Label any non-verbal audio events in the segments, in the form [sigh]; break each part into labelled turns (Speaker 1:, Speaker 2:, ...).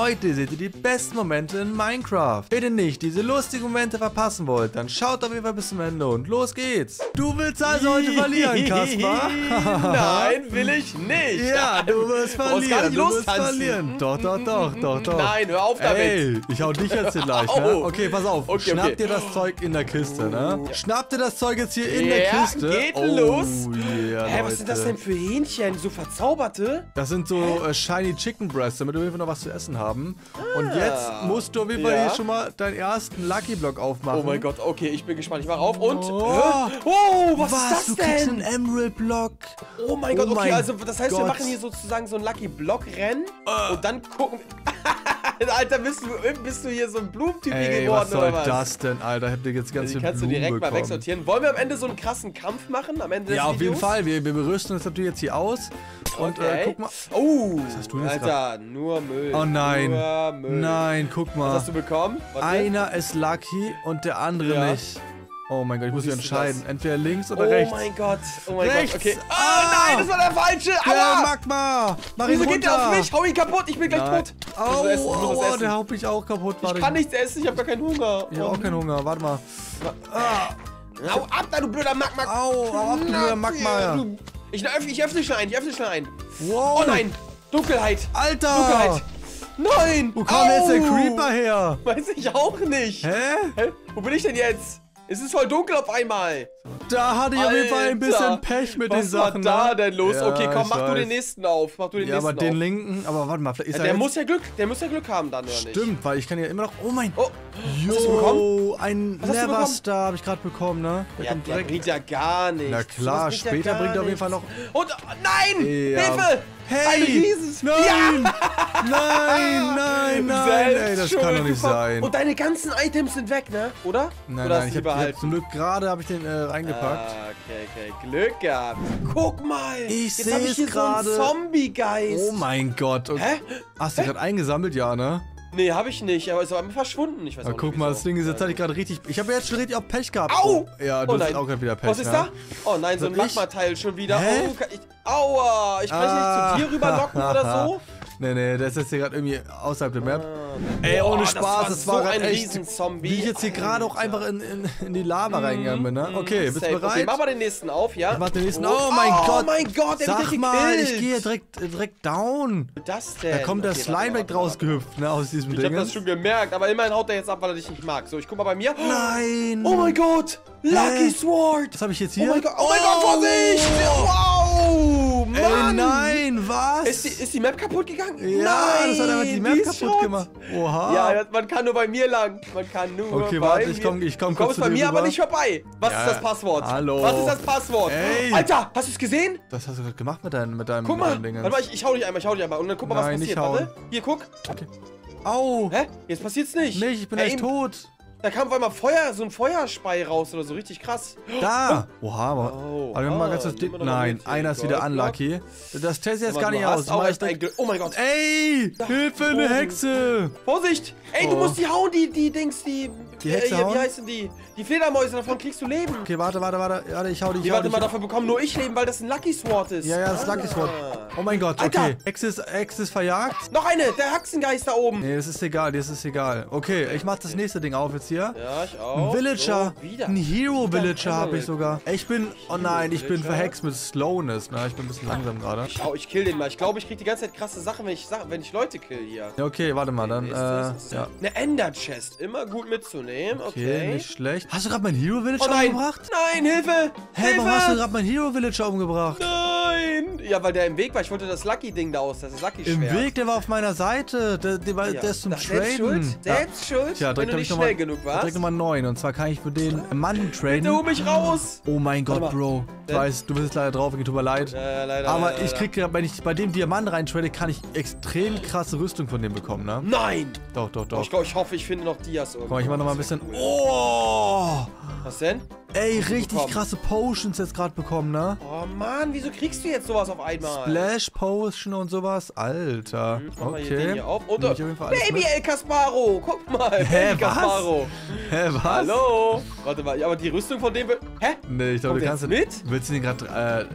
Speaker 1: Heute seht ihr die besten Momente in Minecraft. Wenn ihr nicht diese lustigen Momente verpassen wollt, dann schaut auf jeden Fall bis zum Ende und los geht's. Du willst also heute verlieren, Kaspar? [laughs]
Speaker 2: Nein, will ich nicht.
Speaker 1: Ja, du wirst verlieren.
Speaker 2: gar nicht
Speaker 1: du wirst
Speaker 2: lostanzen.
Speaker 1: verlieren. Doch, doch, doch, doch, doch.
Speaker 2: Nein, hör auf damit.
Speaker 1: Ey, ich hau dich jetzt hier gleich, ne? Okay, pass auf.
Speaker 2: Okay,
Speaker 1: Schnapp
Speaker 2: okay.
Speaker 1: dir das Zeug in der Kiste, ne? Schnapp dir das Zeug jetzt hier in
Speaker 2: Ja,
Speaker 1: der Kiste.
Speaker 2: geht
Speaker 1: oh,
Speaker 2: los.
Speaker 1: Yeah,
Speaker 2: Hä, was sind das denn für Hähnchen? So verzauberte?
Speaker 1: Das sind so äh, Shiny Chicken Breasts, damit wir auf jeden Fall noch was zu essen haben. Und jetzt musst du auf jeden Fall
Speaker 2: Ja.
Speaker 1: hier schon mal deinen ersten Lucky Block aufmachen.
Speaker 2: Oh mein Gott, okay, ich bin gespannt. Ich mach auf und.
Speaker 1: Oh.
Speaker 2: Oh, was,
Speaker 1: Was?
Speaker 2: ist
Speaker 1: du
Speaker 2: das
Speaker 1: kriegst
Speaker 2: denn?
Speaker 1: einen Emerald Block.
Speaker 2: Oh mein
Speaker 1: Oh
Speaker 2: Gott, okay,
Speaker 1: mein
Speaker 2: also das heißt, wir
Speaker 1: Gott.
Speaker 2: machen hier sozusagen so ein Lucky Block Rennen und dann gucken. [laughs] [laughs] Alter, bist du, bist du hier so ein Blumentyp geworden
Speaker 1: was soll
Speaker 2: oder was?
Speaker 1: das denn, Alter? Habt ihr jetzt ganz
Speaker 2: Die
Speaker 1: viele
Speaker 2: kannst du direkt mal
Speaker 1: bekommen.
Speaker 2: wegsortieren. Wollen wir am Ende so einen krassen Kampf machen? Am Ende
Speaker 1: Ja,
Speaker 2: des
Speaker 1: auf jeden
Speaker 2: Videos?
Speaker 1: Fall. Wir, wir berüsten uns natürlich jetzt hier aus. Und äh,
Speaker 2: Okay.
Speaker 1: guck mal.
Speaker 2: Oh,
Speaker 1: hast du denn
Speaker 2: Alter, nur Müll.
Speaker 1: Oh nein.
Speaker 2: Nur Müll.
Speaker 1: Nein, guck
Speaker 2: Was
Speaker 1: mal.
Speaker 2: hast du bekommen? Warte.
Speaker 1: Einer ist lucky und der andere
Speaker 2: Ja.
Speaker 1: nicht. Oh mein Gott, ich muss mich entscheiden. Entweder links oder
Speaker 2: Oh
Speaker 1: rechts.
Speaker 2: mein Gott. Oh mein
Speaker 1: Rechts.
Speaker 2: Gott. Okay. Oh
Speaker 1: Ah.
Speaker 2: nein, das war der falsche.
Speaker 1: Der
Speaker 2: Aua.
Speaker 1: Magma! Mach
Speaker 2: Wieso geht der
Speaker 1: runter!
Speaker 2: auf mich? Hau ihn kaputt. Ich bin gleich
Speaker 1: Nein.
Speaker 2: tot. Ich
Speaker 1: Au,
Speaker 2: ich essen.
Speaker 1: der haut mich auch kaputt.
Speaker 2: Ich
Speaker 1: Warte,
Speaker 2: kann nichts essen. Ich habe gar keinen Hunger.
Speaker 1: Ich hab auch keinen Hunger. Warte mal.
Speaker 2: Hau ab, da du blöder Magma.
Speaker 1: Au, hau ab, du blöder Magma.
Speaker 2: Ich, öff- ich öffne schnell ein. Ich öffne schnell ein.
Speaker 1: Wow.
Speaker 2: Oh nein. Dunkelheit.
Speaker 1: Alter!
Speaker 2: Dunkelheit. Nein.
Speaker 1: Wo kam jetzt der
Speaker 2: Au.
Speaker 1: Creeper her?
Speaker 2: Weiß ich auch nicht.
Speaker 1: Hä?
Speaker 2: Hä? Wo bin ich denn jetzt? Es ist voll dunkel auf einmal.
Speaker 1: Da hatte ich auf jeden Fall ein bisschen Pech mit
Speaker 2: Was
Speaker 1: den Sachen.
Speaker 2: war da
Speaker 1: ne?
Speaker 2: denn los?
Speaker 1: Ja,
Speaker 2: okay, komm, mach du den nächsten auf. Mach du den
Speaker 1: Ja,
Speaker 2: nächsten
Speaker 1: aber den
Speaker 2: auf.
Speaker 1: linken, aber warte mal, vielleicht ist
Speaker 2: Ja,
Speaker 1: er
Speaker 2: der muss ja Glück, der muss ja Glück haben dann, oder nicht?
Speaker 1: Stimmt, weil ich kann ja immer noch. Oh mein.
Speaker 2: Oh, was hast du bekommen?
Speaker 1: Yo, ein
Speaker 2: Was hast du bekommen?
Speaker 1: Neverstar habe ich gerade bekommen, ne? Der
Speaker 2: Ja,
Speaker 1: kommt
Speaker 2: der
Speaker 1: direkt.
Speaker 2: bringt ja gar nichts.
Speaker 1: Na klar,
Speaker 2: ja
Speaker 1: später
Speaker 2: gar
Speaker 1: bringt er auf jeden Fall noch.
Speaker 2: Und, oh, nein!
Speaker 1: Ja.
Speaker 2: Hilfe!
Speaker 1: Hey!
Speaker 2: Ein Rieses...
Speaker 1: Nein!
Speaker 2: Ja!
Speaker 1: Nein, [laughs] nein, nein!
Speaker 2: Selbst
Speaker 1: Ey, das kann doch nicht sein.
Speaker 2: Und deine ganzen Items sind weg, ne? Oder?
Speaker 1: Nein,
Speaker 2: Oder
Speaker 1: nein, ich
Speaker 2: hast du
Speaker 1: hab,
Speaker 2: die
Speaker 1: ich hab zum? Glück gerade habe ich den äh, reingepackt.
Speaker 2: Ah, okay, okay. Glück gehabt. Guck mal!
Speaker 1: Ich
Speaker 2: ich hier
Speaker 1: gerade.
Speaker 2: so Zombie-Geist.
Speaker 1: Oh mein Gott. Und
Speaker 2: Hä?
Speaker 1: Hast du gerade eingesammelt, ja, ne?
Speaker 2: Nee, hab ich nicht, aber ist aber verschwunden. Ich weiß
Speaker 1: Na,
Speaker 2: auch
Speaker 1: guck
Speaker 2: nicht,
Speaker 1: mal, das Ding ist, jetzt hatte ich gerade richtig. Ich habe jetzt schon richtig auch Pech gehabt.
Speaker 2: Au!
Speaker 1: Oh, ja, du
Speaker 2: Oh
Speaker 1: hast auch gerade wieder Pech.
Speaker 2: Was ist da? Oh nein, so ein? Magma-Teil schon wieder.
Speaker 1: Hä?
Speaker 2: Oh, ich, aua! Ich kann
Speaker 1: Ah.
Speaker 2: ich nicht zu dir rüberlocken oder so? [laughs]
Speaker 1: Nee, nee, der ist jetzt hier gerade irgendwie außerhalb der Map. Ey,
Speaker 2: Boah,
Speaker 1: ohne
Speaker 2: das
Speaker 1: Spaß,
Speaker 2: war
Speaker 1: das
Speaker 2: so
Speaker 1: war, gerade
Speaker 2: ein
Speaker 1: echt.
Speaker 2: Riesenzombie.
Speaker 1: Wie ich jetzt hier gerade auch einfach in, in, in die Lava reingegangen bin, ne? Okay, bist du bereit?
Speaker 2: Okay, mach mal den nächsten auf, ja?
Speaker 1: Ich mach den nächsten.
Speaker 2: Oh,
Speaker 1: Oh mein
Speaker 2: oh
Speaker 1: Gott!
Speaker 2: mein Gott, der
Speaker 1: Sag mal, ich gehe direkt, direkt down.
Speaker 2: das denn?
Speaker 1: Da kommt der Slime weg
Speaker 2: warte,
Speaker 1: draus
Speaker 2: warte.
Speaker 1: gehüpft, ne, aus diesem
Speaker 2: Ich
Speaker 1: Ding.
Speaker 2: hab das schon gemerkt, aber immerhin haut er jetzt ab, weil er dich nicht mag. So, ich guck mal bei mir.
Speaker 1: Nein!
Speaker 2: Oh mein Gott! Lucky
Speaker 1: Hä?
Speaker 2: Sword!
Speaker 1: Was habe ich jetzt
Speaker 2: Oh
Speaker 1: hier?
Speaker 2: mein Gott, oh mein Gott, Vorsicht! Wow!
Speaker 1: Ey,
Speaker 2: Mann!
Speaker 1: nein, was?
Speaker 2: Ist die, ist die Map kaputt gegangen?
Speaker 1: ja,
Speaker 2: nein,
Speaker 1: das hat einfach die Map
Speaker 2: ist
Speaker 1: kaputt
Speaker 2: Schrott.
Speaker 1: gemacht. Oha.
Speaker 2: Ja, man kann nur bei mir lang. Man kann nur
Speaker 1: Okay,
Speaker 2: bei
Speaker 1: warte, ich komm- ich komm
Speaker 2: Du
Speaker 1: kurz
Speaker 2: kommst
Speaker 1: zu
Speaker 2: bei mir aber
Speaker 1: rüber.
Speaker 2: nicht vorbei. Was
Speaker 1: Ja,
Speaker 2: ist das Passwort?
Speaker 1: hallo.
Speaker 2: Was ist das Passwort?
Speaker 1: Ey.
Speaker 2: Alter, hast du es gesehen?
Speaker 1: Was hast du gerade gemacht mit deinem, mit deinem,
Speaker 2: Guck mal.
Speaker 1: Dingens?
Speaker 2: Warte mal, ich, ich hau dich einmal, ich hau dich einmal. Und dann guck mal, was
Speaker 1: Nein, nicht
Speaker 2: passiert. Warte. Hier, guck.
Speaker 1: Au!
Speaker 2: Hä? Jetzt passiert's nicht.
Speaker 1: Nicht, ich bin
Speaker 2: Hä,
Speaker 1: echt tot.
Speaker 2: Da kam auf einmal Feuer, so ein Feuerspei raus oder so. Richtig krass.
Speaker 1: Da! Oha, aber.
Speaker 2: Oh,
Speaker 1: aber wir haben mal
Speaker 2: ah,
Speaker 1: ganz das
Speaker 2: doch mal
Speaker 1: Nein, einer ist wieder unlucky. Das teste ich jetzt gar nicht aus.
Speaker 2: Oh mein Gott.
Speaker 1: Ey! Hilfe, eine
Speaker 2: oben.
Speaker 1: Hexe!
Speaker 2: Vorsicht! Ey, du
Speaker 1: Oh.
Speaker 2: musst die hauen, die, die Dings, die.
Speaker 1: Die
Speaker 2: äh,
Speaker 1: Hexe
Speaker 2: hier,
Speaker 1: hauen?
Speaker 2: Wie heißen die? Die Fledermäuse, davon kriegst du Leben.
Speaker 1: Okay, warte, warte, warte. Warte, ich hau dich. Ich hau
Speaker 2: warte
Speaker 1: dich.
Speaker 2: mal, dafür bekommen nur ich Leben, weil das ein Lucky Sword ist.
Speaker 1: Ja, ja, das ist Lucky Sword.
Speaker 2: Ah.
Speaker 1: Oh mein Gott,
Speaker 2: Alter.
Speaker 1: okay. Hexe ist, Hexe ist verjagt.
Speaker 2: Noch eine, der Hexengeist da oben.
Speaker 1: Nee, das ist egal, das ist egal. Okay, ich mach das nächste Ding auf jetzt hier.
Speaker 2: Ja, ich
Speaker 1: Ein
Speaker 2: auch.
Speaker 1: Villager.
Speaker 2: So, wieder.
Speaker 1: Ein Hero Villager habe ich sogar. Ich bin. Oh nein, ich bin verhext mit Slowness. Ne? Ich bin ein bisschen langsam gerade.
Speaker 2: Schau, ich kill den mal. Ich glaube, ich krieg die ganze Zeit krasse Sachen, wenn ich, wenn ich Leute kill hier.
Speaker 1: Ja, okay, warte mal, dann. Äh, ja.
Speaker 2: Eine Ender Chest. Immer gut mitzunehmen.
Speaker 1: Okay,
Speaker 2: Okay.
Speaker 1: nicht schlecht. Hast du gerade meinen Hero
Speaker 2: oh
Speaker 1: Villager
Speaker 2: nein.
Speaker 1: umgebracht?
Speaker 2: Nein, Hilfe!
Speaker 1: Hä,
Speaker 2: Hilfe!
Speaker 1: warum hast du gerade meinen Hero Villager umgebracht?
Speaker 2: Nein! Ja, weil der im Weg war. Ich wollte das Lucky-Ding da aus. Das ist Lucky
Speaker 1: Im. Weg, der war auf meiner Seite. Der, der, war,
Speaker 2: Ja.
Speaker 1: der ist zum
Speaker 2: Das Selbst
Speaker 1: Traden.
Speaker 2: schuld. Selbst schuld.
Speaker 1: Tja,
Speaker 2: wenn
Speaker 1: direkt
Speaker 2: du
Speaker 1: hab ich
Speaker 2: nicht schnell
Speaker 1: mal,
Speaker 2: genug warst.
Speaker 1: Direkt Nummer 9. Und zwar kann ich für den Mann traden.
Speaker 2: Bitte hol mich raus!
Speaker 1: Oh mein Gott. Bro. Ich weiß, du bist jetzt leider drauf, tut mir leid.
Speaker 2: Ja, leider,
Speaker 1: Aber
Speaker 2: leider,
Speaker 1: ich krieg, grad, wenn ich bei dem Diamant reintrade, kann ich extrem krasse Rüstung von dem bekommen, ne?
Speaker 2: Nein!
Speaker 1: Doch, doch,
Speaker 2: Oh,
Speaker 1: doch.
Speaker 2: ich, glaub, ich hoffe, ich finde noch Dias irgendwo.
Speaker 1: Mal, ich mach noch mal ein bisschen. Oh!
Speaker 2: Was denn?
Speaker 1: Ey, richtig
Speaker 2: bekommen.
Speaker 1: krasse Potions jetzt gerade bekommen, ne?
Speaker 2: Oh Mann, wieso kriegst du jetzt sowas auf einmal?
Speaker 1: Splash Potion und sowas. Alter.
Speaker 2: Hm, den
Speaker 1: Okay.
Speaker 2: hier auf. Und
Speaker 1: alles
Speaker 2: Baby
Speaker 1: mit.
Speaker 2: El Casparo, guck mal.
Speaker 1: Hä,
Speaker 2: Baby
Speaker 1: was?
Speaker 2: Casparo.
Speaker 1: Hä, was?
Speaker 2: Hallo. Warte mal, aber die Rüstung von dem wird... Hä?
Speaker 1: Nee, ich glaube, du kannst
Speaker 2: mit?
Speaker 1: Willst du ihn gerade äh,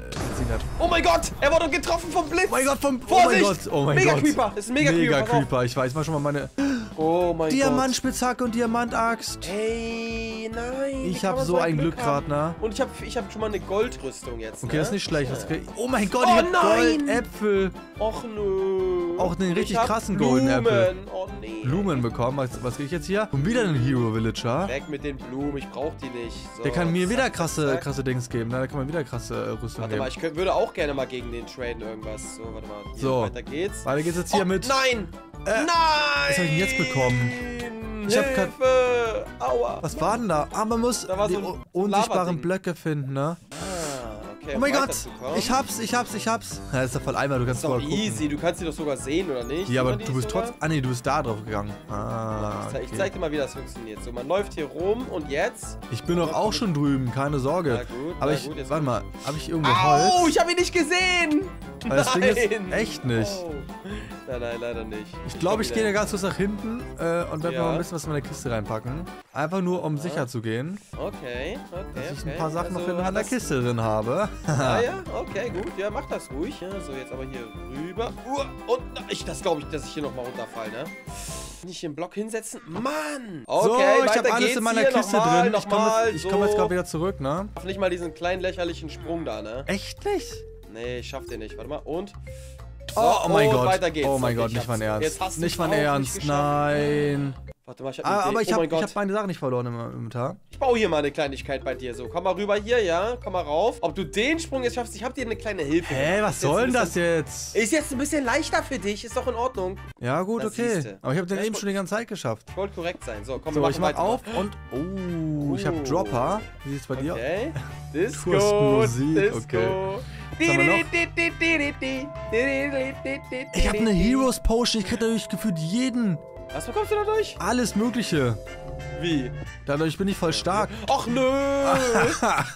Speaker 2: Oh mein Gott, er wurde getroffen vom Blitz.
Speaker 1: Oh mein Gott, vom
Speaker 2: Vorsicht!
Speaker 1: Oh mein Gott, oh mein
Speaker 2: Mega
Speaker 1: Gott.
Speaker 2: Creeper, das ist ein Mega Creeper, pass auf.
Speaker 1: Creeper. Ich weiß mal schon mal meine
Speaker 2: Oh mein
Speaker 1: Diamantspitzhacke und Diamantaxt.
Speaker 2: Gott. Hey, nein.
Speaker 1: Ich habe so ein Glück gerade, ne?
Speaker 2: Und ich habe ich hab schon mal eine Goldrüstung jetzt,
Speaker 1: Okay,
Speaker 2: ne?
Speaker 1: das ist nicht schlecht. Ich? Oh mein Gott,
Speaker 2: Oh
Speaker 1: ich hab! Goldäpfel.
Speaker 2: Och nö.
Speaker 1: Auch einen
Speaker 2: Ich
Speaker 1: richtig krassen Golden. Apple.
Speaker 2: Oh nee.
Speaker 1: Blumen bekommen. Was, was krieg ich jetzt hier? Und wieder einen Hero Villager.
Speaker 2: Weg mit den Blumen, ich brauch die nicht. So,
Speaker 1: Der kann mir
Speaker 2: zack,
Speaker 1: wieder krasse,
Speaker 2: zack.
Speaker 1: krasse Dings geben. ne? Da kann man wieder krasse äh, Rüstung
Speaker 2: Warte
Speaker 1: geben.
Speaker 2: mal, ich könnt, würde auch gerne mal gegen den traden irgendwas. So, warte mal. Hier,
Speaker 1: So.
Speaker 2: Weiter geht's.
Speaker 1: Weiter geht's jetzt hier
Speaker 2: oh,
Speaker 1: mit.
Speaker 2: Nein!
Speaker 1: Äh,
Speaker 2: nein!
Speaker 1: was hab ich denn jetzt bekommen? Ich
Speaker 2: Ich
Speaker 1: hab
Speaker 2: Hilfe! Aua!
Speaker 1: Was war denn da? Ah, man muss
Speaker 2: Da
Speaker 1: die
Speaker 2: so
Speaker 1: unsichtbaren. Blöcke finden, ne?
Speaker 2: Ah, okay.
Speaker 1: Oh mein Gott! Ich hab's, ich hab's, ich hab's. Ja, das ist doch voll einmal, du
Speaker 2: Das
Speaker 1: kannst
Speaker 2: ist doch
Speaker 1: vorher gucken.
Speaker 2: easy, du kannst sie doch sogar sehen, oder nicht?
Speaker 1: Ja, aber
Speaker 2: die
Speaker 1: du bist
Speaker 2: sogar?
Speaker 1: trotzdem. Ah, nee, du bist da drauf gegangen. Ah,
Speaker 2: Ich zeig- Ich
Speaker 1: okay.
Speaker 2: zeig dir mal, wie das funktioniert. So, man läuft hier rum und jetzt.
Speaker 1: Ich bin doch auch schon drüben, keine Sorge.
Speaker 2: Na gut,
Speaker 1: aber
Speaker 2: na
Speaker 1: ich,
Speaker 2: gut,
Speaker 1: warte mal, habe ich irgendwo
Speaker 2: Au,
Speaker 1: Holz?
Speaker 2: ich habe ihn nicht gesehen!
Speaker 1: Aber das Ding ist
Speaker 2: Nein!
Speaker 1: echt nicht.
Speaker 2: Oh. Nein, nein, leider nicht.
Speaker 1: Ich glaube, ich
Speaker 2: komm
Speaker 1: gehe da ganz kurz nach hinten äh, und werde
Speaker 2: Ja.
Speaker 1: mal ein bisschen was in meine Kiste reinpacken. Einfach nur, um sicher zu gehen,
Speaker 2: Okay, okay.
Speaker 1: dass ich
Speaker 2: okay.
Speaker 1: ein paar Sachen noch
Speaker 2: Also,
Speaker 1: in meiner Kiste drin habe. [laughs]
Speaker 2: Ah ja, okay, gut. Ja, mach das ruhig. Ja, so, jetzt aber hier rüber. Uah, Und ich, das glaube ich, dass ich hier nochmal runterfall, ne? Nicht den Block hinsetzen. Mann! Okay,
Speaker 1: so, ich habe alles in meiner. Kiste
Speaker 2: nochmal,
Speaker 1: drin. Ich komme jetzt, ich komm jetzt
Speaker 2: so.
Speaker 1: gerade wieder zurück, ne?
Speaker 2: Nicht mal diesen kleinen lächerlichen Sprung da, ne?
Speaker 1: Echt nicht?
Speaker 2: Nee, ich schaff den nicht. Warte mal. Und.
Speaker 1: Oh, oh mein Gott.
Speaker 2: Weiter geht's.
Speaker 1: Oh mein
Speaker 2: Okay,
Speaker 1: Gott,
Speaker 2: ich
Speaker 1: nicht mein Ernst. Nicht mein Ernst,
Speaker 2: nicht
Speaker 1: nein.
Speaker 2: Warte mal, ich hab
Speaker 1: Ah, aber ich
Speaker 2: oh
Speaker 1: habe hab meine Sachen nicht verloren im Inventar.
Speaker 2: Ich baue hier mal eine Kleinigkeit bei dir. So, komm mal rüber hier, ja? Komm mal rauf. Ob du den Sprung jetzt schaffst, ich hab dir eine kleine Hilfe.
Speaker 1: Hä,
Speaker 2: gemacht.
Speaker 1: was soll denn das jetzt?
Speaker 2: Ist jetzt ein bisschen leichter für dich, ist doch in Ordnung.
Speaker 1: Ja, gut,
Speaker 2: Das
Speaker 1: okay. Aber ich habe den
Speaker 2: Ja,
Speaker 1: eben schon die ganze Zeit geschafft.
Speaker 2: Ich wollte korrekt sein. So, komm,
Speaker 1: So,
Speaker 2: wir
Speaker 1: ich mach
Speaker 2: weiter.
Speaker 1: auf und. Oh, ich habe
Speaker 2: Oh.
Speaker 1: Dropper. Wie sieht's bei dir aus?
Speaker 2: Okay. Disco, [laughs] Disco.
Speaker 1: okay. Ich habe eine Heroes Potion. Ich krieg dadurch gefühlt jeden.
Speaker 2: Was bekommst du dadurch?
Speaker 1: Alles Mögliche.
Speaker 2: Wie?
Speaker 1: Dadurch bin ich voll stark.
Speaker 2: Och nö!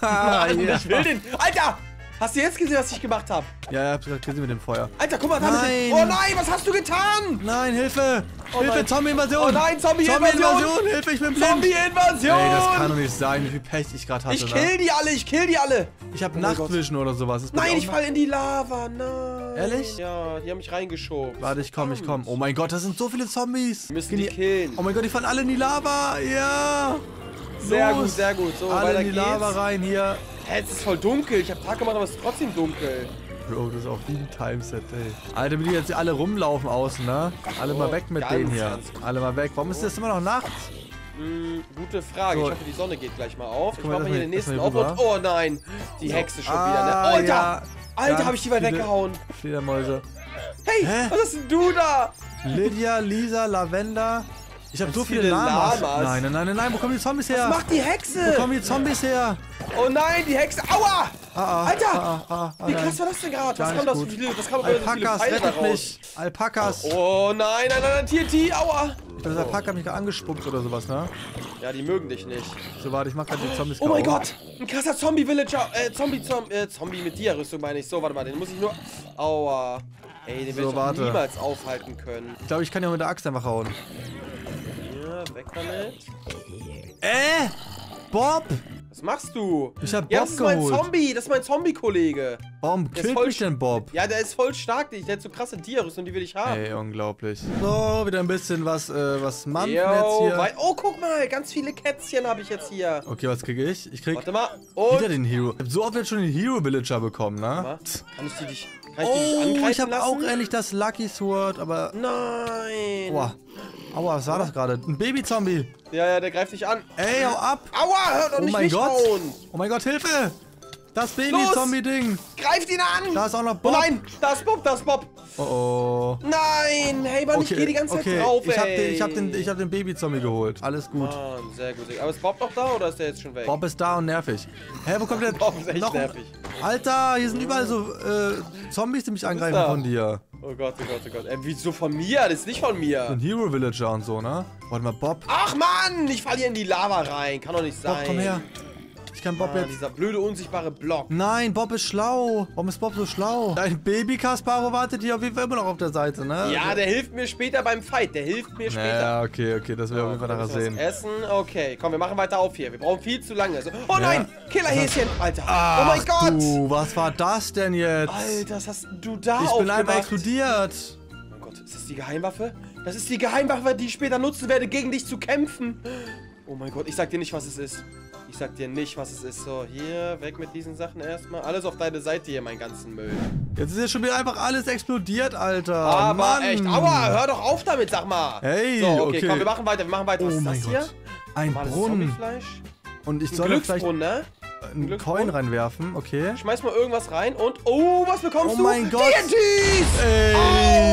Speaker 2: Mann, [laughs]
Speaker 1: ja. [laughs]
Speaker 2: ich will den. Alter! Hast du jetzt gesehen, was ich gemacht habe?
Speaker 1: Ja, ja, hab gerade gesehen mit dem Feuer.
Speaker 2: Alter, guck mal, da dem-
Speaker 1: Nein.
Speaker 2: Oh nein, was hast du getan?
Speaker 1: Nein, Hilfe!
Speaker 2: Oh
Speaker 1: Hilfe. Zombie-Invasion!
Speaker 2: Oh nein, Zombie-Invasion!
Speaker 1: Zombie-Invasion! Hilfe, ich bin blind!
Speaker 2: Zombie-Invasion!
Speaker 1: Ey, das kann doch nicht sein, wie viel Pech ich gerade hatte.
Speaker 2: Ich
Speaker 1: ne?
Speaker 2: kill die alle, ich kill die alle!
Speaker 1: Ich habe
Speaker 2: Oh.
Speaker 1: Nachtvision oder sowas.
Speaker 2: Nein, ich fall in die Lava, nein.
Speaker 1: Ehrlich?
Speaker 2: Ja, die haben mich reingeschoben.
Speaker 1: Warte, ich komm, ich komm. Oh mein Gott, das sind so viele Zombies.
Speaker 2: Wir müssen
Speaker 1: Gehen
Speaker 2: die killen.
Speaker 1: Oh mein Gott, die fallen alle in die Lava. Ja.
Speaker 2: Sehr
Speaker 1: Los.
Speaker 2: gut, sehr gut. So,
Speaker 1: alle in die
Speaker 2: geht's.
Speaker 1: Lava rein hier.
Speaker 2: Hä, es ist voll dunkel. Ich hab Tag gemacht, aber es ist trotzdem dunkel.
Speaker 1: Bro, das ist auch wie ein Timeset, ey. Alter, wie die jetzt alle rumlaufen außen, ne? Alle mal
Speaker 2: Oh,
Speaker 1: weg mit denen hier. Alle mal weg. Warum ist das immer noch nachts?
Speaker 2: Hm, gute Frage.
Speaker 1: So.
Speaker 2: Ich hoffe, die Sonne geht gleich mal auf. Ich
Speaker 1: Guck mal,
Speaker 2: mach mal hier den
Speaker 1: mal-
Speaker 2: nächsten
Speaker 1: mal
Speaker 2: auf
Speaker 1: hier
Speaker 2: und... Oh nein, die Hexe schon wieder, ne?
Speaker 1: Ah,
Speaker 2: Alter!
Speaker 1: ja.
Speaker 2: Alter, hab ich die weit weggehauen.
Speaker 1: Fledermäuse.
Speaker 2: Hey,
Speaker 1: Hä?
Speaker 2: was hast denn du da?
Speaker 1: Lydia, Lisa, Lavender. Ich habe so viele
Speaker 2: viele
Speaker 1: Lamas.
Speaker 2: Lamas.
Speaker 1: Nein, nein, nein, nein. Wo kommen die Zombies her?
Speaker 2: Was macht die
Speaker 1: Wo
Speaker 2: Hexe?
Speaker 1: kommen die Zombies her?
Speaker 2: Oh nein, die Hexe. Aua!
Speaker 1: Ah, ah,
Speaker 2: Alter!
Speaker 1: Ah, ah, ah,
Speaker 2: Wie krass war das denn gerade? Was kam da so viele, was kam da viele
Speaker 1: Alpakas,
Speaker 2: da
Speaker 1: rettet mich. Alpakas.
Speaker 2: Oh nein, nein, nein, nein, TNT, aua!
Speaker 1: Das Alpaka hat mich gerade angespuckt oder sowas, ne?
Speaker 2: Ja, die mögen dich nicht.
Speaker 1: So, warte, ich mach gerade die Zombies
Speaker 2: Oh mein. Gott! Ein krasser Zombie-Villager. Äh, Zombie, Zombie, äh, Zombie mit Dia-Rüstung meine ich. So, warte mal, den muss ich nur. Aua. Ey, den
Speaker 1: So,
Speaker 2: werde ich niemals aufhalten können.
Speaker 1: Ich glaube, ich kann ja mit der Axt einfach hauen.
Speaker 2: Ja, weg damit.
Speaker 1: Äh? Bob?
Speaker 2: Was machst du?
Speaker 1: Ich hab
Speaker 2: Ja,
Speaker 1: Bob
Speaker 2: das ist mein
Speaker 1: geholt.
Speaker 2: Zombie. Das ist mein Zombie-Kollege.
Speaker 1: Warum killt
Speaker 2: voll
Speaker 1: mich denn Bob?
Speaker 2: Ja, der ist voll stark. Der hat so krasse Dia-Rüstung, die will ich haben.
Speaker 1: Ey, unglaublich. So, wieder ein bisschen was, äh, was Mampfen jetzt hier.
Speaker 2: wei- oh, guck mal. Ganz viele Kätzchen habe ich jetzt hier.
Speaker 1: Okay, was kriege ich? Ich krieg
Speaker 2: Warte mal. Und.
Speaker 1: wieder den Hero. Ich hab so oft jetzt schon den Hero Villager bekommen, ne?
Speaker 2: Kann ich die dich, kann ich die dich
Speaker 1: Oh,
Speaker 2: angreifen
Speaker 1: ich habe auch endlich das Lucky Sword, aber...
Speaker 2: Nein.
Speaker 1: Aua. Aua, was war das gerade? Ein Baby-Zombie.
Speaker 2: Ja, ja, der greift dich an.
Speaker 1: Ey, hau ab.
Speaker 2: Aua, hör doch
Speaker 1: Oh
Speaker 2: nicht
Speaker 1: mein Gott. Oh mein Gott, Hilfe. Das Baby-Zombie-Ding.
Speaker 2: Greift ihn an.
Speaker 1: Da ist auch noch
Speaker 2: Oh
Speaker 1: Bob.
Speaker 2: nein, da ist Bob, da ist Bob.
Speaker 1: Oh oh.
Speaker 2: Nein, hey Mann, ich gehe die ganze Zeit
Speaker 1: okay.
Speaker 2: drauf,
Speaker 1: ich hab
Speaker 2: ey.
Speaker 1: den, ich hab den, ich hab den Baby-Zombie geholt. Alles gut.
Speaker 2: Mann, sehr gut. Aber ist Bob noch da oder ist der jetzt schon weg?
Speaker 1: Bob ist da und nervig. Hä, wo kommt der? [laughs]
Speaker 2: Bob ist echt
Speaker 1: noch
Speaker 2: nervig.
Speaker 1: Alter, hier sind überall so äh, Zombies, die mich angreifen von dir.
Speaker 2: Oh Gott, oh Gott, oh Gott. Ey, wieso von mir? Das ist nicht von mir.
Speaker 1: Ein Hero Villager und so, ne? Warte mal, Bob.
Speaker 2: Ach Mann, ich falle hier in die Lava rein. Kann doch nicht
Speaker 1: Bob,
Speaker 2: sein.
Speaker 1: komm her. Ich kann Bob
Speaker 2: Ah,
Speaker 1: jetzt...
Speaker 2: dieser blöde, unsichtbare Block.
Speaker 1: Nein, Bob ist schlau. Warum ist Bob so schlau? Dein Baby Kasparo wartet hier auf jeden Fall immer noch auf der Seite, ne?
Speaker 2: Ja, der hilft mir später beim Fight. Der hilft mir später.
Speaker 1: Ja, okay, okay, das werden wir auf jeden Fall nachher sehen.
Speaker 2: Essen, okay. Komm, wir machen weiter auf hier. Wir brauchen viel zu lange. So. Oh nein, Killerhäschen. Alter, oh mein Gott.
Speaker 1: Du, was war das denn jetzt?
Speaker 2: Alter, was hast du da
Speaker 1: ich bin einfach explodiert.
Speaker 2: Oh mein Gott, ist das die Geheimwaffe? Das ist die Geheimwaffe, die ich später nutzen werde, gegen dich zu kämpfen. Oh mein Gott, ich sag dir nicht, was es ist. Ich sag dir nicht, was es ist. So, hier, weg mit diesen Sachen erstmal. Alles auf deine Seite hier, mein ganzen Müll.
Speaker 1: Jetzt ist ja schon wieder einfach alles explodiert, Alter.
Speaker 2: Aber
Speaker 1: Mann.
Speaker 2: echt, aua, hör doch auf damit, sag mal.
Speaker 1: Hey,
Speaker 2: so, okay,
Speaker 1: okay.
Speaker 2: komm, wir machen weiter, wir machen weiter. Was
Speaker 1: Oh
Speaker 2: ist das hier?
Speaker 1: Gott. Ein
Speaker 2: Normales
Speaker 1: Brunnen. Und ich
Speaker 2: Ein
Speaker 1: soll vielleicht
Speaker 2: ne?
Speaker 1: einen? Coin reinwerfen, okay?
Speaker 2: Schmeiß mal irgendwas rein und... Oh, was bekommst
Speaker 1: Oh
Speaker 2: du?
Speaker 1: mein Gott.
Speaker 2: TNTs!
Speaker 1: Ey,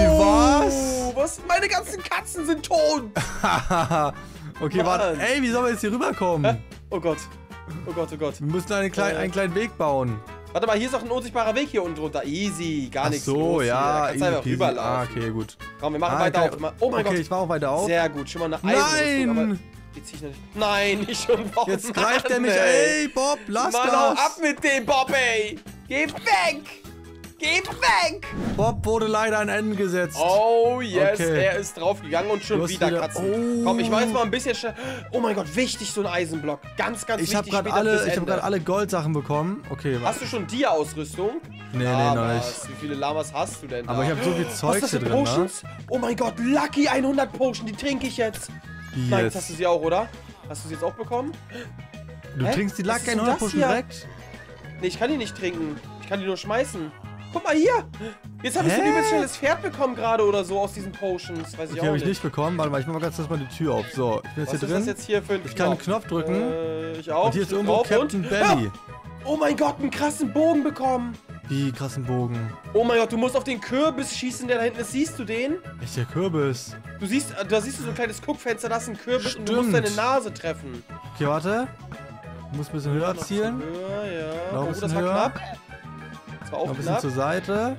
Speaker 2: Au,
Speaker 1: was?
Speaker 2: Was? Meine ganzen Katzen sind tot! [laughs]
Speaker 1: okay,
Speaker 2: Mann.
Speaker 1: warte. Ey, wie sollen wir jetzt hier rüberkommen? [laughs]
Speaker 2: Oh Gott. Oh Gott, oh Gott.
Speaker 1: Wir müssen einen, klein,
Speaker 2: Äh.
Speaker 1: einen kleinen Weg bauen.
Speaker 2: Warte mal, hier ist auch ein unsichtbarer Weg hier unten drunter. Easy, gar
Speaker 1: Ach
Speaker 2: nichts
Speaker 1: so,
Speaker 2: los hier.
Speaker 1: ja.
Speaker 2: Da kannst einfach
Speaker 1: easy peasy.
Speaker 2: rüberlaufen.
Speaker 1: Ah, okay, gut.
Speaker 2: Komm, wir machen
Speaker 1: Ah,
Speaker 2: weiter
Speaker 1: okay.
Speaker 2: auf. Oh mein
Speaker 1: okay,
Speaker 2: Gott.
Speaker 1: ich mach auch weiter auf.
Speaker 2: Sehr gut, schon mal eine
Speaker 1: Nein!
Speaker 2: zieh ich nicht. Nein, nicht schon. Warum [laughs]
Speaker 1: Jetzt greift er mich. Ey, Bob, lass
Speaker 2: Mann,
Speaker 1: das.
Speaker 2: ab mit dem Bob, ey! Geh weg! Geh weg!
Speaker 1: Bob wurde leider ein Ende gesetzt.
Speaker 2: Oh, yes,
Speaker 1: Okay.
Speaker 2: er ist draufgegangen und schon wieder
Speaker 1: wieder-
Speaker 2: Katzen.
Speaker 1: Oh.
Speaker 2: Komm, ich mach jetzt mal ein bisschen schnell. Oh mein Gott, wichtig, so ein Eisenblock. Ganz, ganz
Speaker 1: ich habe
Speaker 2: wichtig
Speaker 1: gerade
Speaker 2: später
Speaker 1: alle, ich hab
Speaker 2: Ende.
Speaker 1: grad alle Goldsachen bekommen. Okay,
Speaker 2: Hast du schon Dia-Ausrüstung?
Speaker 1: Nee, nee,
Speaker 2: Lamas.
Speaker 1: noch nicht.
Speaker 2: Wie viele Lamas hast du denn da?
Speaker 1: Aber ich habe so viel
Speaker 2: Was
Speaker 1: Zeug
Speaker 2: ist das
Speaker 1: drin, ne?
Speaker 2: Potions? Oh mein Gott, Lucky 100 Potion, die trinke ich jetzt.
Speaker 1: Wie
Speaker 2: Nein, jetzt hast du sie auch, oder? Hast du sie jetzt auch bekommen?
Speaker 1: Du
Speaker 2: Hä?
Speaker 1: trinkst die
Speaker 2: Was denn
Speaker 1: 100
Speaker 2: das
Speaker 1: Potion direkt?
Speaker 2: Nee, ich kann die nicht trinken. Ich kann die nur schmeißen. Guck mal hier. Jetzt habe ich so ein übelst schnelles Pferd bekommen gerade oder so aus diesen Potions. Weiß ich
Speaker 1: Okay, habe ich
Speaker 2: nicht.
Speaker 1: bekommen. Warte mal, ich mach mal ganz kurz mal die Tür auf. So, ich bin jetzt
Speaker 2: Was
Speaker 1: hier
Speaker 2: ist das
Speaker 1: drin.
Speaker 2: jetzt hier für ein
Speaker 1: Ich kann einen Knopf drücken.
Speaker 2: Äh, ich auch.
Speaker 1: und hier ist irgendwo Captain
Speaker 2: und-
Speaker 1: Belly.
Speaker 2: Ja. Oh mein Gott, einen krassen Bogen bekommen.
Speaker 1: Wie krassen Bogen.
Speaker 2: Oh mein Gott, du musst auf den Kürbis schießen, der da hinten ist. Siehst du den?
Speaker 1: Echt der Kürbis.
Speaker 2: Du siehst, äh, da siehst du so ein kleines Guckfenster, da ist ein Kürbis und du musst
Speaker 1: Stimmt.
Speaker 2: deine Nase treffen.
Speaker 1: Okay, warte. Ich muss ein bisschen höher zielen.
Speaker 2: Höher, ja.
Speaker 1: Noch ein
Speaker 2: oh, das war
Speaker 1: höher.
Speaker 2: knapp. Das war
Speaker 1: Noch
Speaker 2: auch
Speaker 1: ein bisschen
Speaker 2: knapp.
Speaker 1: zur Seite.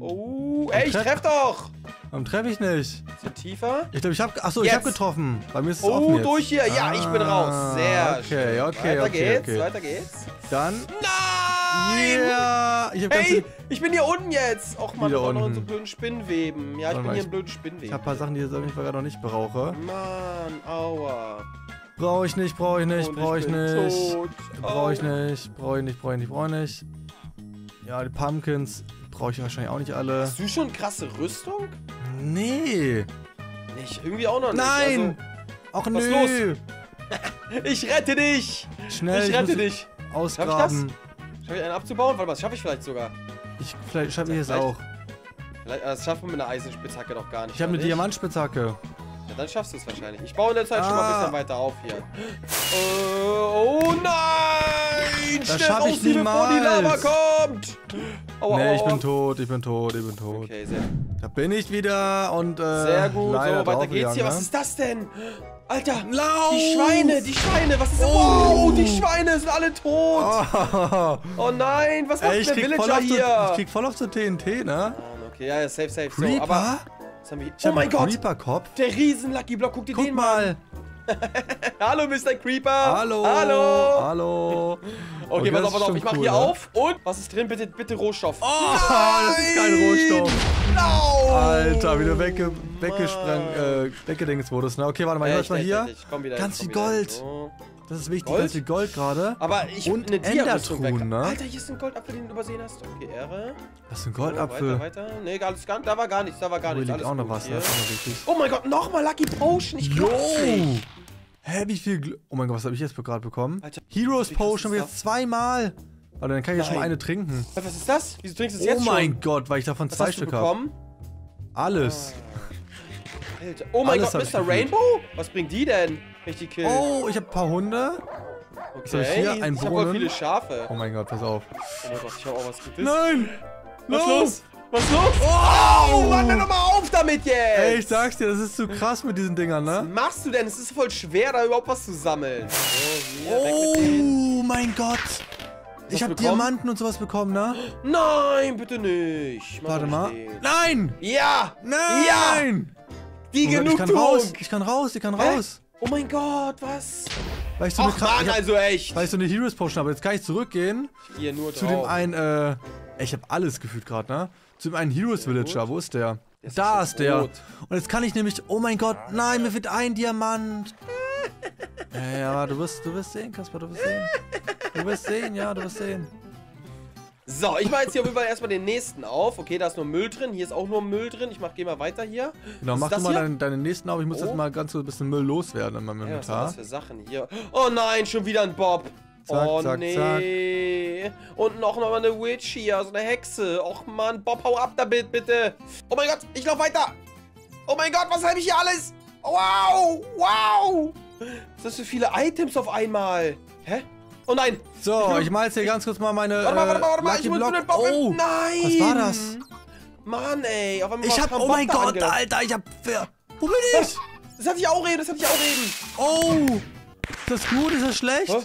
Speaker 2: Oh, ey, ich
Speaker 1: treff-
Speaker 2: doch.
Speaker 1: Warum treffe ich nicht?
Speaker 2: Bisschen tiefer.
Speaker 1: Ich glaube, ich habe. Achso, ich habe
Speaker 2: Jetzt.
Speaker 1: getroffen. Bei mir ist es offen
Speaker 2: Oh,
Speaker 1: jetzt.
Speaker 2: durch hier. Ja, ich bin
Speaker 1: Ah,
Speaker 2: raus. Sehr
Speaker 1: okay,
Speaker 2: schön.
Speaker 1: okay,
Speaker 2: Weiter
Speaker 1: okay,
Speaker 2: geht's,
Speaker 1: okay.
Speaker 2: weiter geht's.
Speaker 1: Dann.
Speaker 2: Nein!
Speaker 1: Yeah! Ich habe
Speaker 2: Hey, ich bin hier unten jetzt. Och man,
Speaker 1: Wieder
Speaker 2: noch in
Speaker 1: unten.
Speaker 2: so blöden Spinnweben. Ja, ich
Speaker 1: Warte
Speaker 2: bin
Speaker 1: mal,
Speaker 2: hier
Speaker 1: ich-
Speaker 2: in blöden
Speaker 1: Ich
Speaker 2: Spinnweben.
Speaker 1: habe ein paar Sachen, die ich jetzt auf jeden Fall gerade noch nicht brauche.
Speaker 2: Mann, aua.
Speaker 1: Brauche ich nicht, brauche ich nicht,
Speaker 2: Und
Speaker 1: brauche ich
Speaker 2: bin
Speaker 1: nicht.
Speaker 2: tot.
Speaker 1: Brauche ich
Speaker 2: Au.
Speaker 1: nicht, brauche ich nicht, brauche ich nicht, brauche ich nicht. Ja, die Pumpkins brauche ich wahrscheinlich auch nicht alle.
Speaker 2: Hast du schon krasse Rüstung?
Speaker 1: Nee.
Speaker 2: Nicht, irgendwie auch noch nicht.
Speaker 1: Nein! Auch
Speaker 2: was
Speaker 1: nö.
Speaker 2: Also, [laughs] ich rette dich!
Speaker 1: Schnell,
Speaker 2: ich
Speaker 1: ich
Speaker 2: rette
Speaker 1: muss
Speaker 2: dich!
Speaker 1: ausgraben.
Speaker 2: Schaffe ich einen abzubauen? Warte mal, das schaffe ich vielleicht sogar.
Speaker 1: Ich, vielleicht schaffe ich es auch.
Speaker 2: Vielleicht, das schafft man mit einer Eisenspitzhacke doch gar nicht.
Speaker 1: Ich habe eine? Diamantspitzhacke.
Speaker 2: Ja, dann schaffst du es wahrscheinlich. Ich baue in der Zeit schon mal ein
Speaker 1: Ah.
Speaker 2: bisschen weiter auf hier. Äh, oh nein!
Speaker 1: Das
Speaker 2: Schnell
Speaker 1: schaff ich
Speaker 2: raus, hier, bevor die Lava
Speaker 1: niemals.
Speaker 2: kommt! Aua,
Speaker 1: Nee,
Speaker 2: aua,
Speaker 1: ich bin tot, ich bin tot, ich bin tot.
Speaker 2: Okay, sehr,
Speaker 1: Da bin ich wieder und äh,
Speaker 2: sehr gut. So, weiter geht's hier. Was
Speaker 1: ne?
Speaker 2: ist das denn? Alter!
Speaker 1: Lauf!
Speaker 2: Die Schweine, die Schweine, was ist das?
Speaker 1: Oh.
Speaker 2: Oh, die Schweine sind alle tot!
Speaker 1: Oh,
Speaker 2: Oh nein, was macht
Speaker 1: ey,
Speaker 2: der Villager hier?
Speaker 1: ich krieg voll auf so TNT, ne?
Speaker 2: Ah, Okay, ja, ja, safe, safe. So, aber. Was haben wir hier?
Speaker 1: ich
Speaker 2: Oh mein Gott!
Speaker 1: Creeper-Kopf.
Speaker 2: Der riesen Lucky Block, guck dir
Speaker 1: Guck
Speaker 2: den mal.
Speaker 1: mal. [laughs]
Speaker 2: Hallo, Mr. Creeper.
Speaker 1: Hallo.
Speaker 2: Hallo.
Speaker 1: Hallo.
Speaker 2: Okay, pass auf, pass auf. Ich mach
Speaker 1: cool,
Speaker 2: hier
Speaker 1: ne?
Speaker 2: auf. Und was ist drin? Bitte, bitte Rohstoff.
Speaker 1: Oh, das ist kein Rohstoff.
Speaker 2: No.
Speaker 1: Alter, wie du wegge weggesprang, äh, weggedingst wurdest, ne? Okay, warte mal, ich
Speaker 2: Echt,
Speaker 1: jetzt mal hier.
Speaker 2: ich komm wieder,
Speaker 1: Ganz
Speaker 2: ich
Speaker 1: viel. Gold.
Speaker 2: So.
Speaker 1: Das ist wichtig,
Speaker 2: Gold?
Speaker 1: ganz viel Gold gerade.
Speaker 2: Aber ich
Speaker 1: Und
Speaker 2: eine
Speaker 1: Endertruhen, ne?
Speaker 2: Alter, hier ist ein Goldapfel, den du übersehen hast. Okay, Ehre.
Speaker 1: Das ist ein Goldapfel.
Speaker 2: Weiter, weiter. Nee, alles gar, da war gar nichts, da war gar
Speaker 1: Oh, hier
Speaker 2: nichts.
Speaker 1: liegt
Speaker 2: Alles
Speaker 1: auch noch was,
Speaker 2: hier.
Speaker 1: ne? Das ist auch noch wichtig.
Speaker 2: Oh mein Gott, nochmal Lucky Potion. Ich glaub's nicht.
Speaker 1: Hä, wie viel Gl Oh mein Gott, was habe ich jetzt gerade bekommen?
Speaker 2: Alter,
Speaker 1: Heroes Potion
Speaker 2: das?
Speaker 1: jetzt zweimal. Warte, dann kann ich jetzt schon mal eine trinken.
Speaker 2: Was ist das? Wieso trinkst du es
Speaker 1: Oh
Speaker 2: jetzt
Speaker 1: mein
Speaker 2: schon?
Speaker 1: Gott, weil ich davon
Speaker 2: Was
Speaker 1: zwei Stück habe. Alles.
Speaker 2: Alter. Oh mein
Speaker 1: Alles
Speaker 2: Gott, Mr. Rainbow? Was bringt die denn? Richtig kill.
Speaker 1: Oh, ich habe ein paar Hunde.
Speaker 2: okay.
Speaker 1: ich hier? Ein
Speaker 2: ich hab voll
Speaker 1: Brunnen?
Speaker 2: viele Schafe.
Speaker 1: Oh mein Gott, pass auf.
Speaker 2: Oh mein Gott, ich hab auch was Gutes.
Speaker 1: Nein!
Speaker 2: Was los? Was los? Oh, Mann, hör doch mal auf damit jetzt!
Speaker 1: Ey, ich sag's dir, das ist zu krass mit diesen Dingern,
Speaker 2: Was
Speaker 1: ne?
Speaker 2: machst du denn? Es ist voll schwer, da überhaupt was zu sammeln. So, hier.
Speaker 1: Oh mein Gott! Ich
Speaker 2: hast
Speaker 1: habe? Diamanten und sowas bekommen, ne?
Speaker 2: Nein, bitte nicht. Mach
Speaker 1: Warte mal.
Speaker 2: den.
Speaker 1: Nein!
Speaker 2: Ja!
Speaker 1: Nein!
Speaker 2: Ja! Die
Speaker 1: Oh Gott, ich kann
Speaker 2: Genugtuung!
Speaker 1: raus! Ich kann raus! Ich kann
Speaker 2: Hä?
Speaker 1: raus!
Speaker 2: Oh mein Gott, was?
Speaker 1: Weil ich so eine, Kra-
Speaker 2: Mann,
Speaker 1: hab,
Speaker 2: also echt.
Speaker 1: weil ich so eine Heroes Potion habe. Jetzt kann ich zurückgehen
Speaker 2: Ich gehe nur
Speaker 1: zu dem
Speaker 2: drauf.
Speaker 1: einen, äh, ich habe alles gefühlt gerade, ne? Zu dem einen Heroes Villager. Wo ist der?
Speaker 2: Ist
Speaker 1: da
Speaker 2: schon
Speaker 1: ist der. Und jetzt kann ich nämlich, oh mein Gott, nein, mir wird ein Diamant. [laughs] ja, ja, du wirst, du wirst sehen, Kasper, du wirst sehen. Du wirst sehen, ja, du wirst sehen.
Speaker 2: So, ich mache jetzt hier auf jeden Fall erstmal den nächsten auf. Okay, da ist nur Müll drin. Hier ist auch nur Müll drin. Ich mach, geh mal weiter hier.
Speaker 1: Genau, mach du mal deinen, deinen nächsten auf. Ich muss
Speaker 2: Oh.
Speaker 1: jetzt mal ganz so ein bisschen Müll loswerden in meinem
Speaker 2: Ja, was sind
Speaker 1: Inventar.
Speaker 2: das für Sachen hier? Oh nein, schon wieder ein Bob.
Speaker 1: Zack,
Speaker 2: oh
Speaker 1: zack,
Speaker 2: nee. Und noch mal eine Witch hier, so eine Hexe. Och Mann, Bob, hau ab damit, bitte. Oh mein Gott, ich lauf weiter. Oh mein Gott, was habe ich hier alles? Wow, wow. Was ist das für viele Items auf einmal? Hä? Oh nein.
Speaker 1: So, ich mal jetzt hier ganz kurz mal meine
Speaker 2: Warte mal, warte mal, warte
Speaker 1: äh,
Speaker 2: mal.
Speaker 1: Lucky
Speaker 2: Ich muss den Bob.
Speaker 1: Oh,
Speaker 2: nein.
Speaker 1: was war das?
Speaker 2: Mann, ey. Auf einmal
Speaker 1: Ich hab, oh mein Gott,
Speaker 2: angelaufen.
Speaker 1: Alter, ich hab, wo bin ich?
Speaker 2: Das hatte ich auch eben, das hatte ich auch eben.
Speaker 1: Oh, ist das gut, ist das schlecht?
Speaker 2: Hä?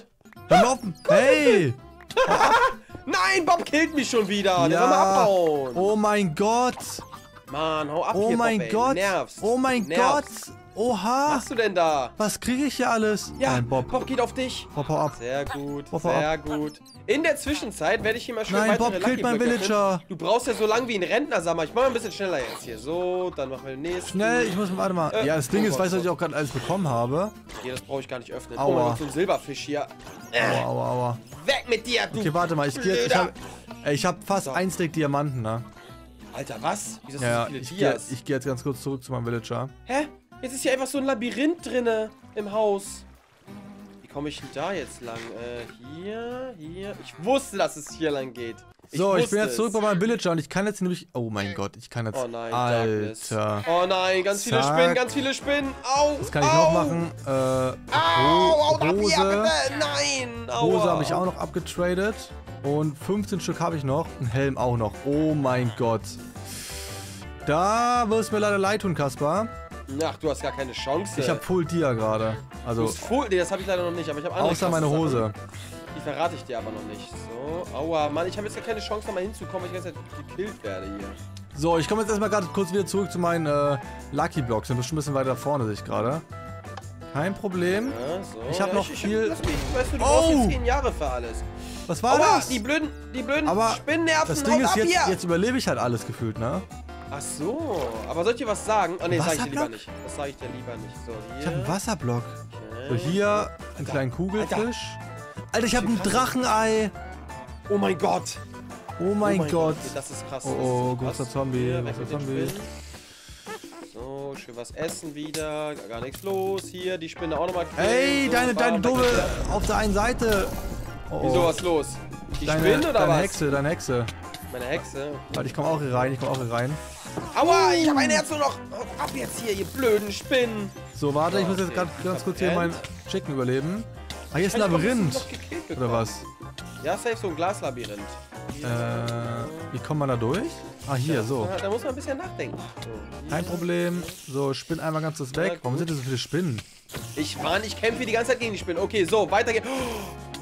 Speaker 1: Dann laufen, hey. [laughs]
Speaker 2: Nein, Bob killt mich schon wieder. Der
Speaker 1: Ja.
Speaker 2: soll mal abbauen.
Speaker 1: Oh mein Gott.
Speaker 2: Mann, hau ab
Speaker 1: Oh
Speaker 2: hier,
Speaker 1: mein
Speaker 2: Bob.
Speaker 1: Gott.
Speaker 2: Nervst.
Speaker 1: Oh mein
Speaker 2: Nervst.
Speaker 1: Gott. Oha.
Speaker 2: Was machst du denn da?
Speaker 1: Was kriege ich hier alles?
Speaker 2: Ja,
Speaker 1: Nein, Bob.
Speaker 2: Bob geht auf dich.
Speaker 1: Bob, hau ab.
Speaker 2: Sehr gut,
Speaker 1: Bob,
Speaker 2: sehr gut. In der Zwischenzeit werde ich hier mal schön
Speaker 1: Nein, Bob killt meinen Villager.
Speaker 2: Du brauchst ja so lang wie ein Rentner, sag mal. Ich mach mal ein bisschen schneller jetzt hier. So, dann machen wir den nächsten.
Speaker 1: Schnell, ich muss, warte mal.
Speaker 2: Äh,
Speaker 1: Ja, das Ding
Speaker 2: oh
Speaker 1: ist,
Speaker 2: Gott,
Speaker 1: weißt du, was ich
Speaker 2: Gott.
Speaker 1: auch gerade alles bekommen habe?
Speaker 2: Hier, das brauche ich gar nicht öffnen.
Speaker 1: Aua.
Speaker 2: Oh mein Gott, so ein Silberfisch hier.
Speaker 1: Aua, aua, aua.
Speaker 2: Weg mit dir, du
Speaker 1: Okay, warte mal, ich gehe ich
Speaker 2: Blöder.
Speaker 1: hab, ich fast
Speaker 2: So.
Speaker 1: ein Stack Diamanten, ne?
Speaker 2: Alter, was? Wieso
Speaker 1: Ja,
Speaker 2: so
Speaker 1: ich
Speaker 2: viele
Speaker 1: gehe
Speaker 2: Dias?
Speaker 1: ich geh jetzt ganz kurz zurück zu meinem Villager.
Speaker 2: Hä? Jetzt ist hier einfach so ein Labyrinth drinne im Haus. Wie komme ich denn da jetzt lang? Äh, hier, hier. Ich wusste, dass es hier lang geht.
Speaker 1: So, ich, bin jetzt zurück
Speaker 2: es.
Speaker 1: bei meinem Villager und ich kann jetzt nämlich... Oh mein Gott, ich kann jetzt...
Speaker 2: Oh nein.
Speaker 1: Alter.
Speaker 2: Oh nein, ganz viele
Speaker 1: Zack.
Speaker 2: Spinnen, ganz viele Spinnen. Au.
Speaker 1: Was kann ich
Speaker 2: au.
Speaker 1: noch machen? Äh,
Speaker 2: Au, au,
Speaker 1: Hose.
Speaker 2: bitte. Nein. Aua.
Speaker 1: Hose habe ich auch noch abgetradet. Und 15 Stück habe ich noch. Ein Helm auch noch. Oh mein Gott. Da wirst du mir leider leid tun, Kaspar.
Speaker 2: Ach, du hast gar keine Chance.
Speaker 1: Ich habe Full Dia gerade.
Speaker 2: Du
Speaker 1: Also,
Speaker 2: hast voll. Nee, das habe ich leider noch nicht, aber ich habe andere
Speaker 1: außer meine
Speaker 2: Sachen.
Speaker 1: Hose.
Speaker 2: Die verrate ich dir aber noch nicht. So, aua, Mann, ich habe jetzt gar keine Chance, da mal hinzukommen, weil ich die ganze Zeit gekillt werde hier.
Speaker 1: So, ich komme jetzt erstmal gerade kurz wieder zurück zu meinen äh, Lucky Blocks. Sind bestimmt ein bisschen weiter vorne, sehe ich gerade. Kein Problem.
Speaker 2: Ja, so.
Speaker 1: Ich hab
Speaker 2: ja,
Speaker 1: noch
Speaker 2: ich,
Speaker 1: viel-
Speaker 2: Ich, lass mich, weißt du, du
Speaker 1: Oh!
Speaker 2: brauchst jetzt 10 Jahre für alles.
Speaker 1: Was war
Speaker 2: Aua,
Speaker 1: das?
Speaker 2: die blöden, die blöden
Speaker 1: Aber
Speaker 2: Spinnnerven,
Speaker 1: Das Ding ist, jetzt, jetzt überlebe ich halt alles gefühlt, ne?
Speaker 2: Ach so, aber soll ich dir was sagen? Oh ne, sag ich dir lieber nicht. Das sage ich dir lieber nicht. So, hier.
Speaker 1: Ich habe einen Wasserblock. So,
Speaker 2: Okay.
Speaker 1: hier einen kleinen Kugelfisch. Alter, ich habe ein. Drachenei.
Speaker 2: Oh mein Gott.
Speaker 1: Oh mein, Gott.
Speaker 2: Okay, das ist krass.
Speaker 1: Oh, oh, großer Zombie, großer Zombie.
Speaker 2: So, schön was essen wieder. Gar nichts los. Hier, die Spinne auch nochmal.
Speaker 1: Ey,
Speaker 2: so,
Speaker 1: deine, deine
Speaker 2: der-
Speaker 1: auf der einen Seite. Oh,
Speaker 2: Wieso,
Speaker 1: oh.
Speaker 2: was los? Die
Speaker 1: Deine,
Speaker 2: Spinne oder
Speaker 1: deine
Speaker 2: was?
Speaker 1: Hexe, deine Hexe.
Speaker 2: Meine Hexe.
Speaker 1: Warte, ich komme auch hier rein, ich komme auch hier rein.
Speaker 2: Aua, ich habe ein Herz nur noch. Ab jetzt hier, ihr blöden Spinnen.
Speaker 1: So, warte, ich muss jetzt grad, ganz kurz hier mein. Chicken überleben. Ah, hier ist ein Labyrinth.
Speaker 2: das
Speaker 1: Oder was?
Speaker 2: Ja, safe so ein Glaslabyrinth.
Speaker 1: Äh, wie kommt man da durch? Ah, hier, so.
Speaker 2: Da, da muss man ein bisschen nachdenken. So,
Speaker 1: Kein Problem. So, spinn einmal ganz das weg. Warum sind hier so viele Spinnen?
Speaker 2: Ich, Mann, ich kämpfe die ganze Zeit gegen die Spinnen. Okay, so, weiter geht's.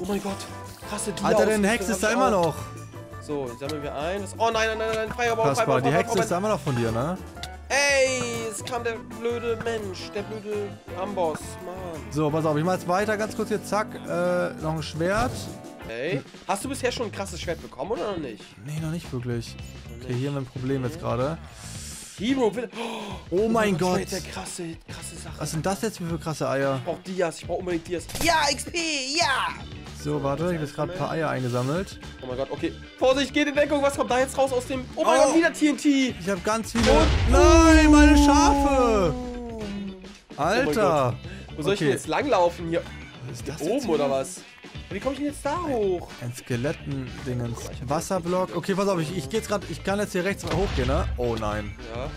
Speaker 2: Oh mein Gott. Krasse
Speaker 1: Alter, deine Hexe ist da immer noch.
Speaker 2: So, jetzt sammeln wir ein. Das, oh nein, nein, nein, nein, Feuerball,
Speaker 1: Kaspar,
Speaker 2: Feuerball,
Speaker 1: die Hexe
Speaker 2: Feuerball.
Speaker 1: ist da immer noch von dir, ne?
Speaker 2: Ey, es kam der blöde Mensch, der blöde Amboss, Mann.
Speaker 1: So, pass auf, ich mach jetzt weiter, ganz kurz hier, zack, äh, noch ein Schwert.
Speaker 2: Ey, hast du bisher schon ein krasses Schwert bekommen oder noch nicht?
Speaker 1: Nee, noch nicht wirklich. Okay, hier haben wir ein Problem jetzt gerade.
Speaker 2: Hero will.
Speaker 1: Oh mein Gott.
Speaker 2: Der krasse, krasse Sache.
Speaker 1: Was sind das jetzt für krasse Eier?
Speaker 2: Ich brauch Dias, ich brauch unbedingt Dias. Ja, XP, ja!
Speaker 1: So, warte, ich habe jetzt gerade ein paar Eier eingesammelt.
Speaker 2: Oh mein Gott, okay. Vorsicht, geht in Deckung, was kommt da jetzt raus aus dem. Oh mein
Speaker 1: Oh.
Speaker 2: Gott, wieder TNT!
Speaker 1: Ich habe ganz viele...
Speaker 2: Und-
Speaker 1: Nein, meine Schafe! Alter!
Speaker 2: Wo soll ich denn
Speaker 1: Okay.
Speaker 2: jetzt langlaufen? Hier
Speaker 1: Was ist das
Speaker 2: oben
Speaker 1: hier?
Speaker 2: oder was? Wie komme ich denn jetzt da hoch?
Speaker 1: Ein Skeletten-Dingens. Wasserblock. Okay, pass auf, ich, ich geh jetzt gerade... Ich kann jetzt hier rechts hochgehen, ne? Oh nein.
Speaker 2: Ja.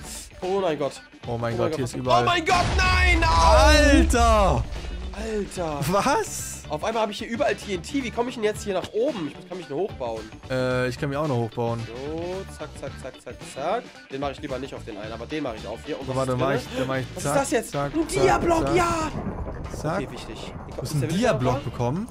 Speaker 2: Oh mein Gott.
Speaker 1: Oh mein
Speaker 2: Oh
Speaker 1: Gott,
Speaker 2: mein
Speaker 1: hier ist überall...
Speaker 2: Oh mein Gott, nein! Au!
Speaker 1: Alter!
Speaker 2: Alter.
Speaker 1: Was?
Speaker 2: Auf einmal habe ich hier überall TNT. Wie komme ich denn jetzt hier nach oben? Ich kann mich nur hochbauen.
Speaker 1: Äh, ich kann mich auch noch hochbauen.
Speaker 2: So, zack, zack, zack, zack, zack. Den mache ich lieber nicht auf den einen, aber den mache ich auf hier. Und was
Speaker 1: warte, mach ich, dann mach ich
Speaker 2: Was
Speaker 1: zack,
Speaker 2: ist das jetzt?
Speaker 1: Zack,
Speaker 2: ein Diablock, ja!
Speaker 1: Zack.
Speaker 2: Okay, wichtig.
Speaker 1: Du hast einen Diablock bekommen.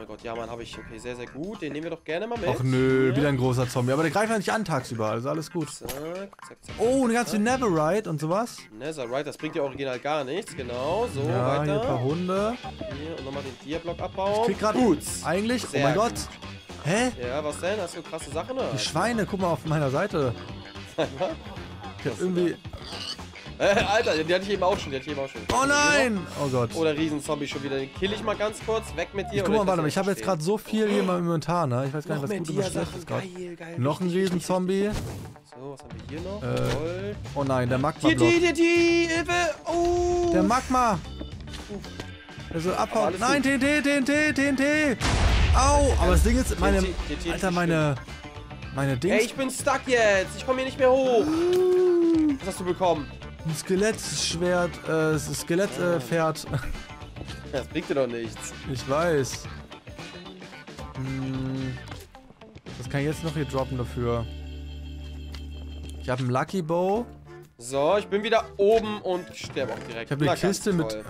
Speaker 2: Oh mein Gott, ja, Mann, habe ich. Okay, sehr, sehr gut. Den nehmen wir doch gerne mal mit.
Speaker 1: Ach nö, wieder ein großer Zombie. Aber der greift ja nicht an tagsüber, also alles gut.
Speaker 2: Zack, zack, zack.
Speaker 1: Oh, eine ganze
Speaker 2: zack.
Speaker 1: Netherite und sowas.
Speaker 2: Netherite, das bringt ja original gar nichts. Genau, so,
Speaker 1: Ja, hier ein paar
Speaker 2: weiter.
Speaker 1: Hunde.
Speaker 2: Hier, und nochmal den Dia-Block abbauen.
Speaker 1: Ich krieg grad
Speaker 2: Boots.
Speaker 1: eigentlich... Oh
Speaker 2: Sehr
Speaker 1: mein Gott.
Speaker 2: gut.
Speaker 1: Hä?
Speaker 2: Ja, was denn? Hast du krasse Sachen, oder?
Speaker 1: Die Schweine, guck mal auf meiner Seite. Ich hab irgendwie...
Speaker 2: Äh, Alter, die hatte ich eben auch schon, die hatte ich eben auch schon.
Speaker 1: Oh nein! Oh Gott.
Speaker 2: Oder Riesenzombie schon wieder. Den kill ich mal ganz kurz. Weg mit dir.
Speaker 1: Ich guck mal, warte mal, ich habe jetzt gerade so viel hier in meinem Inventar, ne? Ich weiß gar nicht, was gut oder schlecht
Speaker 2: Dia-Sachen.
Speaker 1: ist gerade. Noch ein Riesenzombie.
Speaker 2: So, was haben wir hier noch?
Speaker 1: Äh. Oh nein, der Magma-Block.
Speaker 2: TNT, TNT, Hilfe! Oh!
Speaker 1: Der Magma! Also abhauen. Nein. TNT, TNT, TNT! Au! Aber das Ding ist, meine. Alter, meine. Meine
Speaker 2: Ey,
Speaker 1: Dings.
Speaker 2: ich bin stuck jetzt. Ich komme hier nicht mehr hoch. Was hast du bekommen?
Speaker 1: Ein Skelettschwert, äh, Skelettpferd. [laughs]
Speaker 2: Das bringt dir doch nichts.
Speaker 1: ich weiß. Hm, was kann ich jetzt noch hier droppen dafür? Ich habe einen Lucky Bow.
Speaker 2: So, ich bin wieder oben und sterbe auch direkt.
Speaker 1: Ich habe eine Kiste mit. Äh,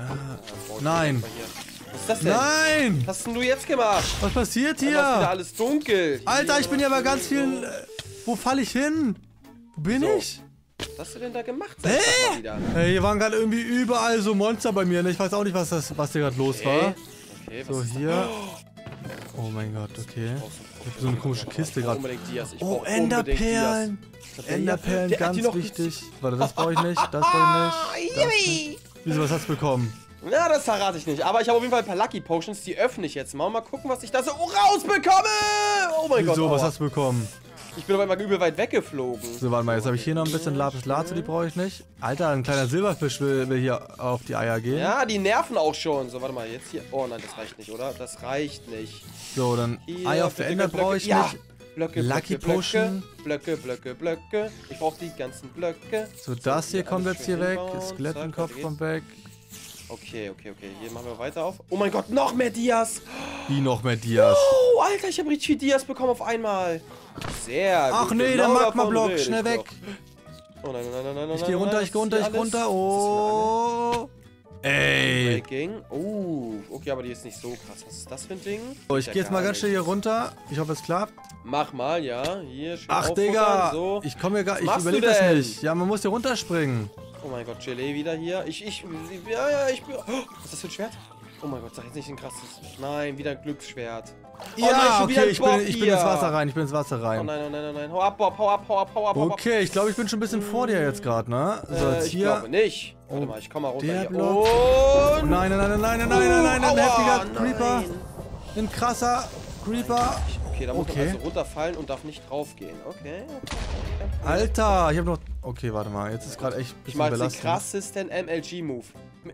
Speaker 1: nein.
Speaker 2: hier. Was ist das denn?
Speaker 1: nein!
Speaker 2: Was hast denn du jetzt gemacht?
Speaker 1: Was passiert
Speaker 2: Dann ist wieder
Speaker 1: hier?
Speaker 2: alles dunkel.
Speaker 1: Alter,
Speaker 2: Hier
Speaker 1: ich bin ja bei ganz vielen. Äh, wo falle ich hin? Wo bin
Speaker 2: So.
Speaker 1: ich?
Speaker 2: Was hast du denn da gemacht?
Speaker 1: Hä? Hey, hier waren gerade irgendwie überall so Monster bei mir. Ne? Ich weiß auch nicht, was, das, was hier gerade los war.
Speaker 2: Okay, okay was
Speaker 1: So, hier. Oh mein Gott, okay. Ich hab so eine komische Kiste gerade. Oh, Enderperlen. Enderperlen, ganz wichtig. Warte, das brauche ich nicht. Das brauche ich nicht. Das. Wieso, was hast du bekommen?
Speaker 2: Na, das verrate ich nicht. Aber ich habe auf jeden Fall ein paar Lucky Potions. Die öffne ich jetzt mal. Mal gucken, was ich da so rausbekomme. Oh mein Gott.
Speaker 1: Wieso, was
Speaker 2: aua.
Speaker 1: hast du bekommen?
Speaker 2: Ich bin auf einmal übel weit weggeflogen.
Speaker 1: So, warte mal, jetzt habe ich hier noch ein bisschen Lapis Lazuli, die brauche ich nicht. Alter, ein kleiner Silberfisch will, will hier auf die Eier gehen.
Speaker 2: Ja, die nerven auch schon. So, warte mal, jetzt hier. Oh nein, das reicht nicht, oder? Das reicht nicht.
Speaker 1: So, dann
Speaker 2: Hier,
Speaker 1: of the
Speaker 2: bitte,
Speaker 1: Ender brauche ich
Speaker 2: ja.
Speaker 1: nicht.
Speaker 2: Blöcke,
Speaker 1: Lucky
Speaker 2: Blöcke,
Speaker 1: Potion.
Speaker 2: Blöcke, Blöcke, Blöcke. Ich brauche die ganzen Blöcke.
Speaker 1: So, das hier kommt jetzt hier weg. Skelettenkopf kommt weg.
Speaker 2: Okay, okay, okay. Hier machen wir weiter auf. Oh mein Gott, noch mehr Dias.
Speaker 1: Wie noch mehr Dias.
Speaker 2: Oh, Alter, ich habe richtig viel Dias bekommen auf einmal. Sehr gut.
Speaker 1: Ach nee, der
Speaker 2: genau
Speaker 1: Magma-Block,
Speaker 2: davon rede
Speaker 1: schnell weg.
Speaker 2: doch. Oh nein, nein, nein, nein, nein.
Speaker 1: Ich gehe runter, ich gehe runter, ich gehe runter. Oh. Ey.
Speaker 2: Breaking. Oh, okay, aber die ist nicht so krass. Was ist das für ein Ding?
Speaker 1: So, ich
Speaker 2: Ja,
Speaker 1: gehe jetzt mal ganz schnell hier runter. Ich hoffe, es klappt.
Speaker 2: Mach mal, ja. Hier, schön
Speaker 1: Ach, Digga.
Speaker 2: So.
Speaker 1: Ich komme hier gar... Ich überlebe das nicht. Ja, man muss hier runterspringen.
Speaker 2: Oh mein Gott, Gelee wieder hier. Ich, ich, ja, ja, ich bin. Oh, was ist das für ein Schwert? Oh mein Gott, sag jetzt nicht ein krasses. Nein, wieder ein Glücksschwert. Oh nein,
Speaker 1: ja,
Speaker 2: wieder
Speaker 1: okay, ich bin, ich bin ins Wasser rein. Ich bin ins Wasser
Speaker 2: Oh
Speaker 1: rein.
Speaker 2: nein, oh nein, oh nein. Hau ab, Bob, hau ab, hau ab, hau ab.
Speaker 1: Okay, ich glaube, ich bin schon ein bisschen vor dir jetzt gerade, ne? So,
Speaker 2: Äh,
Speaker 1: jetzt
Speaker 2: ich
Speaker 1: hier.
Speaker 2: glaube nicht. Warte
Speaker 1: Oh,
Speaker 2: mal, ich komm mal runter
Speaker 1: der
Speaker 2: hier. Und...
Speaker 1: Nein, nein, nein, nein, nein, nein, nein, nein, ein
Speaker 2: Aua,
Speaker 1: heftiger
Speaker 2: nein.
Speaker 1: Creeper. Ein krasser Creeper.
Speaker 2: Okay, da muss
Speaker 1: Okay.
Speaker 2: man also runterfallen und darf nicht draufgehen. Okay.
Speaker 1: Alter, ich habe noch... Okay, warte mal. Jetzt ist gerade echt ein
Speaker 2: Ich
Speaker 1: bisschen
Speaker 2: mache jetzt den
Speaker 1: belastend.
Speaker 2: krassesten MLG-Move.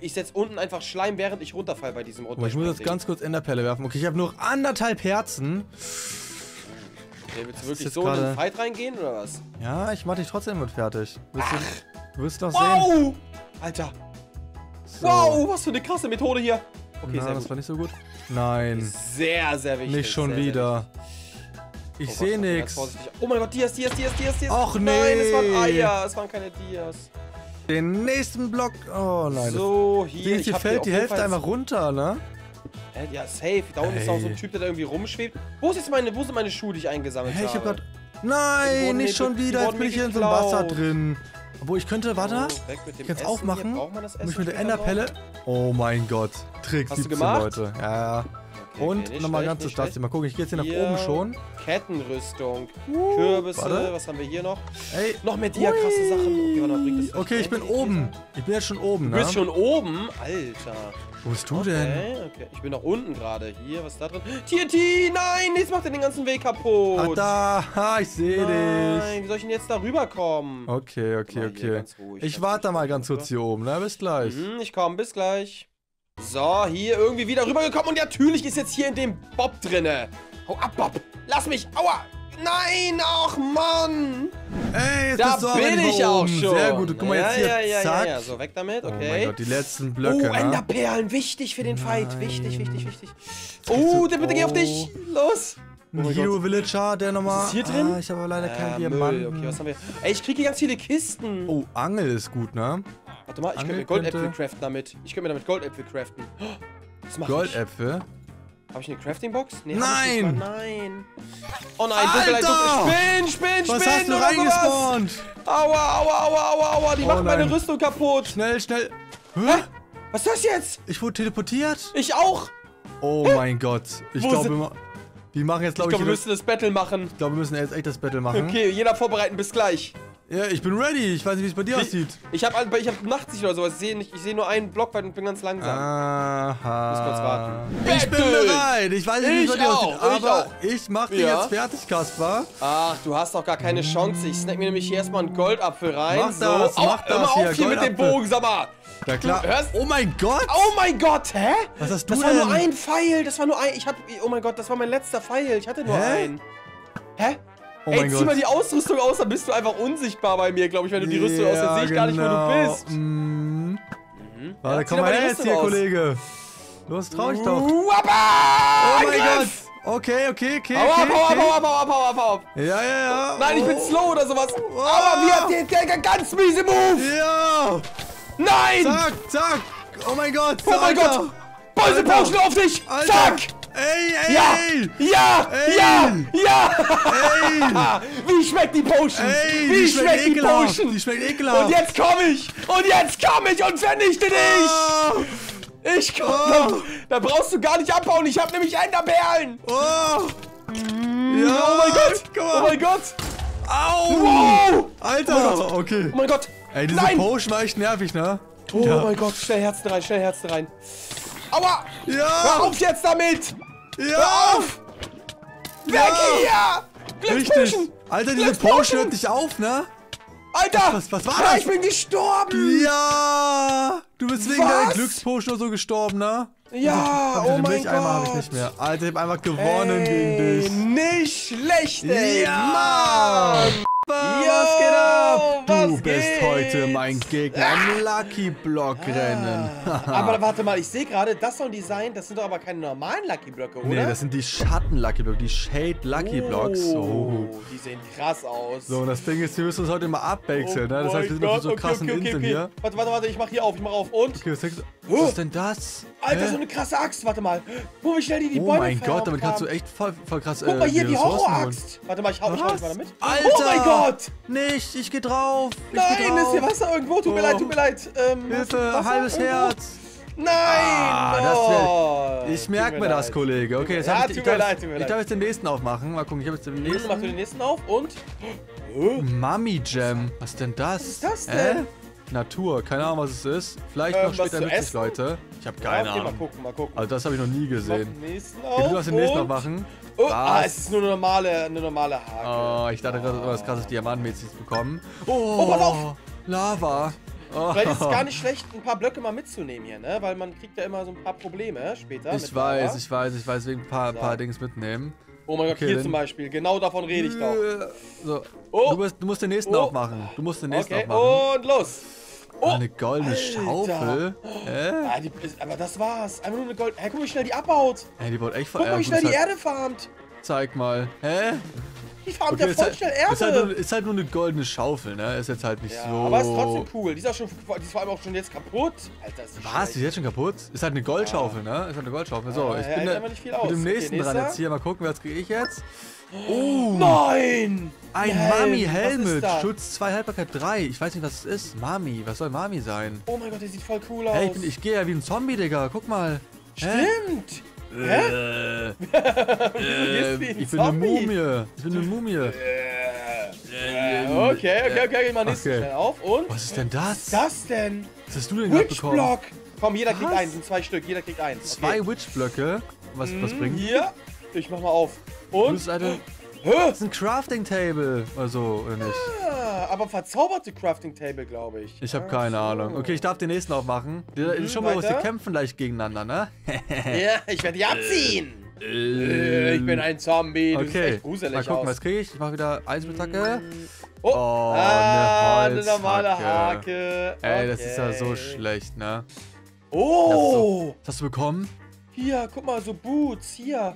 Speaker 2: Ich setze unten einfach Schleim, während ich runterfall bei diesem
Speaker 1: Aber ich muss jetzt ganz kurz Enderperle werfen. Okay, ich habe noch anderthalb Herzen.
Speaker 2: Okay, willst du wirklich so in den Fight reingehen oder was?
Speaker 1: Ja, ich mach dich trotzdem mit fertig. Wirst du, du wirst doch sehen.
Speaker 2: Wow! Alter.
Speaker 1: So.
Speaker 2: Wow, was für eine krasse Methode hier. Okay,
Speaker 1: Na,
Speaker 2: sehr
Speaker 1: das
Speaker 2: gut.
Speaker 1: war nicht so gut. Nein,
Speaker 2: Sehr, sehr wichtig.
Speaker 1: nicht schon
Speaker 2: sehr, sehr
Speaker 1: wieder. Ich
Speaker 2: wichtig.
Speaker 1: sehe
Speaker 2: Oh
Speaker 1: nichts.
Speaker 2: Oh mein Gott, Dias, Dias, Dias, Dias, Dias.
Speaker 1: Och,
Speaker 2: Nein, es waren
Speaker 1: nee.
Speaker 2: Eier. Es waren keine Dias.
Speaker 1: Den nächsten Block. Oh nein.
Speaker 2: So, hier.
Speaker 1: hier,
Speaker 2: hab
Speaker 1: fällt die Hälfte einfach runter, ne?
Speaker 2: Hä, Ja, safe. Da unten ist auch so ein. Typ, der da irgendwie rumschwebt. Wo, ist jetzt meine, wo sind meine Schuhe, die ich eingesammelt
Speaker 1: Hey, ich hab
Speaker 2: habe?
Speaker 1: grad.
Speaker 2: Die
Speaker 1: Nein, nicht schon wieder. Jetzt bin ich hier in so einem. Wasser drin. Obwohl, ich könnte, warte.
Speaker 2: So, weg mit dem
Speaker 1: Ich kann's
Speaker 2: Essen.
Speaker 1: aufmachen.
Speaker 2: Hier, man das
Speaker 1: Muss ich
Speaker 2: Essen
Speaker 1: mit der? Enderpelle. Oh mein Gott. Trick
Speaker 2: Hast du
Speaker 1: 17,
Speaker 2: gemacht?
Speaker 1: Leute. Ja, ja.
Speaker 2: Okay,
Speaker 1: Und
Speaker 2: okay,
Speaker 1: nochmal
Speaker 2: schlecht,
Speaker 1: ganz zu
Speaker 2: nicht
Speaker 1: Stasi.
Speaker 2: schlecht.
Speaker 1: Mal gucken, ich gehe jetzt hier nach
Speaker 2: Hier.
Speaker 1: oben schon.
Speaker 2: Kettenrüstung. Kürbisse.
Speaker 1: warte.
Speaker 2: Was haben wir hier noch?
Speaker 1: Ey.
Speaker 2: Noch mehr dia krasse Sachen. Okay, das
Speaker 1: Okay, ich bin
Speaker 2: irgendwie
Speaker 1: oben. Ich bin jetzt schon oben,
Speaker 2: Du
Speaker 1: ne?
Speaker 2: bist schon oben? Alter.
Speaker 1: Wo bist du denn?
Speaker 2: Okay. Ich bin noch unten gerade. Hier, was ist da drin? TNT! Nein! Jetzt macht er den ganzen Weg kaputt.
Speaker 1: Ach da, ha, ich sehe dich.
Speaker 2: Nein, wie soll ich denn jetzt da rüberkommen?
Speaker 1: Okay, okay,
Speaker 2: Mal hier
Speaker 1: okay.
Speaker 2: ruhig,
Speaker 1: Ich warte mal ganz kurz hier oben, ne? Bis gleich.
Speaker 2: Mhm, ich komme, bis gleich. So, hier irgendwie wieder rübergekommen und natürlich ist jetzt hier in dem Bob drinne. Hau ab, Bob! Lass mich! Aua! Nein! Ach, Mann!
Speaker 1: Ey, jetzt
Speaker 2: Da bin ich auch schon.
Speaker 1: Sehr gut, guck mal
Speaker 2: ja,
Speaker 1: jetzt hier.
Speaker 2: Ja, ja,
Speaker 1: Zack.
Speaker 2: ja, ja. So, weg damit,
Speaker 1: Oh mein
Speaker 2: okay.
Speaker 1: Gott, die letzten
Speaker 2: Oh,
Speaker 1: Blöcke, ne?
Speaker 2: Enderperlen, wichtig für den Fight. Wichtig, wichtig, wichtig. Oh, der bitte geh auf dich. Los. Oh
Speaker 1: Ein
Speaker 2: mein
Speaker 1: Hero. Villager, der nochmal...
Speaker 2: Ist hier drin?
Speaker 1: Ah, ich habe aber leider keinen
Speaker 2: Äh,
Speaker 1: Diamanten.
Speaker 2: Müll. Okay, was haben wir? Ey, ich kriege hier ganz viele Kisten.
Speaker 1: Oh, Angel ist gut, ne?
Speaker 2: Warte mal, ich könnte mir Goldäpfel craften damit. Ich könnte mir damit Goldäpfel craften. Das mach ich.
Speaker 1: Goldäpfel.
Speaker 2: Habe ich eine Crafting-Box? Nee,
Speaker 1: Nein.
Speaker 2: Ich. Nein. Oh nein, Dunkelheit! Dunkelheit. Spinn, Spinn,
Speaker 1: Was
Speaker 2: Spinn.
Speaker 1: hast du reingespawnt?
Speaker 2: Aua, aua, aua, aua, aua. Die
Speaker 1: Oh
Speaker 2: machen meine
Speaker 1: nein.
Speaker 2: Rüstung kaputt.
Speaker 1: Schnell, schnell. Hä?
Speaker 2: Was ist das jetzt?
Speaker 1: Ich wurde teleportiert?
Speaker 2: Ich auch.
Speaker 1: Oh mein Gott. Ich glaube,
Speaker 2: sind-
Speaker 1: wir, ma- wir machen jetzt,
Speaker 2: Ich
Speaker 1: glaube ich,
Speaker 2: glaube, wir
Speaker 1: ich,
Speaker 2: müssen das Battle machen.
Speaker 1: ich glaube, wir müssen jetzt echt das Battle machen.
Speaker 2: Okay, jeder vorbereiten, bis gleich.
Speaker 1: Ja, ich bin ready. Ich weiß nicht, wie es bei dir aussieht.
Speaker 2: Ich habe ich hab Nachtsicht oder sowas. Ich sehe ich sehe nur einen Block, weil ich bin ganz langsam.
Speaker 1: Aha.
Speaker 2: Muss kurz warten.
Speaker 1: Ich bin
Speaker 2: Battle!
Speaker 1: bereit. Ich weiß nicht, wie es bei
Speaker 2: Ich
Speaker 1: dir
Speaker 2: auch,
Speaker 1: aussieht.
Speaker 2: ich
Speaker 1: Aber
Speaker 2: auch.
Speaker 1: ich mach dich
Speaker 2: Ja.
Speaker 1: jetzt fertig, Kaspar.
Speaker 2: Ach, du hast doch gar keine Chance. Ich snack mir nämlich hier erstmal einen Goldapfel rein.
Speaker 1: Mach das,
Speaker 2: so.
Speaker 1: mach
Speaker 2: Au, hör
Speaker 1: das
Speaker 2: mal
Speaker 1: hier,
Speaker 2: auf hier mit dem. Bogen, sag mal.
Speaker 1: Ja klar.
Speaker 2: Du hörst-
Speaker 1: Oh mein Gott.
Speaker 2: Oh mein Gott, hä?
Speaker 1: Was hast du
Speaker 2: Das war
Speaker 1: denn?
Speaker 2: nur ein Pfeil. Das war nur ein. Ich hab. Oh mein Gott, das war mein letzter Pfeil. Ich hatte nur
Speaker 1: Hä?
Speaker 2: einen. Hä?
Speaker 1: Oh
Speaker 2: Ey, zieh
Speaker 1: Gott.
Speaker 2: mal die Ausrüstung aus, dann bist du einfach unsichtbar bei mir, glaube ich, wenn du die Rüstung aus dann sehe ich gar nicht, wo
Speaker 1: genau.
Speaker 2: du bist.
Speaker 1: Mm. Warte,
Speaker 2: Ja,
Speaker 1: komm mal her jetzt hier,
Speaker 2: aus.
Speaker 1: Kollege. Los, trau dich doch.
Speaker 2: Wappa!
Speaker 1: Oh mein
Speaker 2: Angriff!
Speaker 1: Gott. Okay, okay, okay,
Speaker 2: Hau ab,
Speaker 1: okay,
Speaker 2: hau ab,
Speaker 1: okay.
Speaker 2: hau ab, hau ab, hau ab.
Speaker 1: Ja, ja, ja.
Speaker 2: Nein, ich bin
Speaker 1: Oh.
Speaker 2: slow oder sowas. Aber wie hat der, der ganz miese Move?
Speaker 1: Ja.
Speaker 2: Nein!
Speaker 1: Zack, zack. Oh mein Gott.
Speaker 2: Oh mein. Gott! Böse. Potion auf dich!
Speaker 1: Alter.
Speaker 2: Zack!
Speaker 1: Ey, ey,
Speaker 2: Ja!
Speaker 1: ey.
Speaker 2: Ja!
Speaker 1: Ey.
Speaker 2: Ja! Ja!
Speaker 1: Ey. [laughs]
Speaker 2: Wie schmeckt die Potion?
Speaker 1: Ey,
Speaker 2: Wie
Speaker 1: die schmeckt
Speaker 2: die
Speaker 1: ekelhaft.
Speaker 2: Potion?
Speaker 1: Die schmeckt ekelhaft.
Speaker 2: Und jetzt komm ich! Und jetzt komm ich und vernichte dich!
Speaker 1: Oh.
Speaker 2: Ich komm!
Speaker 1: Oh.
Speaker 2: Da brauchst du gar nicht abhauen, ich hab nämlich Enderperlen!
Speaker 1: Oh. Ja,
Speaker 2: Oh mein Gott! Oh mein Gott!
Speaker 1: Au.
Speaker 2: Wow!
Speaker 1: Alter. okay.
Speaker 2: Oh mein Gott!
Speaker 1: Ey, diese
Speaker 2: Nein!
Speaker 1: Potion war echt nervig, ne?
Speaker 2: Oh
Speaker 1: Ja.
Speaker 2: mein Gott, schnell Herzen rein, schnell Herzen rein. Aua! Hör
Speaker 1: Ja.
Speaker 2: auf jetzt damit!
Speaker 1: Ja.
Speaker 2: auf! Weg hier!
Speaker 1: Richtig.
Speaker 2: Glückspotion!
Speaker 1: Alter, diese. Potion hört nicht auf, ne?
Speaker 2: Alter!
Speaker 1: Was- was war
Speaker 2: Ja,
Speaker 1: das?
Speaker 2: Ich bin gestorben!
Speaker 1: Ja! Du bist wegen
Speaker 2: Was?
Speaker 1: deiner Glückspotion so gestorben, ne?
Speaker 2: Ja, oh
Speaker 1: den
Speaker 2: mein
Speaker 1: Milcheimer habe ich
Speaker 2: Gott!
Speaker 1: nicht mehr. Alter, ich hab einfach gewonnen gegen
Speaker 2: Ey,
Speaker 1: dich.
Speaker 2: Nicht schlecht, ey!
Speaker 1: Ja!
Speaker 2: Mann!
Speaker 1: Was geht ab? Du bist
Speaker 2: geht?
Speaker 1: heute mein Gegner im Lucky Block Rennen.
Speaker 2: Aber warte mal, ich sehe gerade, das soll die sein, das sind doch aber keine normalen Lucky Blöcke, oder?
Speaker 1: nee, das sind die Schatten Lucky Blocks, die Shade Lucky Blocks. Oh.
Speaker 2: Die sehen krass aus.
Speaker 1: So, und das Ding ist, wir müssen uns heute immer abwechseln, ne? Das heißt, wir sind auf so krassen Inseln hier.
Speaker 2: Warte, warte, warte, ich mach hier auf, ich mach auf. Und?
Speaker 1: Okay, was, denkst du-
Speaker 2: Oh.
Speaker 1: was ist denn das?
Speaker 2: Alter,
Speaker 1: Hä?
Speaker 2: so eine krasse Axt, warte mal. Guck mal, wie schnell die die
Speaker 1: Oh
Speaker 2: Bäume
Speaker 1: mein Gott, damit kannst du echt voll, voll krass
Speaker 2: Guck mal hier, die. Horroraxt. Warte mal, ich hau, ich hau mal damit.
Speaker 1: Alter!
Speaker 2: Oh mein Gott!
Speaker 1: Nicht, ich geh drauf. Ich
Speaker 2: Nein,
Speaker 1: geh
Speaker 2: ist
Speaker 1: drauf.
Speaker 2: hier Wasser irgendwo? Tut mir
Speaker 1: Oh.
Speaker 2: leid, tut mir leid. Ähm,
Speaker 1: Hilfe,
Speaker 2: Wasser
Speaker 1: halbes
Speaker 2: irgendwo?
Speaker 1: Herz.
Speaker 2: Nein!
Speaker 1: Ah, das wär-
Speaker 2: oh,
Speaker 1: Ich merke mir das,
Speaker 2: leid.
Speaker 1: Kollege. Okay, jetzt
Speaker 2: Ja,
Speaker 1: ich,
Speaker 2: tut
Speaker 1: ich,
Speaker 2: mir
Speaker 1: darf,
Speaker 2: leid, tut mir
Speaker 1: ich
Speaker 2: leid.
Speaker 1: darf jetzt den nächsten aufmachen. Mal gucken, ich habe jetzt den
Speaker 2: Mach du
Speaker 1: nächsten.
Speaker 2: den nächsten auf und.
Speaker 1: Mummy Jam. Was ist denn das? Was
Speaker 2: ist das denn?
Speaker 1: Natur, keine Ahnung, was es ist. Vielleicht
Speaker 2: Ähm,
Speaker 1: noch später nützlich? Leute. Ich habe
Speaker 2: Ja,
Speaker 1: keine
Speaker 2: okay,
Speaker 1: Ahnung.
Speaker 2: Mal gucken, mal gucken.
Speaker 1: Also das habe ich noch nie
Speaker 2: Mach
Speaker 1: gesehen.
Speaker 2: den nächsten
Speaker 1: Okay,
Speaker 2: auf.
Speaker 1: du darfst den nächsten
Speaker 2: und-
Speaker 1: noch machen.
Speaker 2: Oh, ah, es ist nur eine normale, eine normale Hake.
Speaker 1: Oh, ich dachte gerade, was krasses Diamantmäßiges bekommen. Oh,
Speaker 2: Oh, pass auf!
Speaker 1: Lava. Oh.
Speaker 2: Vielleicht ist es gar nicht schlecht, ein paar Blöcke mal mitzunehmen hier, ne? Weil man kriegt ja immer so ein paar Probleme später.
Speaker 1: Ich weiß,
Speaker 2: Lava.
Speaker 1: ich weiß, ich weiß, wegen ein paar,
Speaker 2: So.
Speaker 1: paar Dings mitnehmen.
Speaker 2: Oh mein Gott,
Speaker 1: Okay,
Speaker 2: hier zum Beispiel. Genau davon rede ich doch.
Speaker 1: So.
Speaker 2: Oh.
Speaker 1: Du, musst, du musst den nächsten
Speaker 2: Oh.
Speaker 1: aufmachen. Du musst den nächsten
Speaker 2: Okay,
Speaker 1: aufmachen.
Speaker 2: und los. Oh,
Speaker 1: Eine goldene
Speaker 2: Alter.
Speaker 1: Schaufel. Hä?
Speaker 2: ah, die, aber das war's. Einfach nur eine Gold. Hä, guck mal, wie schnell die abbaut.
Speaker 1: Ey, die baut echt voll.
Speaker 2: Guck mal,
Speaker 1: ja,
Speaker 2: wie schnell die
Speaker 1: halt,
Speaker 2: Erde farmt.
Speaker 1: Zeig mal. Hä?
Speaker 2: Die farmt
Speaker 1: Okay,
Speaker 2: ja voll
Speaker 1: halt,
Speaker 2: schnell
Speaker 1: ist, halt
Speaker 2: Erde.
Speaker 1: nur, ist halt nur eine goldene Schaufel, ne? Ist jetzt halt nicht
Speaker 2: Ja,
Speaker 1: so.
Speaker 2: aber ist trotzdem cool. Die ist, auch schon, die ist vor allem auch schon jetzt kaputt. Alter, ist die
Speaker 1: Was? Die ist jetzt schon kaputt? Ist halt eine Goldschaufel, ne? Ist halt eine Goldschaufel. So,
Speaker 2: Ja,
Speaker 1: ich bin da
Speaker 2: einfach nicht viel
Speaker 1: mit
Speaker 2: aus.
Speaker 1: dem
Speaker 2: Okay,
Speaker 1: nächsten dran
Speaker 2: nächster.
Speaker 1: jetzt hier. Mal gucken, was kriege ich jetzt? Oh!
Speaker 2: Nein!
Speaker 1: Ein
Speaker 2: Helm.
Speaker 1: Mami
Speaker 2: Was
Speaker 1: Helm
Speaker 2: ist
Speaker 1: mit
Speaker 2: das?
Speaker 1: Schutz 2, Haltbarkeit 3. Ich weiß nicht, was es ist. Mami, was soll Mami sein?
Speaker 2: Oh mein Gott, der sieht voll cool aus.
Speaker 1: Hey, ich, bin- ich gehe ja wie ein Zombie, Digga. Guck mal. Hä?
Speaker 2: Stimmt! Hä?
Speaker 1: Äh, [laughs]
Speaker 2: gehst
Speaker 1: äh, ich bin eine. Mumie. Ich bin eine Mumie.
Speaker 2: Äh, okay, okay, okay, mal nächsten
Speaker 1: Okay.
Speaker 2: schnell auf. Und?
Speaker 1: Was ist denn das?
Speaker 2: Was ist das denn?
Speaker 1: Was hast du denn gerade
Speaker 2: Witch
Speaker 1: bekommen?
Speaker 2: Block! Komm, jeder kriegt
Speaker 1: Was?
Speaker 2: eins, sind zwei Stück, jeder kriegt eins.
Speaker 1: Zwei Witch-Blöcke. Was, was
Speaker 2: Mhm,
Speaker 1: bringt
Speaker 2: Hier, ich mach mal auf. Und?
Speaker 1: bist eine,
Speaker 2: Hä?
Speaker 1: das ist ein Crafting-Table oder so, oder nicht?
Speaker 2: Ah, aber verzauberte Crafting Table, glaube ich.
Speaker 1: Ich habe keine
Speaker 2: so.
Speaker 1: Ahnung. Okay, ich darf den nächsten aufmachen. Die,
Speaker 2: Mhm,
Speaker 1: schon mal,
Speaker 2: weiter.
Speaker 1: kämpfen leicht gegeneinander, ne? [laughs]
Speaker 2: Ja, ich werde die abziehen. Äh, ich bin ein Zombie. Du siehst
Speaker 1: Okay,
Speaker 2: echt gruselig
Speaker 1: mal gucken,
Speaker 2: aus.
Speaker 1: was kriege ich. Ich mache wieder Eisenspitzhacke.
Speaker 2: Oh,
Speaker 1: Oh,
Speaker 2: ah,
Speaker 1: eine
Speaker 2: eine normale. Hake.
Speaker 1: Ey, das ist ja so
Speaker 2: Okay.
Speaker 1: schlecht, ne?
Speaker 2: Oh,
Speaker 1: Was hast du bekommen?
Speaker 2: hier, guck mal, so Boots, hier.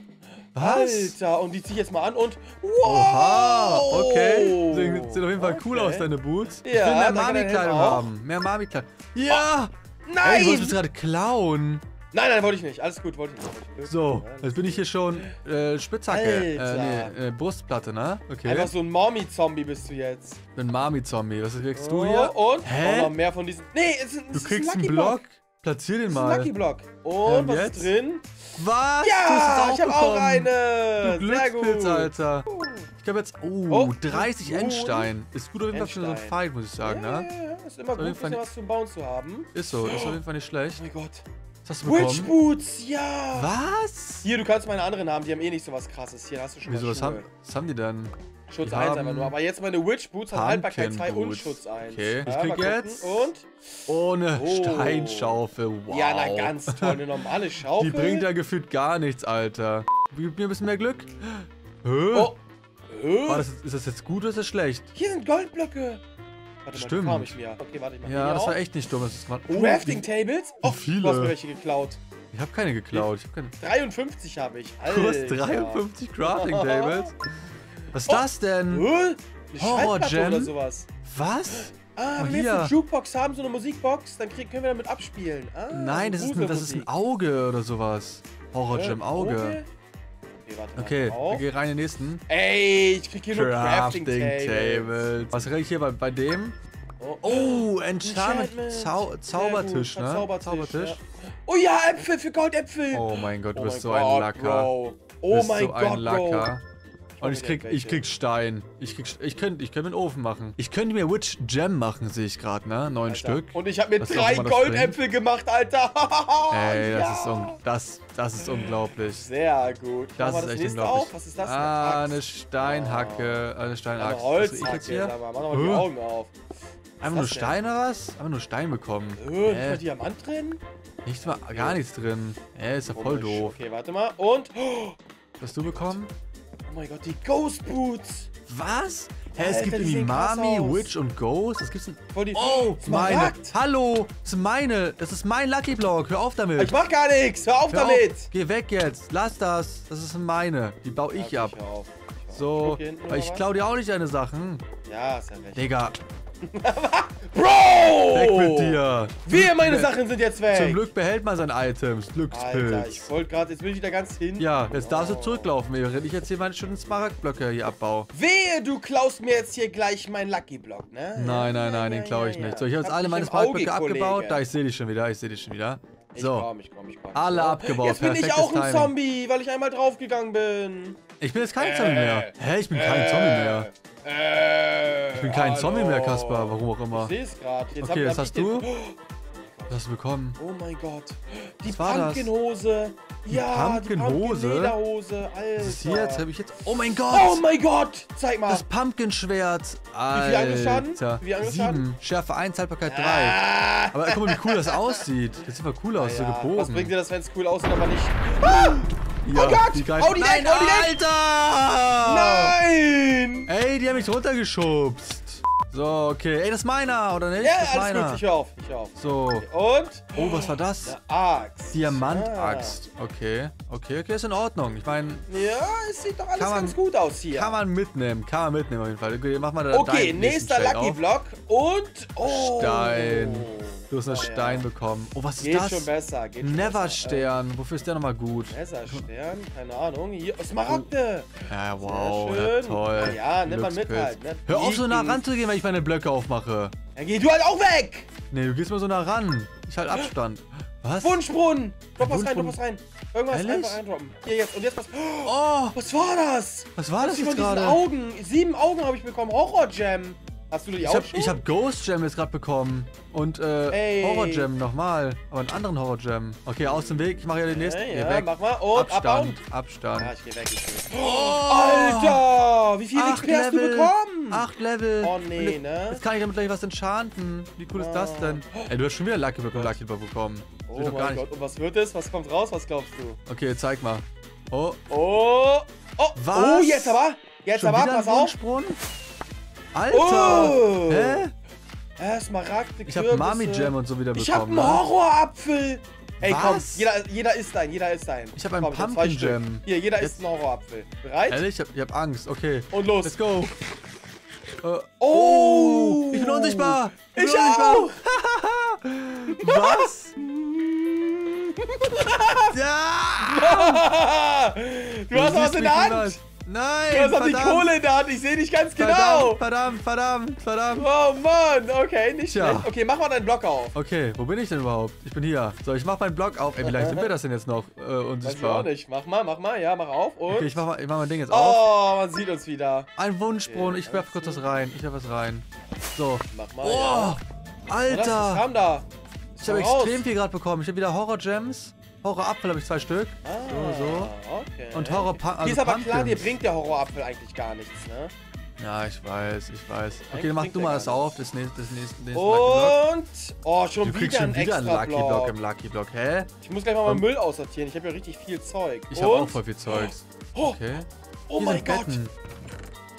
Speaker 1: Was?
Speaker 2: Alter, und die zieh ich jetzt mal an und wow.
Speaker 1: Oha, okay. Sehen, sehen auf jeden Fall cool
Speaker 2: Okay.
Speaker 1: aus, deine Boots. ich
Speaker 2: Ja,
Speaker 1: will mehr Mami-Kleidung haben. Mehr Mami-Kleidung. Ja! Ey, du
Speaker 2: Nein!
Speaker 1: wolltest gerade klauen.
Speaker 2: Nein, nein, wollte ich nicht. Alles gut, wollte ich nicht. Wollte ich nicht.
Speaker 1: So,
Speaker 2: Nein.
Speaker 1: jetzt bin ich hier schon äh, Spitzhacke. Äh, nee, äh, Brustplatte, ne? Okay.
Speaker 2: Einfach so ein Mommy-Zombie bist du jetzt.
Speaker 1: bin Mami-Zombie. Was kriegst
Speaker 2: Oh,
Speaker 1: du hier?
Speaker 2: Und?
Speaker 1: Hä?
Speaker 2: Oh, noch mehr von diesen. Nee, es ist,
Speaker 1: Du kriegst
Speaker 2: ein
Speaker 1: einen
Speaker 2: Lucky
Speaker 1: Block. Platzier den
Speaker 2: ist ein
Speaker 1: mal.
Speaker 2: Lucky Block. Und
Speaker 1: Und
Speaker 2: was
Speaker 1: jetzt?
Speaker 2: ist drin?
Speaker 1: Was?
Speaker 2: Ja, ich habe auch eine.
Speaker 1: Du
Speaker 2: Sehr
Speaker 1: Glückspilz,
Speaker 2: gut.
Speaker 1: Alter. Ich habe jetzt, oh,
Speaker 2: Oh,
Speaker 1: 30
Speaker 2: oh,
Speaker 1: Endstein. Ist gut auf jeden Fall für so einen
Speaker 2: Endstein.
Speaker 1: Fight, muss ich sagen,
Speaker 2: ja,
Speaker 1: ne?
Speaker 2: ja, ist immer
Speaker 1: jeden
Speaker 2: gut,
Speaker 1: Fall
Speaker 2: bisschen was zum Bauen zu haben.
Speaker 1: Ist so, ist auf jeden Fall nicht schlecht.
Speaker 2: Oh mein Gott.
Speaker 1: Was hast du
Speaker 2: Witch
Speaker 1: bekommen?
Speaker 2: Boots, ja.
Speaker 1: Was?
Speaker 2: Hier, du kannst meine anderen haben, die haben eh nicht so was krasses. Hier hast du schon
Speaker 1: Wieso,
Speaker 2: mal
Speaker 1: was haben, was haben die denn?
Speaker 2: Schutz
Speaker 1: die
Speaker 2: 1
Speaker 1: haben
Speaker 2: einfach nur. Aber jetzt meine Witch Boots haben Haltbarkeit
Speaker 1: Pumpkin
Speaker 2: 2 und. Schutz 1.
Speaker 1: Okay, ich
Speaker 2: ja,
Speaker 1: krieg
Speaker 2: mal
Speaker 1: jetzt-.
Speaker 2: Und?
Speaker 1: Ohne
Speaker 2: Oh.
Speaker 1: Steinschaufel, wow.
Speaker 2: Ja, na ganz toll. Eine normale [laughs] Schaufel.
Speaker 1: Die bringt ja gefühlt gar nichts, Alter. Gib mir ein bisschen mehr Glück. Hä?
Speaker 2: Oh. Hä?
Speaker 1: War das, ist das jetzt gut oder ist das schlecht?
Speaker 2: Hier sind Goldblöcke. Warte mal,
Speaker 1: Stimmt.
Speaker 2: farm ich mir. Okay, warte, ich mach
Speaker 1: Ja, das
Speaker 2: auf.
Speaker 1: war echt nicht dumm. Das ist mal, oh,
Speaker 2: Crafting Tables? Oh,
Speaker 1: viele.
Speaker 2: du hast mir welche geklaut.
Speaker 1: Ich habe keine geklaut. Ich hab keine.
Speaker 2: 53 habe ich. Alter.
Speaker 1: Du hast 53 Crafting Tables. [laughs] Was ist
Speaker 2: Oh.
Speaker 1: das denn?
Speaker 2: Hä? Eine
Speaker 1: Horror Gem?
Speaker 2: oder sowas.
Speaker 1: Was?
Speaker 2: Ah,
Speaker 1: Oh,
Speaker 2: wenn wir
Speaker 1: hier.
Speaker 2: jetzt eine Jukebox haben, so eine Musikbox, dann krieg, können wir damit abspielen. Ah,
Speaker 1: Nein, das ist, ein, das ist ein Auge oder sowas. Horror Gem Auge.
Speaker 2: Okay, warte
Speaker 1: wir gehen rein in den nächsten.
Speaker 2: Ey, ich krieg hier nur Crafting,
Speaker 1: Crafting
Speaker 2: Tables.
Speaker 1: Was krieg ich hier bei, bei dem?
Speaker 2: Oh,
Speaker 1: Oh, Enchantment. Zau Zaubertisch, ne?
Speaker 2: Zaubertisch.
Speaker 1: Zaubertisch.
Speaker 2: Ja. Oh ja, Äpfel für Goldäpfel.
Speaker 1: Oh mein Gott, du
Speaker 2: Oh
Speaker 1: bist so ein
Speaker 2: Gott,
Speaker 1: Lacker.
Speaker 2: Bro.
Speaker 1: Du
Speaker 2: Oh
Speaker 1: bist
Speaker 2: mein
Speaker 1: so
Speaker 2: Gott,
Speaker 1: ein
Speaker 2: Bro.
Speaker 1: Und ich
Speaker 2: mir
Speaker 1: krieg, ich krieg Stein. Ich krieg, ich könnte, ich könnte einen Ofen machen. Ich könnte mir Witch Gem machen, sehe ich gerade, ne? Neun
Speaker 2: Alter.
Speaker 1: Stück.
Speaker 2: Und ich habe mir
Speaker 1: Was
Speaker 2: drei
Speaker 1: das
Speaker 2: Goldäpfel gemacht, Alter. [laughs]
Speaker 1: Ey, das
Speaker 2: ja.
Speaker 1: ist un das, das ist unglaublich.
Speaker 2: Sehr gut.
Speaker 1: Das ist echt
Speaker 2: nächste
Speaker 1: unglaublich.
Speaker 2: auf. Was ist das?
Speaker 1: Ah,
Speaker 2: Axt.
Speaker 1: eine Steinhacke, eine
Speaker 2: Eine
Speaker 1: krieg ich
Speaker 2: Holzhacke. mal, mach doch mal die? Augen auf.
Speaker 1: Einfach nur
Speaker 2: das denn?
Speaker 1: Stein oder was? Einfach nur Stein bekommen.
Speaker 2: Äh, nicht Diamant drin?
Speaker 1: Nicht mal, gar nichts drin. Hä, ist ja voll doof.
Speaker 2: Okay, warte mal. Und. Oh
Speaker 1: Was [gasps] hast du bekommen?
Speaker 2: Mein Gott, die Ghost Boots.
Speaker 1: Was? Hä, es
Speaker 2: Alter,
Speaker 1: gibt
Speaker 2: die
Speaker 1: irgendwie Mami. Witch und Ghost. Das gibt's denn?
Speaker 2: Die
Speaker 1: Oh, meine. Hallo, das ist meine. Das ist mein Lucky Block. Hör auf damit.
Speaker 2: Ich mach gar nichts. Hör auf
Speaker 1: Hör
Speaker 2: damit.
Speaker 1: Auf. Geh weg jetzt. Lass das. Das ist meine. Die baue ich ab.
Speaker 2: auf. Ich auf.
Speaker 1: So, ich
Speaker 2: was?
Speaker 1: klau dir auch nicht deine Sachen.
Speaker 2: Ja, ist ja recht.
Speaker 1: Digga,
Speaker 2: Bro!
Speaker 1: weg mit dir.
Speaker 2: Wir, meine
Speaker 1: Zum
Speaker 2: Sachen sind jetzt
Speaker 1: Zum
Speaker 2: weg.
Speaker 1: Glück behält man seine Items.
Speaker 2: Alter,
Speaker 1: Glückspilz.
Speaker 2: ich wollte gerade, jetzt bin ich wieder ganz hin.
Speaker 1: Ja, jetzt darfst du
Speaker 2: Oh.
Speaker 1: zurücklaufen, während ich jetzt hier meine schönen Smaragdblöcke hier abbau.
Speaker 2: Wehe, du klaust mir jetzt hier gleich meinen Lucky Block, ne?
Speaker 1: Nein, nein, nein, den klaue ich nicht. So, ich habe jetzt alle meine Smaragdblöcke abgebaut. Da, ich sehe dich schon wieder, ich sehe dich schon wieder.
Speaker 2: Ich
Speaker 1: So,
Speaker 2: komm, ich komm, ich komm.
Speaker 1: Alle abgebaut,
Speaker 2: Jetzt bin ich auch ein
Speaker 1: Timing.
Speaker 2: Zombie, weil ich einmal draufgegangen bin.
Speaker 1: ich bin jetzt kein Zombie mehr. Hä, ich bin kein Zombie mehr.
Speaker 2: Äh,
Speaker 1: Ich bin kein
Speaker 2: hallo.
Speaker 1: Zombie mehr, Kaspar, warum auch immer.
Speaker 2: Ich seh's grad. Jetzt
Speaker 1: Okay,
Speaker 2: hab-
Speaker 1: was
Speaker 2: hab
Speaker 1: hast du?
Speaker 2: den-
Speaker 1: Was hast du bekommen?
Speaker 2: Oh mein Gott. Die? Pumpkinhose. Ja, die
Speaker 1: Pumpkinhose?
Speaker 2: Pumpkin-Lederhose. Alter.
Speaker 1: Was ist hier jetzt? Hab ich jetzt. Oh mein Gott!
Speaker 2: Oh mein Gott. Zeig mal.
Speaker 1: das Pumpkin-Schwert.
Speaker 2: Wie viel Angriffsschaden?
Speaker 1: Alter.
Speaker 2: Wie viel Angriffsschaden?
Speaker 1: Sieben. Schärfe 1, Haltbarkeit 3.
Speaker 2: Ah.
Speaker 1: Aber guck mal, wie cool das aussieht. Das sieht voll cool aus, so
Speaker 2: Ja,
Speaker 1: gebogen.
Speaker 2: was bringt dir das, wenn es cool aussieht, aber nicht?
Speaker 1: Ja,
Speaker 2: Oh Gott! Hau die
Speaker 1: Nein,
Speaker 2: die weg!
Speaker 1: Alter!
Speaker 2: Nein!
Speaker 1: Ey, die haben mich runtergeschubst. So, okay. Ey, das ist meiner, oder nicht?
Speaker 2: Ja,
Speaker 1: das ist
Speaker 2: alles
Speaker 1: meiner.
Speaker 2: gut. Ich hör auf. Ich hör auf.
Speaker 1: So.
Speaker 2: Und?
Speaker 1: Oh, was war das?
Speaker 2: Axt.
Speaker 1: Diamantaxt. Okay. Okay, okay, ist in Ordnung. Ich meine,
Speaker 2: Ah. Ja, es sieht doch alles
Speaker 1: man-
Speaker 2: ganz gut aus hier.
Speaker 1: kann man mitnehmen. Kann man mitnehmen auf jeden Fall. Okay, mach mal da
Speaker 2: okay,
Speaker 1: deinen nächsten
Speaker 2: nächster
Speaker 1: Shade
Speaker 2: Lucky
Speaker 1: auf.
Speaker 2: Block und. Oh.
Speaker 1: Stein. Du hast einen
Speaker 2: Oh, ja.
Speaker 1: Stein bekommen. Oh, was ist
Speaker 2: Geht
Speaker 1: das?
Speaker 2: schon besser. Geht schon
Speaker 1: Neverstern. Wofür ist der nochmal gut?
Speaker 2: Netherstern, keine Ahnung. Hier, Smaragde.
Speaker 1: Ja, wow. Ja, toll.
Speaker 2: Na ja, nimm mal mit halt, ne?
Speaker 1: Hör auf, so nah ranzugehen, wenn ich meine Blöcke aufmache.
Speaker 2: Dann geh du halt auch weg.
Speaker 1: Nee, du gehst mal so nah ran. Ich halt Abstand. Was?
Speaker 2: Wunschbrunnen. Drop was rein, drop was rein. Irgendwas
Speaker 1: Ehrlich?
Speaker 2: einfach eindroppen. Hier jetzt. Und jetzt was.
Speaker 1: Oh,
Speaker 2: Was war das?
Speaker 1: was war das
Speaker 2: Sie
Speaker 1: jetzt gerade?
Speaker 2: Augen. Sieben Augen habe ich bekommen. Horror Gem. Hast du die
Speaker 1: Ich
Speaker 2: auch
Speaker 1: hab,
Speaker 2: schon?
Speaker 1: ich hab Ghost Gem jetzt gerade bekommen. Und äh. Horror Gem nochmal. Aber einen anderen Horror Gem. Okay, aus dem Weg. Ich mache ja den nächsten.
Speaker 2: Ja, ja,
Speaker 1: weg.
Speaker 2: mach mal. Und abbauen.
Speaker 1: Abstand. Abstand.
Speaker 2: Ja, ich geh weg. Ich geh weg.
Speaker 1: Oh,
Speaker 2: Alter! Wie viel XP hast du bekommen?
Speaker 1: Acht Level.
Speaker 2: Oh, nee, ne?
Speaker 1: Jetzt kann ich damit gleich was enchanten. Wie cool ist das denn? Ey, du hast schon wieder Lucky und Lucky bekommen.
Speaker 2: Oh mein
Speaker 1: nicht.
Speaker 2: Gott. Und was wird es? Was kommt raus? Was glaubst du?
Speaker 1: Okay, zeig mal. Oh,
Speaker 2: Oh! Oh!
Speaker 1: Was?
Speaker 2: Oh, jetzt aber! Jetzt
Speaker 1: schon
Speaker 2: aber, pass auf!
Speaker 1: Alter!
Speaker 2: Oh!
Speaker 1: Hä?
Speaker 2: Äh, Smaragde,
Speaker 1: Ich hab. Mami Jam und so wieder
Speaker 2: Ich hab
Speaker 1: bekommen.
Speaker 2: einen
Speaker 1: ne?
Speaker 2: Horrorapfel! Ey, komm, jeder, jeder isst ein, jeder isst ein.
Speaker 1: Ich hab einen
Speaker 2: Komm,
Speaker 1: Pumpkin. Jam.
Speaker 2: Hier, jeder
Speaker 1: Jetzt-
Speaker 2: isst einen Horrorapfel. Bereit?
Speaker 1: Ehrlich? Ich hab, ich hab Angst. Okay.
Speaker 2: Und los.
Speaker 1: Let's go. [laughs] Äh,
Speaker 2: Oh!
Speaker 1: Ich bin unsichtbar. Ich bin
Speaker 2: Ich
Speaker 1: unsichtbar.
Speaker 2: auch! [laughs]
Speaker 1: Was? [laughs] Ja!
Speaker 2: du hast was in der Hand.
Speaker 1: niemals. Nein,
Speaker 2: Du hast auch die
Speaker 1: verdammt.
Speaker 2: Kohle in der Hand. Ich sehe dich ganz genau.
Speaker 1: Verdammt, verdammt, verdammt, verdammt.
Speaker 2: Oh Mann, okay, nicht
Speaker 1: Tja.
Speaker 2: schlecht. Okay, mach mal deinen Block auf.
Speaker 1: Okay, wo bin ich denn überhaupt? Ich bin hier. So, ich mach meinen Blog auf. Ey, wie leicht sind wir das denn jetzt noch äh,
Speaker 2: Weiß ich auch
Speaker 1: unsichtbar?
Speaker 2: nicht. Mach mal, mach mal, ja, mach auf und.
Speaker 1: Okay, ich mach, mal, ich mach mein Ding jetzt auf.
Speaker 2: oh, man sieht uns wieder.
Speaker 1: Ein Wunschbrunnen.
Speaker 2: Okay,
Speaker 1: Ich werf kurz was rein. Ich werf was rein. So.
Speaker 2: Mach mal.
Speaker 1: Oh,
Speaker 2: ja. Was, was
Speaker 1: Alter.
Speaker 2: kam da?
Speaker 1: Ich habe extrem viel gerade bekommen. Ich habe wieder Horror-Gems. Horror-Apfel habe ich zwei Stück.
Speaker 2: Ah,
Speaker 1: So, so.
Speaker 2: Okay.
Speaker 1: Und Horror
Speaker 2: Hier
Speaker 1: also
Speaker 2: ist aber klar, dir bringt der Horrorapfel eigentlich gar nichts, ne?
Speaker 1: Ja, ich weiß, ich weiß. Okay,
Speaker 2: Eigentlich
Speaker 1: dann mach du mal das auf. Das nächste, das nächste, nächste Lucky Block.
Speaker 2: Und. Oh, schon
Speaker 1: Du
Speaker 2: wieder
Speaker 1: kriegst schon
Speaker 2: ein
Speaker 1: wieder einen Lucky Block
Speaker 2: Block.
Speaker 1: im Lucky Block. Hä?
Speaker 2: Ich muss gleich mal meinen Müll aussortieren. Ich habe ja richtig viel Zeug.
Speaker 1: Ich habe auch voll viel Zeugs.
Speaker 2: Oh,
Speaker 1: Okay.
Speaker 2: oh
Speaker 1: Hier
Speaker 2: mein Gott.
Speaker 1: Betten.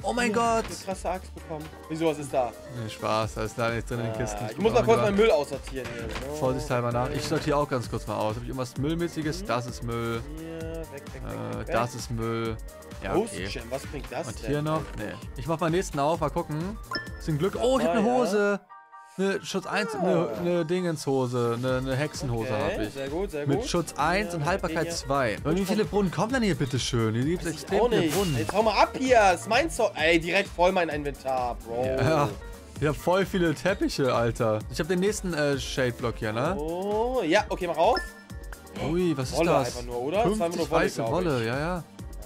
Speaker 1: Oh mein
Speaker 2: Ich
Speaker 1: Gott.
Speaker 2: hab eine krasse Axt bekommen. Wieso, was ist da?
Speaker 1: Nee, Spaß, da ist leider nichts drin in den Kisten.
Speaker 2: Ah, ich muss mal
Speaker 1: Oh
Speaker 2: kurz
Speaker 1: mein
Speaker 2: meinen Müll aussortieren hier. So.
Speaker 1: Vorsichtshalber nach. Ich sortiere auch ganz kurz mal aus. Habe ich irgendwas Müllmäßiges? Das ist Müll.
Speaker 2: Hier, weg, weg, weg,
Speaker 1: Äh,
Speaker 2: weg,
Speaker 1: das ist Müll. Ja, okay.
Speaker 2: Was bringt das
Speaker 1: Und
Speaker 2: denn?
Speaker 1: hier noch? Nee. Ich mach meinen nächsten auf, mal gucken. Zum Glück. Oh, ich habe eine
Speaker 2: Ah, ja.
Speaker 1: Hose. Eine Schutz 1, eine, eine Dingenshose, eine, eine Hexenhose
Speaker 2: okay,
Speaker 1: habe ich.
Speaker 2: Sehr gut, sehr gut.
Speaker 1: Mit Schutz 1
Speaker 2: Ja,
Speaker 1: und Haltbarkeit
Speaker 2: hier.
Speaker 1: 2. Und wie viele Brunnen kommen denn hier bitte schön? Hier gibt es extrem viele. Brunnen.
Speaker 2: Jetzt hau mal ab hier. Ist mein Zeug. Ey, direkt voll mein Inventar, Bro.
Speaker 1: Ja. Ich habe voll viele Teppiche, Alter. Ich habe den nächsten äh, Shade-Block hier, ne?
Speaker 2: Oh, ja, okay, mach auf.
Speaker 1: Ui, was ist
Speaker 2: Wolle
Speaker 1: das?
Speaker 2: einfach nur, oder? Das war einfach
Speaker 1: 50
Speaker 2: nur Wolle,
Speaker 1: weiße Wolle, ja, ja.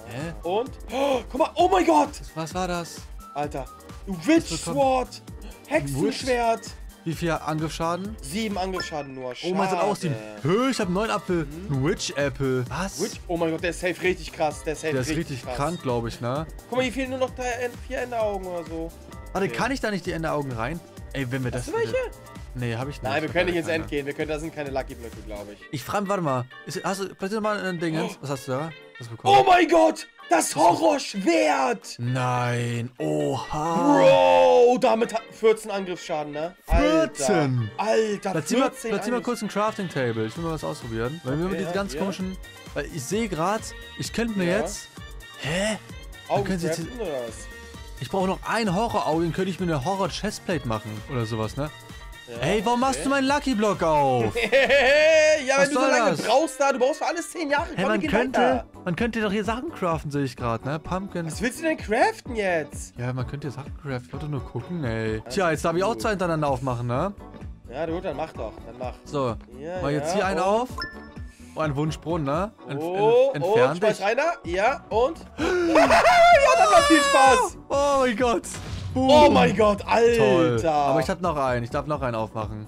Speaker 1: Hä?
Speaker 2: Und? Oh, guck mal, oh mein Gott!
Speaker 1: Was war das?
Speaker 2: Alter. Witch Sword! Hexenschwert!
Speaker 1: Wie viel Angriffsschaden?
Speaker 2: Sieben Angriffsschaden nur. Schade.
Speaker 1: Oh, mein hat auch sieben. Hö, ich habe neun Apfel. Ein Witch-Apple. Was?
Speaker 2: Witch? Oh mein Gott, der ist safe richtig krass. Der ist safe
Speaker 1: Der ist
Speaker 2: richtig, krass.
Speaker 1: krank, glaube ich, ne?
Speaker 2: Guck mal, hier fehlen nur noch drei, vier Enderaugen oder so.
Speaker 1: Warte,
Speaker 2: Okay.
Speaker 1: kann ich da nicht die Enderaugen rein? Ey, wenn wir das...
Speaker 2: Hast du welche?
Speaker 1: Nee, habe ich nicht.
Speaker 2: Nein, wir können
Speaker 1: hab
Speaker 2: nicht ins. End gehen. Wir können, das sind keine Lucky Blöcke, glaube ich.
Speaker 1: Ich frage, warte mal. Ist, hast du, platzier mal ein Ding. Was hast du da? Was bekommen?
Speaker 2: Oh mein Gott! Das Horrorschwert!
Speaker 1: Nein. Oha.
Speaker 2: Bro, damit hat 14 Angriffsschaden, ne? Alter.
Speaker 1: 14?
Speaker 2: Alter,
Speaker 1: Platzier mal,
Speaker 2: 14
Speaker 1: platzier mal
Speaker 2: Angriffs-
Speaker 1: kurz ein Crafting Table. Ich will mal was ausprobieren. Weil wir
Speaker 2: Okay,
Speaker 1: mit diese
Speaker 2: ja,
Speaker 1: ganz
Speaker 2: ja.
Speaker 1: komischen. Weil ich sehe gerade, ich könnte mir
Speaker 2: Ja.
Speaker 1: jetzt. Hä?
Speaker 2: Augen
Speaker 1: Sie jetzt-
Speaker 2: craften oder was?
Speaker 1: Ich brauche noch ein Horror-Auge, dann könnte ich mir eine Horror-Chestplate machen. Oder sowas, ne? Ey, warum machst du meinen Lucky Block auf? [laughs]
Speaker 2: ja,
Speaker 1: Was
Speaker 2: wenn du so lange
Speaker 1: das?
Speaker 2: brauchst da, du brauchst für alles 10 Jahre.
Speaker 1: Hä,
Speaker 2: Komm,
Speaker 1: man könnte,
Speaker 2: weiter.
Speaker 1: man könnte doch hier Sachen craften, sehe ich gerade, ne? Pumpkin.
Speaker 2: Was willst du denn craften jetzt?
Speaker 1: Ja, man könnte hier Sachen craften. Ich wollte nur gucken, ey. Tja, jetzt darf ich auch zwei hintereinander aufmachen, ne?
Speaker 2: Ja, gut, dann mach doch. Dann mach.
Speaker 1: So,
Speaker 2: Ja,
Speaker 1: mal jetzt
Speaker 2: ja,
Speaker 1: hier einen
Speaker 2: und-
Speaker 1: auf. Oh, ein Wunschbrunnen, ne? Ent,
Speaker 2: Oh, oh,
Speaker 1: entfern
Speaker 2: schmeiß
Speaker 1: dich.
Speaker 2: rein da. Ja, und? [gasps] ja, dann macht viel Spaß.
Speaker 1: Oh mein Gott. Boom.
Speaker 2: Oh mein Gott,
Speaker 1: Toll.
Speaker 2: Alter.
Speaker 1: Aber ich hab noch einen. Ich darf noch einen aufmachen.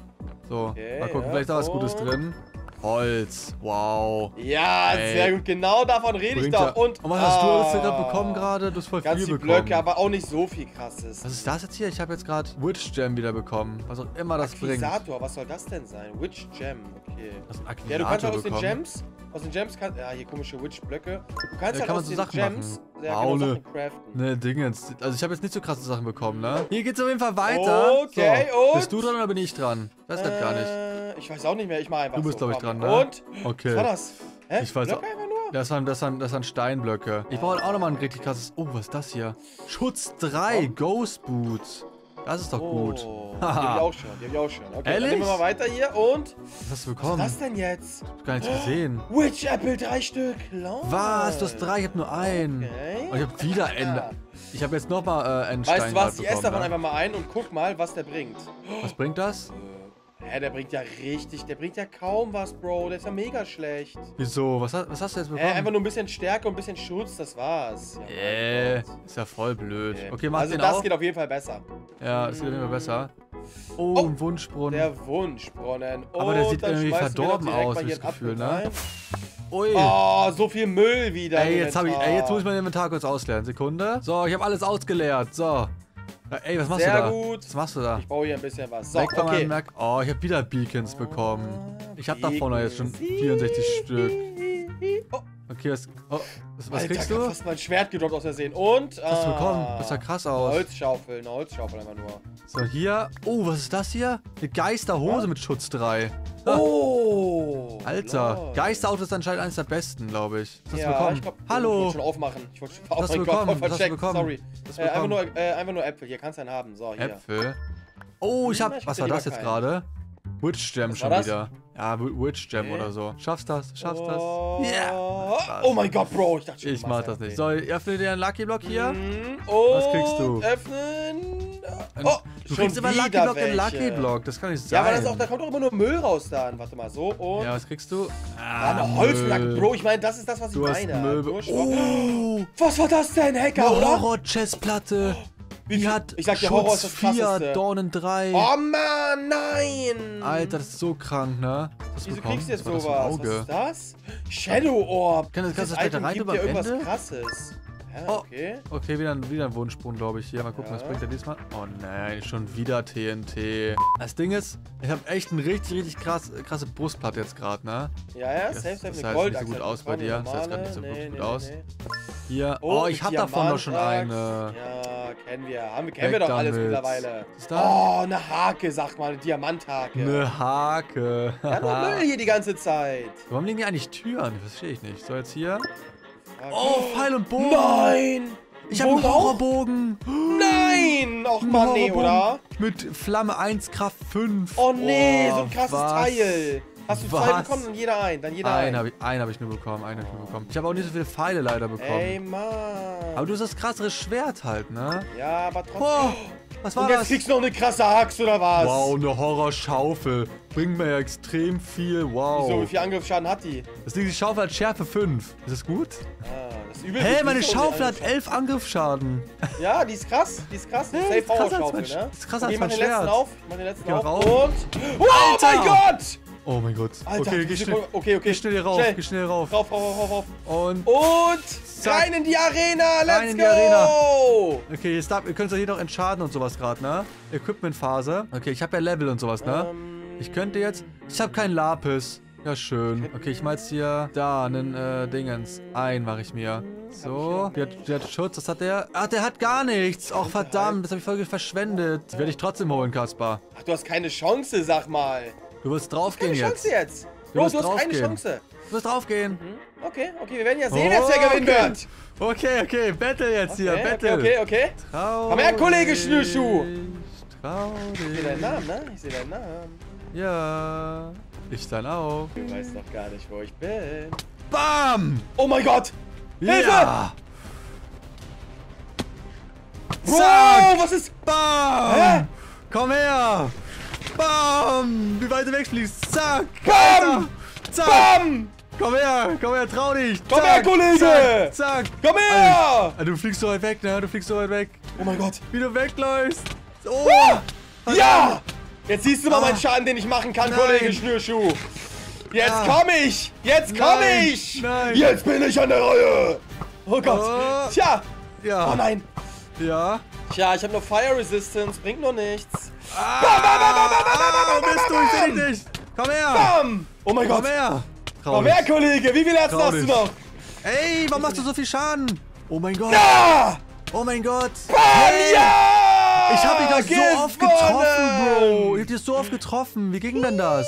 Speaker 1: So,
Speaker 2: Okay,
Speaker 1: mal gucken.
Speaker 2: ja,
Speaker 1: Vielleicht ist da was Gutes
Speaker 2: und-
Speaker 1: drin. Holz. Wow.
Speaker 2: Ja,
Speaker 1: Ey.
Speaker 2: sehr gut. Genau davon rede ich doch.
Speaker 1: ja-
Speaker 2: Und,
Speaker 1: was hast du alles
Speaker 2: ah,
Speaker 1: gerade bekommen gerade? Du hast voll
Speaker 2: Ganz
Speaker 1: viel
Speaker 2: viele
Speaker 1: bekommen.
Speaker 2: Blöcke, aber auch nicht so viel krasses.
Speaker 1: was ist das jetzt hier? Ich habe jetzt gerade Witch Gem wieder bekommen. Was auch immer das bringt.
Speaker 2: Akquisator, was soll das denn sein? Witch Gem, okay.
Speaker 1: Das ist ein
Speaker 2: Ja, du kannst
Speaker 1: Akquisator
Speaker 2: halt aus den. Gems, aus den Gems kannst, ja, hier komische Witch-Blöcke. Du kannst
Speaker 1: Ja,
Speaker 2: halt
Speaker 1: kann man
Speaker 2: aus
Speaker 1: so
Speaker 2: den
Speaker 1: Sachen
Speaker 2: Gems,
Speaker 1: machen.
Speaker 2: ja, genau, Sachen craften.
Speaker 1: Ne, Dingens. Also ich habe jetzt nicht so krasse Sachen bekommen, ne? Hier geht's auf jeden Fall weiter.
Speaker 2: Okay,
Speaker 1: so.
Speaker 2: und?
Speaker 1: Bist du dran oder bin ich dran? Weiß grad gar nicht.
Speaker 2: Äh, ich weiß auch nicht mehr, ich mach einfach
Speaker 1: Du bist,
Speaker 2: so,
Speaker 1: glaub ich, dran, ne?
Speaker 2: Und?
Speaker 1: Okay.
Speaker 2: Was war das? Hä?
Speaker 1: Ich weiß
Speaker 2: Blöcke
Speaker 1: auch-
Speaker 2: einfach nur?
Speaker 1: Das waren, das, waren, das waren Steinblöcke. Ich brauche auch nochmal ein richtig krasses. Oh, was ist das hier? Schutz 3, Ghost Boots. Das ist doch gut.
Speaker 2: Oh, die hab ich auch schon, die hab ich auch schon. Okay,
Speaker 1: Ehrlich?
Speaker 2: dann nehmen wir mal weiter hier und...
Speaker 1: Was hast du
Speaker 2: Was
Speaker 1: bekommen?
Speaker 2: ist das denn jetzt?
Speaker 1: Ich hab gar nichts gesehen. [gasps]
Speaker 2: Witch Apple, drei Stück. Lol.
Speaker 1: Was? Du hast drei, ich hab nur einen.
Speaker 2: Okay.
Speaker 1: Und ich hab wieder Ende. Ich habe jetzt nochmal äh, einen Stein
Speaker 2: Weißt du was? Ich esse davon
Speaker 1: ne?
Speaker 2: einfach mal ein und guck mal, was der bringt.
Speaker 1: Was bringt das?
Speaker 2: Hä, der bringt ja richtig, der bringt ja kaum was, Bro. Der ist ja mega schlecht.
Speaker 1: Wieso? Was, hast- was hast du jetzt bekommen?
Speaker 2: einfach nur ein bisschen Stärke und ein bisschen Schutz, das war's. Ja,
Speaker 1: Äh, ist ja voll blöd.
Speaker 2: Okay.
Speaker 1: Okay, mach
Speaker 2: also das
Speaker 1: auf.
Speaker 2: geht auf jeden Fall besser.
Speaker 1: Ja, es geht immer besser. Oh,
Speaker 2: Oh,
Speaker 1: ein Wunschbrunnen.
Speaker 2: Der Wunschbrunnen.
Speaker 1: Aber der
Speaker 2: Und
Speaker 1: sieht irgendwie verdorben aus,
Speaker 2: einen
Speaker 1: das Gefühl, ne? Ui.
Speaker 2: Oh, so viel Müll wieder.
Speaker 1: Ey, jetzt, hab ich, ey, jetzt muss ich mein Inventar kurz ausleeren. Sekunde. So, ich habe alles ausgeleert. So. Ja, ey, was machst
Speaker 2: Sehr
Speaker 1: du da?
Speaker 2: gut.
Speaker 1: Was machst du da?
Speaker 2: Ich baue hier ein bisschen was. So,
Speaker 1: Weg
Speaker 2: okay.
Speaker 1: Merk oh, ich habe wieder Beacons bekommen. Ich habe da vorne jetzt schon 64 Stück.
Speaker 2: Oh,
Speaker 1: Okay, was, oh, was, was
Speaker 2: Alter,
Speaker 1: kriegst
Speaker 2: ich hab
Speaker 1: du?
Speaker 2: fast mein Schwert gedroppt aus Versehen. Und,
Speaker 1: Was hast du bekommen?
Speaker 2: ah,
Speaker 1: Das sah krass
Speaker 2: Eine
Speaker 1: aus.
Speaker 2: Holzschaufel, eine Holzschaufel einfach nur.
Speaker 1: So, hier. Oh, was ist das hier? Eine Geisterhose mit Schutz 3.
Speaker 2: Oh! [laughs]
Speaker 1: Alter,
Speaker 2: lol.
Speaker 1: Geisterauto ist anscheinend eines der besten, glaube ich. Was hast
Speaker 2: ja,
Speaker 1: du bekommen?
Speaker 2: Ich glaub, Ich
Speaker 1: Hallo.
Speaker 2: wollte schon aufmachen. Ich wollte schon, [laughs] oh
Speaker 1: du
Speaker 2: mein
Speaker 1: bekommen?
Speaker 2: Gott,
Speaker 1: du
Speaker 2: vercheckt.
Speaker 1: bekommen?
Speaker 2: Sorry. Äh, einfach, nur, äh, einfach nur Äpfel. Hier kannst du einen haben. So, hier.
Speaker 1: Äpfel. Oh, ich
Speaker 2: Hm,
Speaker 1: hab.
Speaker 2: ich
Speaker 1: Was war das jetzt gerade? Witch
Speaker 2: Was
Speaker 1: schon
Speaker 2: das?
Speaker 1: wieder. Ja, Wi- Witch Gem
Speaker 2: Okay.
Speaker 1: oder so. Schaffst das? Schaffst
Speaker 2: Oh,
Speaker 1: das? Ja.
Speaker 2: Oh mein Gott, Bro. Ich dachte schon,
Speaker 1: Ich mach das nicht. So, öffne dir einen Lucky Block hier.
Speaker 2: Mhm.
Speaker 1: Was kriegst du?
Speaker 2: Öffnen. Oh,
Speaker 1: du kriegst immer Lucky Block in Lucky. Block. Das kann nicht sein.
Speaker 2: Ja, aber das auch, da kommt doch immer nur Müll raus dann. Warte mal, so und.
Speaker 1: Ja, was kriegst du?
Speaker 2: Ah, eine Holzlack. Bro. Ich meine, das ist das, was ich
Speaker 1: Du hast
Speaker 2: meine.
Speaker 1: Müll. Oh,
Speaker 2: Was war das denn, Hacker,
Speaker 1: eine
Speaker 2: oder?
Speaker 1: Horror-Chestplatte.
Speaker 2: Wie
Speaker 1: Die hat
Speaker 2: ich sag dir, Horror ist das
Speaker 1: 4,
Speaker 2: Krasseste.
Speaker 1: Dornen 3.
Speaker 2: Oh Mann, nein!
Speaker 1: Alter, das ist so krank, ne? Das
Speaker 2: Wieso
Speaker 1: bekommen?
Speaker 2: kriegst du jetzt sowas? Was ist das? Shadow Orb.
Speaker 1: Kann das- kannst du das später rein
Speaker 2: dir
Speaker 1: am
Speaker 2: irgendwas
Speaker 1: Ende?
Speaker 2: krasses. Ja,
Speaker 1: Oh.
Speaker 2: okay.
Speaker 1: Okay, wieder ein, wieder ein Wunschsprung, glaube ich. Hier, mal gucken, was
Speaker 2: Ja.
Speaker 1: bringt er diesmal. Oh nein, schon wieder TNT. Das Ding ist, ich habe echt eine richtig, richtig krass, krasse Brustplatte jetzt gerade, ne?
Speaker 2: Ja, ja,
Speaker 1: Das-
Speaker 2: safe, safe.
Speaker 1: das sah jetzt nicht so gut aus bei dir. Das sah jetzt grad nicht so
Speaker 2: Nee,
Speaker 1: gut
Speaker 2: nee,
Speaker 1: aus.
Speaker 2: nee.
Speaker 1: Hier. Oh, ich
Speaker 2: mit
Speaker 1: habe davon doch schon eine.
Speaker 2: Ja, kennen wir. Haben, wir- kennen
Speaker 1: Weg
Speaker 2: wir doch alles
Speaker 1: damit.
Speaker 2: mittlerweile.
Speaker 1: Was ist da?
Speaker 2: Oh, eine Hake, sagt mal, eine Diamanthake.
Speaker 1: Eine Hake.
Speaker 2: Ja, nur Müll hier die ganze Zeit.
Speaker 1: Warum liegen die eigentlich Türen? Das verstehe ich nicht. So, jetzt hier. Oh, Pfeil und Bogen.
Speaker 2: Nein!
Speaker 1: Ich habe einen? Horrorbogen.
Speaker 2: Nein! Och Mann, nee, oder?
Speaker 1: Mit Flamme 1, Kraft 5.
Speaker 2: Oh nee, so ein krasses
Speaker 1: was?
Speaker 2: Teil. Hast du zwei bekommen? Dann jeder ein. Dann jeder
Speaker 1: Einen
Speaker 2: ein.
Speaker 1: habe ich, einen hab ich nur bekommen, einen habe ich nur bekommen. Ich habe auch nicht so viele Pfeile leider bekommen.
Speaker 2: Ey, Mann.
Speaker 1: Aber du hast das krassere Schwert halt, ne?
Speaker 2: Ja, aber trotzdem.
Speaker 1: Oh, was war
Speaker 2: Und jetzt
Speaker 1: das?
Speaker 2: kriegst du noch eine krasse Axt, oder was?
Speaker 1: Wow, eine Horrorschaufel. Bringt mir ja extrem viel. Wow.
Speaker 2: Wieso, wie viel Angriffsschaden hat die?
Speaker 1: Das Ding, die Schaufel hat Schärfe 5. Ist das gut?
Speaker 2: Ah, das ist übel.
Speaker 1: Hä,
Speaker 2: gut.
Speaker 1: meine Schaufel hat 11 Angriffsschaden.
Speaker 2: angriff- Ja, die ist krass. Die ist krass.
Speaker 1: Ja,
Speaker 2: Safe
Speaker 1: die ist krasser als
Speaker 2: Horrorschaufel,
Speaker 1: mein-
Speaker 2: ne?
Speaker 1: ist krasser
Speaker 2: okay,
Speaker 1: als
Speaker 2: mach
Speaker 1: mein
Speaker 2: den letzten
Speaker 1: Schwert.
Speaker 2: auf. Mach den letzten
Speaker 1: Geh
Speaker 2: auf.
Speaker 1: rauf.
Speaker 2: Und. Oh
Speaker 1: Alter!
Speaker 2: mein Gott!
Speaker 1: Oh mein Gott.
Speaker 2: Alter,
Speaker 1: okay, geh schnell,
Speaker 2: okay, okay.
Speaker 1: geh schnell hier rauf.
Speaker 2: Schnell.
Speaker 1: Geh schnell rauf.
Speaker 2: Rauf, rauf, rauf, rauf.
Speaker 1: Und.
Speaker 2: Und
Speaker 1: Zack.
Speaker 2: rein in die Arena. Let's
Speaker 1: Rein in die
Speaker 2: go!
Speaker 1: Arena. Okay, jetzt darf, ihr könnt euch hier noch entschaden und sowas gerade, ne? Equipment-Phase. Okay, ich habe ja Level und sowas, ne?
Speaker 2: Ähm,
Speaker 1: Ich könnte jetzt. Ich habe keinen Lapis. Ja, schön. Okay, ich mach jetzt hier da einen äh, Dingens. Ein mache ich mir. So. Der, hat- der hat Schutz, was hat der? Ach, der hat gar nichts. Och, verdammt, das habe ich voll verschwendet. Werde ich trotzdem holen, Kaspar.
Speaker 2: Ach, du hast keine Chance, sag mal.
Speaker 1: Du wirst draufgehen
Speaker 2: Keine
Speaker 1: jetzt.
Speaker 2: Chance jetzt.
Speaker 1: Du
Speaker 2: Bro,
Speaker 1: wirst
Speaker 2: du hast keine. Chance.
Speaker 1: Du wirst draufgehen.
Speaker 2: Hm? Okay, okay, wir werden ja sehen, wer wer gewinnen
Speaker 1: okay.
Speaker 2: wird.
Speaker 1: Okay, okay, Battle jetzt hier,
Speaker 2: Okay,
Speaker 1: Battle.
Speaker 2: okay, okay, okay.
Speaker 1: Trau
Speaker 2: Komm her, Kollege
Speaker 1: dich,
Speaker 2: Schnürschuh.
Speaker 1: Trau
Speaker 2: Ich sehe
Speaker 1: dich.
Speaker 2: deinen Namen, ne? Ich sehe deinen Namen.
Speaker 1: Ja, ich dann auch.
Speaker 2: Du weißt doch gar nicht, wo ich bin.
Speaker 1: Bam!
Speaker 2: Oh mein Gott! Hilfe!
Speaker 1: Ja!
Speaker 2: Wow, was ist...
Speaker 1: Bam!
Speaker 2: Hä?
Speaker 1: Komm her! Bam! Wie weit du wegfliegst. Zack!
Speaker 2: Bam!
Speaker 1: Alter. Zack!
Speaker 2: Bam!
Speaker 1: Komm her! Komm her, trau dich!
Speaker 2: Komm
Speaker 1: Zack,
Speaker 2: her, Kollege!
Speaker 1: Zack! zack.
Speaker 2: Komm her!
Speaker 1: Ah, Du fliegst so weit weg, ne? Du fliegst so weit weg.
Speaker 2: Oh mein Gott.
Speaker 1: Wie du wegläufst. Oh!
Speaker 2: Ah! Ja! Jetzt siehst du mal
Speaker 1: Ah.
Speaker 2: meinen Schaden, den ich machen kann,
Speaker 1: Nein.
Speaker 2: Kollege Schnürschuh. Jetzt
Speaker 1: Ah.
Speaker 2: komm ich! Jetzt komm
Speaker 1: Nein.
Speaker 2: ich!
Speaker 1: Nein.
Speaker 2: Jetzt bin ich an der Reihe! Oh Gott.
Speaker 1: Oh.
Speaker 2: Tja.
Speaker 1: Ja.
Speaker 2: Oh nein.
Speaker 1: Ja.
Speaker 2: Tja, ich habe nur Fire Resistance. Bringt nur nichts.
Speaker 1: Ah, wo bist du? Ich seh dich nicht. Komm her.
Speaker 2: Bam! Oh mein
Speaker 1: Komm
Speaker 2: Gott.
Speaker 1: her. Trau
Speaker 2: Komm her, Kollege. Wie viel
Speaker 1: Trau
Speaker 2: hast du noch?
Speaker 1: Ey, warum machst du so viel Schaden? Oh mein Gott.
Speaker 2: Ja!
Speaker 1: Oh mein Gott.
Speaker 2: Bam!
Speaker 1: Hey.
Speaker 2: Ja!
Speaker 1: Ich hab dich doch so oft getroffen, Bro. Ich hab dich so oft getroffen. Wie ging denn das?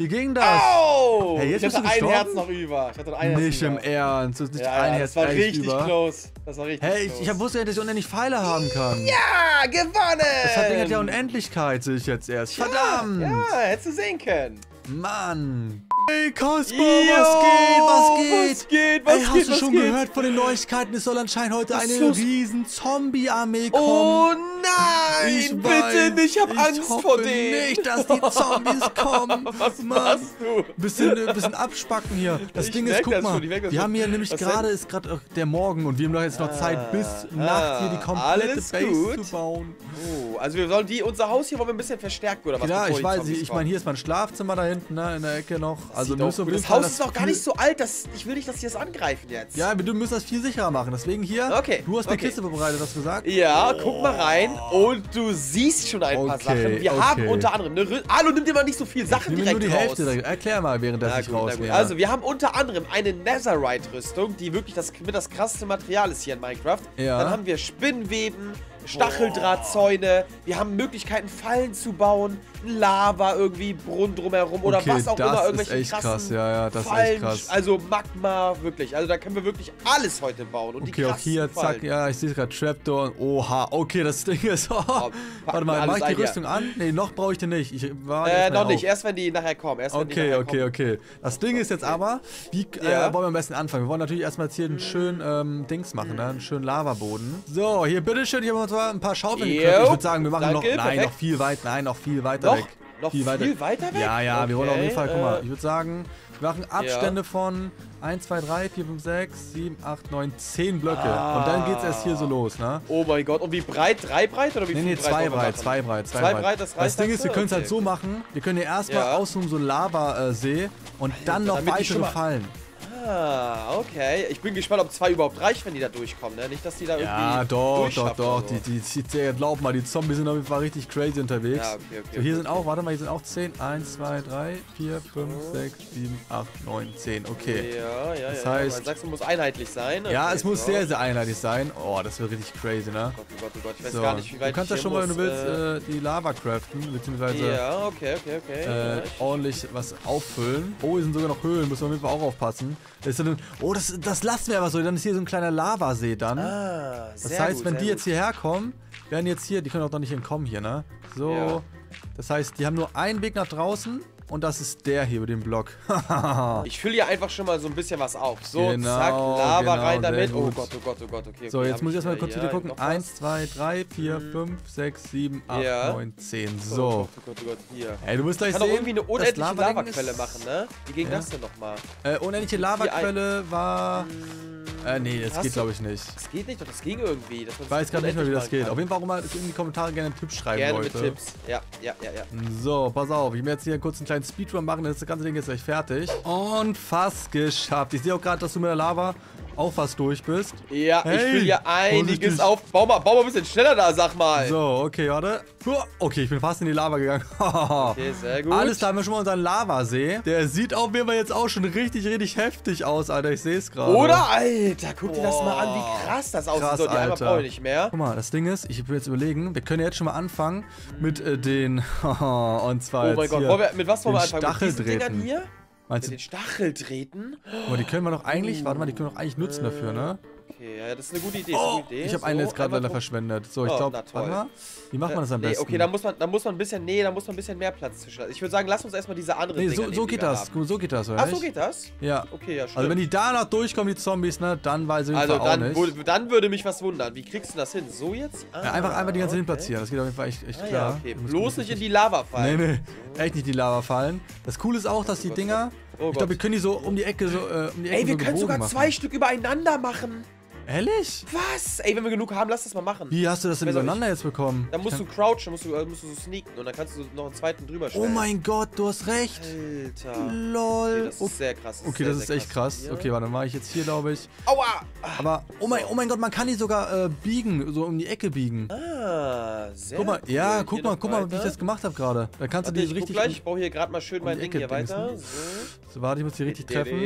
Speaker 1: Wie ging das?
Speaker 2: Au!
Speaker 1: Hey, jetzt
Speaker 2: ich hatte ein? Herz noch über. Ich hatte ein Herz
Speaker 1: Nicht
Speaker 2: über.
Speaker 1: im Ernst. Das ist nicht
Speaker 2: Ja,
Speaker 1: ein
Speaker 2: ja,
Speaker 1: Herz
Speaker 2: das war richtig
Speaker 1: über.
Speaker 2: close. Das war richtig
Speaker 1: Hey, ich,
Speaker 2: close.
Speaker 1: ich hab wusste ja, dass ich unendlich Pfeile haben kann.
Speaker 2: Ja, gewonnen!
Speaker 1: Das Ding hat ja Unendlichkeit, sehe ich jetzt erst. Verdammt.
Speaker 2: Ja, hättest du sehen können.
Speaker 1: Mann. Hey, Kasper,
Speaker 2: Jo,
Speaker 1: was geht? Was geht?
Speaker 2: Was geht? Was
Speaker 1: Ey,
Speaker 2: geht?
Speaker 1: hast du
Speaker 2: was
Speaker 1: schon
Speaker 2: geht?
Speaker 1: gehört von den Neuigkeiten? Es soll anscheinend heute
Speaker 2: Was
Speaker 1: eine riesen Zombie-Armee kommen.
Speaker 2: Oh nein! bitte
Speaker 1: weiß,
Speaker 2: nicht, ich hab Angst
Speaker 1: hoffe
Speaker 2: vor denen.
Speaker 1: nicht, dass die Zombies [laughs] kommen.
Speaker 2: Was machst du?
Speaker 1: Bisschen, äh, bisschen abspacken hier. Das
Speaker 2: Ich
Speaker 1: Ding ist, guck mal,
Speaker 2: ich
Speaker 1: wir haben hier nämlich gerade, ist gerade der Morgen und wir haben doch jetzt noch Zeit, bis
Speaker 2: Ah,
Speaker 1: Nacht hier die komplette
Speaker 2: alles
Speaker 1: Base
Speaker 2: gut.
Speaker 1: zu bauen.
Speaker 2: Oh, also wir sollen die, unser Haus hier wollen wir ein bisschen verstärken, oder was?
Speaker 1: Ja, ich weiß, ich meine, hier ist mein Schlafzimmer da hinten, ne, in der Ecke noch. Also
Speaker 2: Sieht
Speaker 1: wir müssen jeden
Speaker 2: Das Haus ist noch gar nicht so alt, das, ich will nicht, dass die das angreifen jetzt.
Speaker 1: Ja, wir müssen das viel sicherer machen. Deswegen hier,
Speaker 2: Okay,
Speaker 1: du hast eine
Speaker 2: okay.
Speaker 1: Kiste vorbereitet, hast du gesagt?
Speaker 2: Ja, guck mal rein und du siehst schon ein paar
Speaker 1: Okay,
Speaker 2: Sachen. Wir
Speaker 1: okay.
Speaker 2: haben unter anderem eine Rü Alu, nimm dir mal nicht so viel Sachen direkt
Speaker 1: nur die
Speaker 2: raus.
Speaker 1: Hälfte. direkt. Erklär mal, während das ich rausnehme.
Speaker 2: Also, wir haben unter anderem eine Netherite-Rüstung, die wirklich das, mit das krasseste Material ist hier in Minecraft.
Speaker 1: Ja.
Speaker 2: Dann haben wir Spinnweben, Stacheldrahtzäune, wir haben Möglichkeiten, Fallen zu bauen. Lava irgendwie Brunnen drumherum oder
Speaker 1: Okay,
Speaker 2: was auch immer.
Speaker 1: ist
Speaker 2: Irgendwelche
Speaker 1: echt
Speaker 2: krassen
Speaker 1: krass, ja, ja, das ist
Speaker 2: Fallen,
Speaker 1: echt krass.
Speaker 2: Also Magma, wirklich. Also da können wir wirklich alles heute bauen. Und die
Speaker 1: Okay, auch hier,
Speaker 2: krassesten
Speaker 1: zack,
Speaker 2: Fallen.
Speaker 1: ja, ich sehe gerade Trapdoor. Oha, okay, das Ding ist. Oh, [laughs]
Speaker 2: packen
Speaker 1: warte
Speaker 2: wir
Speaker 1: mal, mach ich die
Speaker 2: ein, ja.
Speaker 1: Rüstung an? Nee, noch brauche ich den nicht. Ich war
Speaker 2: Äh, noch nicht.
Speaker 1: auf.
Speaker 2: Erst wenn die nachher kommen. Erst die
Speaker 1: Okay,
Speaker 2: nachher
Speaker 1: okay,
Speaker 2: kommen.
Speaker 1: okay. Das Ding ist jetzt aber, wie äh,
Speaker 2: Ja.
Speaker 1: wollen wir am besten anfangen? Wir wollen natürlich erstmal jetzt hier einen schönen ähm, Dings machen, ne? einen schönen Lavaboden. So, hier, bitteschön, ich habe uns mal ein paar Schaufeln gekriegt. Ich würde sagen, wir machen noch,
Speaker 2: danke,
Speaker 1: nein,
Speaker 2: perfekt.
Speaker 1: noch viel weit, nein, noch viel weiter
Speaker 2: Noch?
Speaker 1: weg.
Speaker 2: Noch viel weiter weg?
Speaker 1: Ja, ja, wir wollen auf jeden
Speaker 2: Okay,
Speaker 1: Fall, guck mal,
Speaker 2: äh,
Speaker 1: ich würde sagen, wir machen Abstände von 1, 2, 3, 4, 5, 6, 7, 8, 9, 10 Blöcke. Und dann geht's erst hier so los, ne?
Speaker 2: Oh mein Gott. Und wie breit? Drei breit oder wie
Speaker 1: Nee,
Speaker 2: viel
Speaker 1: nee,
Speaker 2: breit
Speaker 1: zwei
Speaker 2: wollen wir
Speaker 1: breit, zwei breit, zwei,
Speaker 2: Zwei
Speaker 1: breit.
Speaker 2: breit, das
Speaker 1: Das Ding ist, wir können es halt
Speaker 2: Okay,
Speaker 1: so
Speaker 2: gut.
Speaker 1: machen, wir können hier erstmal
Speaker 2: Ja.
Speaker 1: um so Lavasee und dann noch
Speaker 2: die schon
Speaker 1: weitere Fallen.
Speaker 2: Ah, okay. Ich bin gespannt, ob zwei überhaupt reicht, wenn die da durchkommen, ne? Nicht, dass die da irgendwie
Speaker 1: Ja, doch, doch, doch.
Speaker 2: so.
Speaker 1: Die, die, die, die, glaub mal, die Zombies sind auf jeden Fall richtig crazy unterwegs.
Speaker 2: Ja, okay, okay,
Speaker 1: so, hier
Speaker 2: okay,
Speaker 1: sind auch, warte mal, hier sind auch 10. 1, 2, 3, 4, 5, 6, 7, 8, 9, 10. Okay.
Speaker 2: Ja, ja,
Speaker 1: Das
Speaker 2: ja.
Speaker 1: heißt-
Speaker 2: sagst, es muss einheitlich sein.
Speaker 1: Ja,
Speaker 2: Okay,
Speaker 1: es muss
Speaker 2: so.
Speaker 1: sehr, sehr einheitlich sein. Oh, das wird richtig crazy, ne?
Speaker 2: Gott, oh Gott, oh Gott. Ich weiß
Speaker 1: So,
Speaker 2: gar nicht, wie weit
Speaker 1: du kannst ja schon mal, wenn du willst, äh, die Lava craften, beziehungsweise
Speaker 2: Ja, okay, okay, okay. ja,
Speaker 1: äh,
Speaker 2: ich-
Speaker 1: ordentlich was auffüllen. Oh, hier sind sogar noch Höhlen, müssen wir auf jeden Fall auch aufpassen. Ist dann, oh, das, das lassen wir aber so, dann ist hier so ein kleiner Lavasee dann.
Speaker 2: ah,
Speaker 1: Das heißt,
Speaker 2: gut,
Speaker 1: wenn die jetzt hierher kommen, werden jetzt hier, die können auch noch nicht entkommen hier, ne? So.
Speaker 2: Ja.
Speaker 1: Das heißt, die haben nur einen Weg nach draußen und das ist der hier über den Block. [laughs]
Speaker 2: Ich fülle hier einfach schon mal so ein bisschen was auf. So,
Speaker 1: Genau,
Speaker 2: zack, Lava
Speaker 1: genau,
Speaker 2: rein damit. Oh. Gott, oh Gott, oh Gott, okay.
Speaker 1: so,
Speaker 2: okay,
Speaker 1: jetzt
Speaker 2: hab
Speaker 1: muss ich erstmal kurz wieder gucken.
Speaker 2: noch was?
Speaker 1: 1, 2, 3, 4, 5, 6, 7, 8,
Speaker 2: Ja.
Speaker 1: 9, 10.
Speaker 2: Oh
Speaker 1: So.
Speaker 2: Gott, oh Gott, oh Gott, hier.
Speaker 1: Ey, du musst gleich
Speaker 2: Kann doch
Speaker 1: sehen,
Speaker 2: irgendwie eine unendliche
Speaker 1: Lavading
Speaker 2: Lavaquelle machen, ne? Wie ging
Speaker 1: Ja.
Speaker 2: das denn nochmal?
Speaker 1: Äh, unendliche Lavaquelle war... Äh, nee, das
Speaker 2: Hast
Speaker 1: geht glaube ich nicht.
Speaker 2: Das geht nicht, doch, das ging irgendwie.
Speaker 1: Ich weiß gerade nicht mehr, wie das geht. Auf
Speaker 2: Auf
Speaker 1: jeden Fall auch mal in die Kommentare gerne einen Tipp schreiben,
Speaker 2: Gerne
Speaker 1: Leute.
Speaker 2: mit Tipps. Ja, ja, ja, ja.
Speaker 1: So, pass auf. Ich werde jetzt hier kurz einen kleinen Speedrun machen, dann ist das ganze Ding jetzt gleich fertig. Und fast geschafft. Ich sehe auch gerade, dass du mit der Lava auch fast durch bist.
Speaker 2: Ja, ich
Speaker 1: Hey,
Speaker 2: fülle hier einiges
Speaker 1: vorsichtig.
Speaker 2: auf. Bau mal, bau mal ein bisschen schneller da, sag mal.
Speaker 1: So, okay, warte. Okay, ich bin fast in die Lava gegangen. [laughs]
Speaker 2: Okay, sehr gut.
Speaker 1: Alles, da haben wir schon mal unseren Lavasee. Der sieht auf jeden Fall jetzt auch schon richtig, richtig heftig aus, Alter. Ich sehe es gerade.
Speaker 2: Oder, Alter, guck dir das mal an, wie krass das aussieht.
Speaker 1: Krass,
Speaker 2: so, die
Speaker 1: Alter.
Speaker 2: brauche ich nicht mehr.
Speaker 1: Guck mal, das Ding ist, ich will jetzt überlegen, wir können jetzt schon mal anfangen mit äh, den, [laughs] und zwar
Speaker 2: Oh mein Gott, wir, mit was wollen wir anfangen? Mit diesen Dingern hier?
Speaker 1: Meinst
Speaker 2: Mit
Speaker 1: du,
Speaker 2: den Stacheldrähten?
Speaker 1: oh, die können wir doch eigentlich, warte mal, die können wir doch eigentlich nutzen dafür, ne?
Speaker 2: Okay, ja, das ist eine gute Idee.
Speaker 1: Oh,
Speaker 2: gute Idee.
Speaker 1: ich habe einen
Speaker 2: So,
Speaker 1: jetzt gerade leider verschwendet. So, ich
Speaker 2: Oh,
Speaker 1: glaube, wie macht man das am
Speaker 2: nee,
Speaker 1: besten?
Speaker 2: okay, da muss man, da muss man ein bisschen, nee, da muss man ein bisschen mehr Platz zwischen. Ich würde sagen, lass uns erstmal diese andere
Speaker 1: nee,
Speaker 2: Dinger
Speaker 1: so,
Speaker 2: nehmen,
Speaker 1: so geht das,
Speaker 2: haben.
Speaker 1: So geht das, oder
Speaker 2: Ach, so geht das?
Speaker 1: Ja.
Speaker 2: Okay, ja, stimmt.
Speaker 1: Also wenn die danach durchkommen, die Zombies, ne, dann weiß ich
Speaker 2: Also
Speaker 1: Fall auch
Speaker 2: dann,
Speaker 1: nicht.
Speaker 2: wo, dann würde mich was wundern. Wie kriegst du das hin? So jetzt? Ah,
Speaker 1: ja, einfach, einfach die ganze
Speaker 2: okay.
Speaker 1: hin platzieren, das geht auf jeden Fall echt, echt
Speaker 2: Ah,
Speaker 1: klar.
Speaker 2: ja, okay. Bloß
Speaker 1: nicht
Speaker 2: in die Lava [laughs] fallen.
Speaker 1: Nee, nee, echt nicht die Lava fallen. Das Coole ist auch, dass die
Speaker 2: Gott,
Speaker 1: Dinger,
Speaker 2: Oh
Speaker 1: ich glaube, wir können die so um die Ecke so, äh, um die Ecke
Speaker 2: Ey, wir
Speaker 1: so
Speaker 2: können sogar
Speaker 1: gebogen
Speaker 2: zwei
Speaker 1: machen.
Speaker 2: Stück übereinander machen.
Speaker 1: Ehrlich?
Speaker 2: Was? Ey, wenn wir genug haben, lass das mal machen.
Speaker 1: Wie hast du das denn übereinander jetzt bekommen?
Speaker 2: Dann musst du crouchen, musst du, äh, musst du so sneaken und dann kannst du noch einen zweiten drüber stellen.
Speaker 1: Oh mein Gott, du hast recht.
Speaker 2: Alter. Okay,
Speaker 1: Lol.
Speaker 2: das ist sehr krass.
Speaker 1: Okay,
Speaker 2: sehr,
Speaker 1: das ist echt krass.
Speaker 2: Hier.
Speaker 1: Okay, warte, dann mache ich jetzt hier, glaube ich.
Speaker 2: Aua!
Speaker 1: Aber, oh mein, oh mein Gott, man kann die sogar äh, biegen, so um die Ecke biegen.
Speaker 2: Ah, sehr
Speaker 1: Guck mal,
Speaker 2: cool.
Speaker 1: ja,
Speaker 2: Hier
Speaker 1: guck mal, guck mal, wie ich das gemacht habe gerade. Da kannst
Speaker 2: Warte,
Speaker 1: du die
Speaker 2: ich
Speaker 1: richtig.
Speaker 2: gleich, ich baue hier gerade mal schön
Speaker 1: um
Speaker 2: mein Ding hier weiter.
Speaker 1: dingsen.
Speaker 2: So.
Speaker 1: So, warte, ich muss die richtig treffen.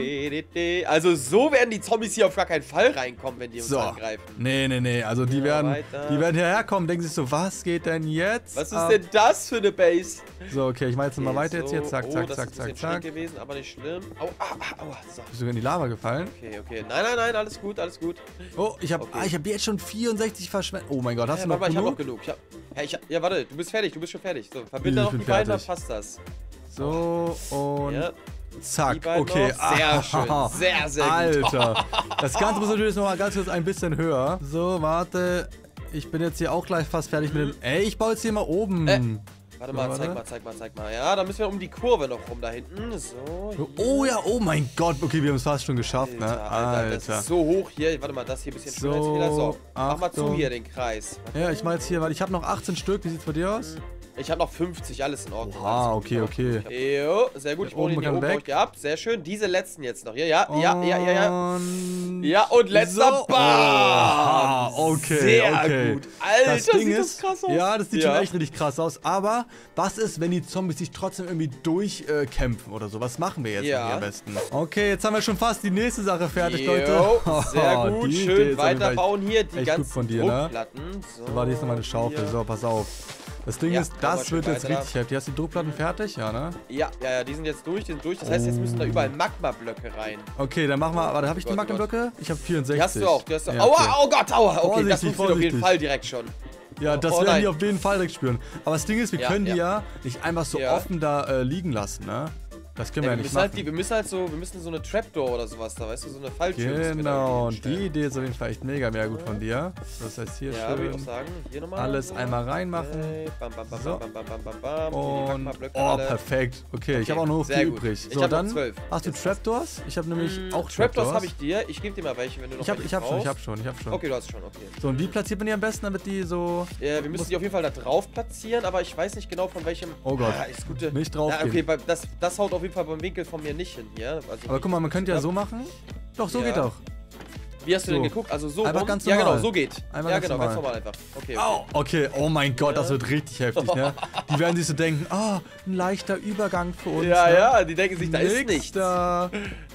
Speaker 2: Also so werden die Zombies hier auf gar keinen Fall reinkommen, wenn die uns
Speaker 1: So.
Speaker 2: angreifen.
Speaker 1: Nee, nee, nee. Also die
Speaker 2: Ja,
Speaker 1: werden,
Speaker 2: weiter.
Speaker 1: die werden hierher kommen, denken sich so, was geht denn jetzt?
Speaker 2: Was ist
Speaker 1: ab?
Speaker 2: denn das für eine Base?
Speaker 1: So, okay, ich mache jetzt mal
Speaker 2: Okay,
Speaker 1: weiter jetzt hier.
Speaker 2: so.
Speaker 1: Zack,
Speaker 2: oh,
Speaker 1: zack, zack, zack, zack.
Speaker 2: gewesen, aber nicht schlimm. Au, ah, ah, aua. So.
Speaker 1: Bist du in die Lava gefallen?
Speaker 2: Okay, okay. Nein, nein, nein, alles gut, alles gut.
Speaker 1: Oh, ich habe
Speaker 2: Okay.
Speaker 1: ah, ich hab jetzt schon 64 verschwendet. Oh mein Gott, hast
Speaker 2: Ja,
Speaker 1: du noch
Speaker 2: warte mal, ich hab noch
Speaker 1: genug?
Speaker 2: genug. Ich hab, ja, ich hab, ja, warte, du bist fertig, du bist schon fertig. So, verbinde noch die beiden, dann
Speaker 1: fertig.
Speaker 2: passt das.
Speaker 1: So, und
Speaker 2: Ja,
Speaker 1: zack. Okay.
Speaker 2: noch. Sehr
Speaker 1: Ah, [laughs]
Speaker 2: schön, sehr, sehr gut.
Speaker 1: Alter. [laughs] Das Ganze muss natürlich noch mal ganz kurz ein bisschen höher. So, warte. Ich bin jetzt hier auch gleich fast fertig mit dem... Ey, ich baue jetzt hier mal oben.
Speaker 2: Äh, Warte mal,
Speaker 1: Warte.
Speaker 2: zeig mal, zeig mal, zeig mal. Ja, da müssen wir um die Kurve noch rum da hinten. So.
Speaker 1: Oh ja, oh mein Gott. Okay, wir haben es fast schon geschafft,
Speaker 2: Alter,
Speaker 1: ne?
Speaker 2: Alter, das ist so hoch hier. Warte mal, das hier ein bisschen schöner als
Speaker 1: So,
Speaker 2: wieder. So, mach mal zu
Speaker 1: Achtung.
Speaker 2: hier den Kreis.
Speaker 1: Ja, ich mach jetzt hier, weil ich habe noch 18 Stück. Wie sieht's bei dir aus?
Speaker 2: Ich habe noch 50, alles in Ordnung. Gut.
Speaker 1: okay, okay.
Speaker 2: Jo, sehr gut. Ich den
Speaker 1: oben
Speaker 2: hier oben ab. Sehr schön. Diese letzten jetzt noch. Ja, ja, ja, ja, ja, ja.
Speaker 1: Und
Speaker 2: Ja, und letzter. Bam!
Speaker 1: Okay,
Speaker 2: Sehr
Speaker 1: okay.
Speaker 2: gut. Alter,
Speaker 1: das Ding
Speaker 2: sieht das krass aus.
Speaker 1: ja, das sieht schon echt richtig krass aus. Aber was ist, wenn die Zombies sich trotzdem irgendwie durchkämpfen kämpfen oder so? Was machen wir jetzt
Speaker 2: Ja.
Speaker 1: am besten? Okay, jetzt haben wir schon fast die nächste Sache fertig, Leute.
Speaker 2: sehr [laughs] gut.
Speaker 1: Die Idee
Speaker 2: Schön weiterbauen hier. Die
Speaker 1: echt gut
Speaker 2: ganzen
Speaker 1: von dir, ne?
Speaker 2: Druckplatten. So,
Speaker 1: hier ist noch meine Schaufel. So, pass auf. Das Ding
Speaker 2: Ja,
Speaker 1: ist, das wird jetzt
Speaker 2: weiter.
Speaker 1: richtig heftig. Hast du die Druckplatten fertig? Ja, ne?
Speaker 2: Ja, ja, ja, die sind jetzt durch, die sind durch. Das heißt, jetzt müssen da überall Magma-Blöcke rein.
Speaker 1: Okay, dann machen wir. Warte, habe ich die
Speaker 2: Gott, oh
Speaker 1: Magneblöcke? Ich habe 64.
Speaker 2: Die hast du auch, die hast du
Speaker 1: Ja,
Speaker 2: Aua,
Speaker 1: okay.
Speaker 2: oh Gott, aua. Okay, das
Speaker 1: Vorsichtig,
Speaker 2: funktioniert auf jeden
Speaker 1: vorsichtig.
Speaker 2: Fall direkt schon.
Speaker 1: Ja, das
Speaker 2: Oh,
Speaker 1: werden
Speaker 2: nein.
Speaker 1: die auf jeden Fall direkt spüren. Aber das Ding ist, wir
Speaker 2: Ja,
Speaker 1: können die
Speaker 2: ja.
Speaker 1: nicht einfach so offen da äh, liegen lassen, ne? Das können wir
Speaker 2: Ja,
Speaker 1: ja nicht
Speaker 2: halt
Speaker 1: machen.
Speaker 2: die, wir müssen halt so, wir müssen so eine Trapdoor oder sowas da, weißt du, so eine Falltür
Speaker 1: Genau, und die. Idee ist auf jeden Fall echt mega, mega gut von dir. Das heißt hier
Speaker 2: Ja, würde ich auch
Speaker 1: schön
Speaker 2: sagen. Hier nochmal.
Speaker 1: alles
Speaker 2: so.
Speaker 1: einmal reinmachen.
Speaker 2: Okay, Bam, bam, bam,
Speaker 1: So.
Speaker 2: bam, bam, bam, bam, bam.
Speaker 1: Und, oh, perfekt. Okay, ich
Speaker 2: Okay,
Speaker 1: habe auch vier
Speaker 2: gut.
Speaker 1: übrig.
Speaker 2: Ich
Speaker 1: So,
Speaker 2: hab noch
Speaker 1: dann
Speaker 2: zwölf.
Speaker 1: hast du
Speaker 2: Jetzt
Speaker 1: Trapdoors? Ich habe nämlich
Speaker 2: Mm,
Speaker 1: auch
Speaker 2: Trapdoors
Speaker 1: Trapdoors.
Speaker 2: habe ich dir. Ich gebe dir mal welche, wenn du noch
Speaker 1: Ich habe
Speaker 2: welche
Speaker 1: ich hab schon, ich habe schon, ich habe schon.
Speaker 2: Okay, du hast schon, okay.
Speaker 1: So, und wie platziert man die am besten, damit die so...
Speaker 2: Ja, wir müssen die auf jeden Fall da drauf platzieren, aber ich weiß nicht genau von welchem.
Speaker 1: Oh Gott.
Speaker 2: Ah.
Speaker 1: Nicht drauf
Speaker 2: okay, das haut auf jeden Fall beim Winkel von mir nicht hin hier. Also
Speaker 1: Aber guck mal, man könnte ja so machen. Doch, so
Speaker 2: Ja.
Speaker 1: geht doch.
Speaker 2: Wie hast du
Speaker 1: so.
Speaker 2: denn geguckt? Also so
Speaker 1: Einfach
Speaker 2: rum?
Speaker 1: ganz
Speaker 2: Ja,
Speaker 1: normal.
Speaker 2: genau, so geht.
Speaker 1: Einmal
Speaker 2: ja,
Speaker 1: ganz
Speaker 2: genau, ganz
Speaker 1: normal.
Speaker 2: normal einfach. Okay, okay.
Speaker 1: Okay, oh mein Gott, das wird richtig heftig, ne? [laughs] Die werden sich so denken, ah, ein leichter Übergang für uns.
Speaker 2: Ja,
Speaker 1: ne?
Speaker 2: ja, die denken sich, da ist
Speaker 1: Nix
Speaker 2: nichts.
Speaker 1: da.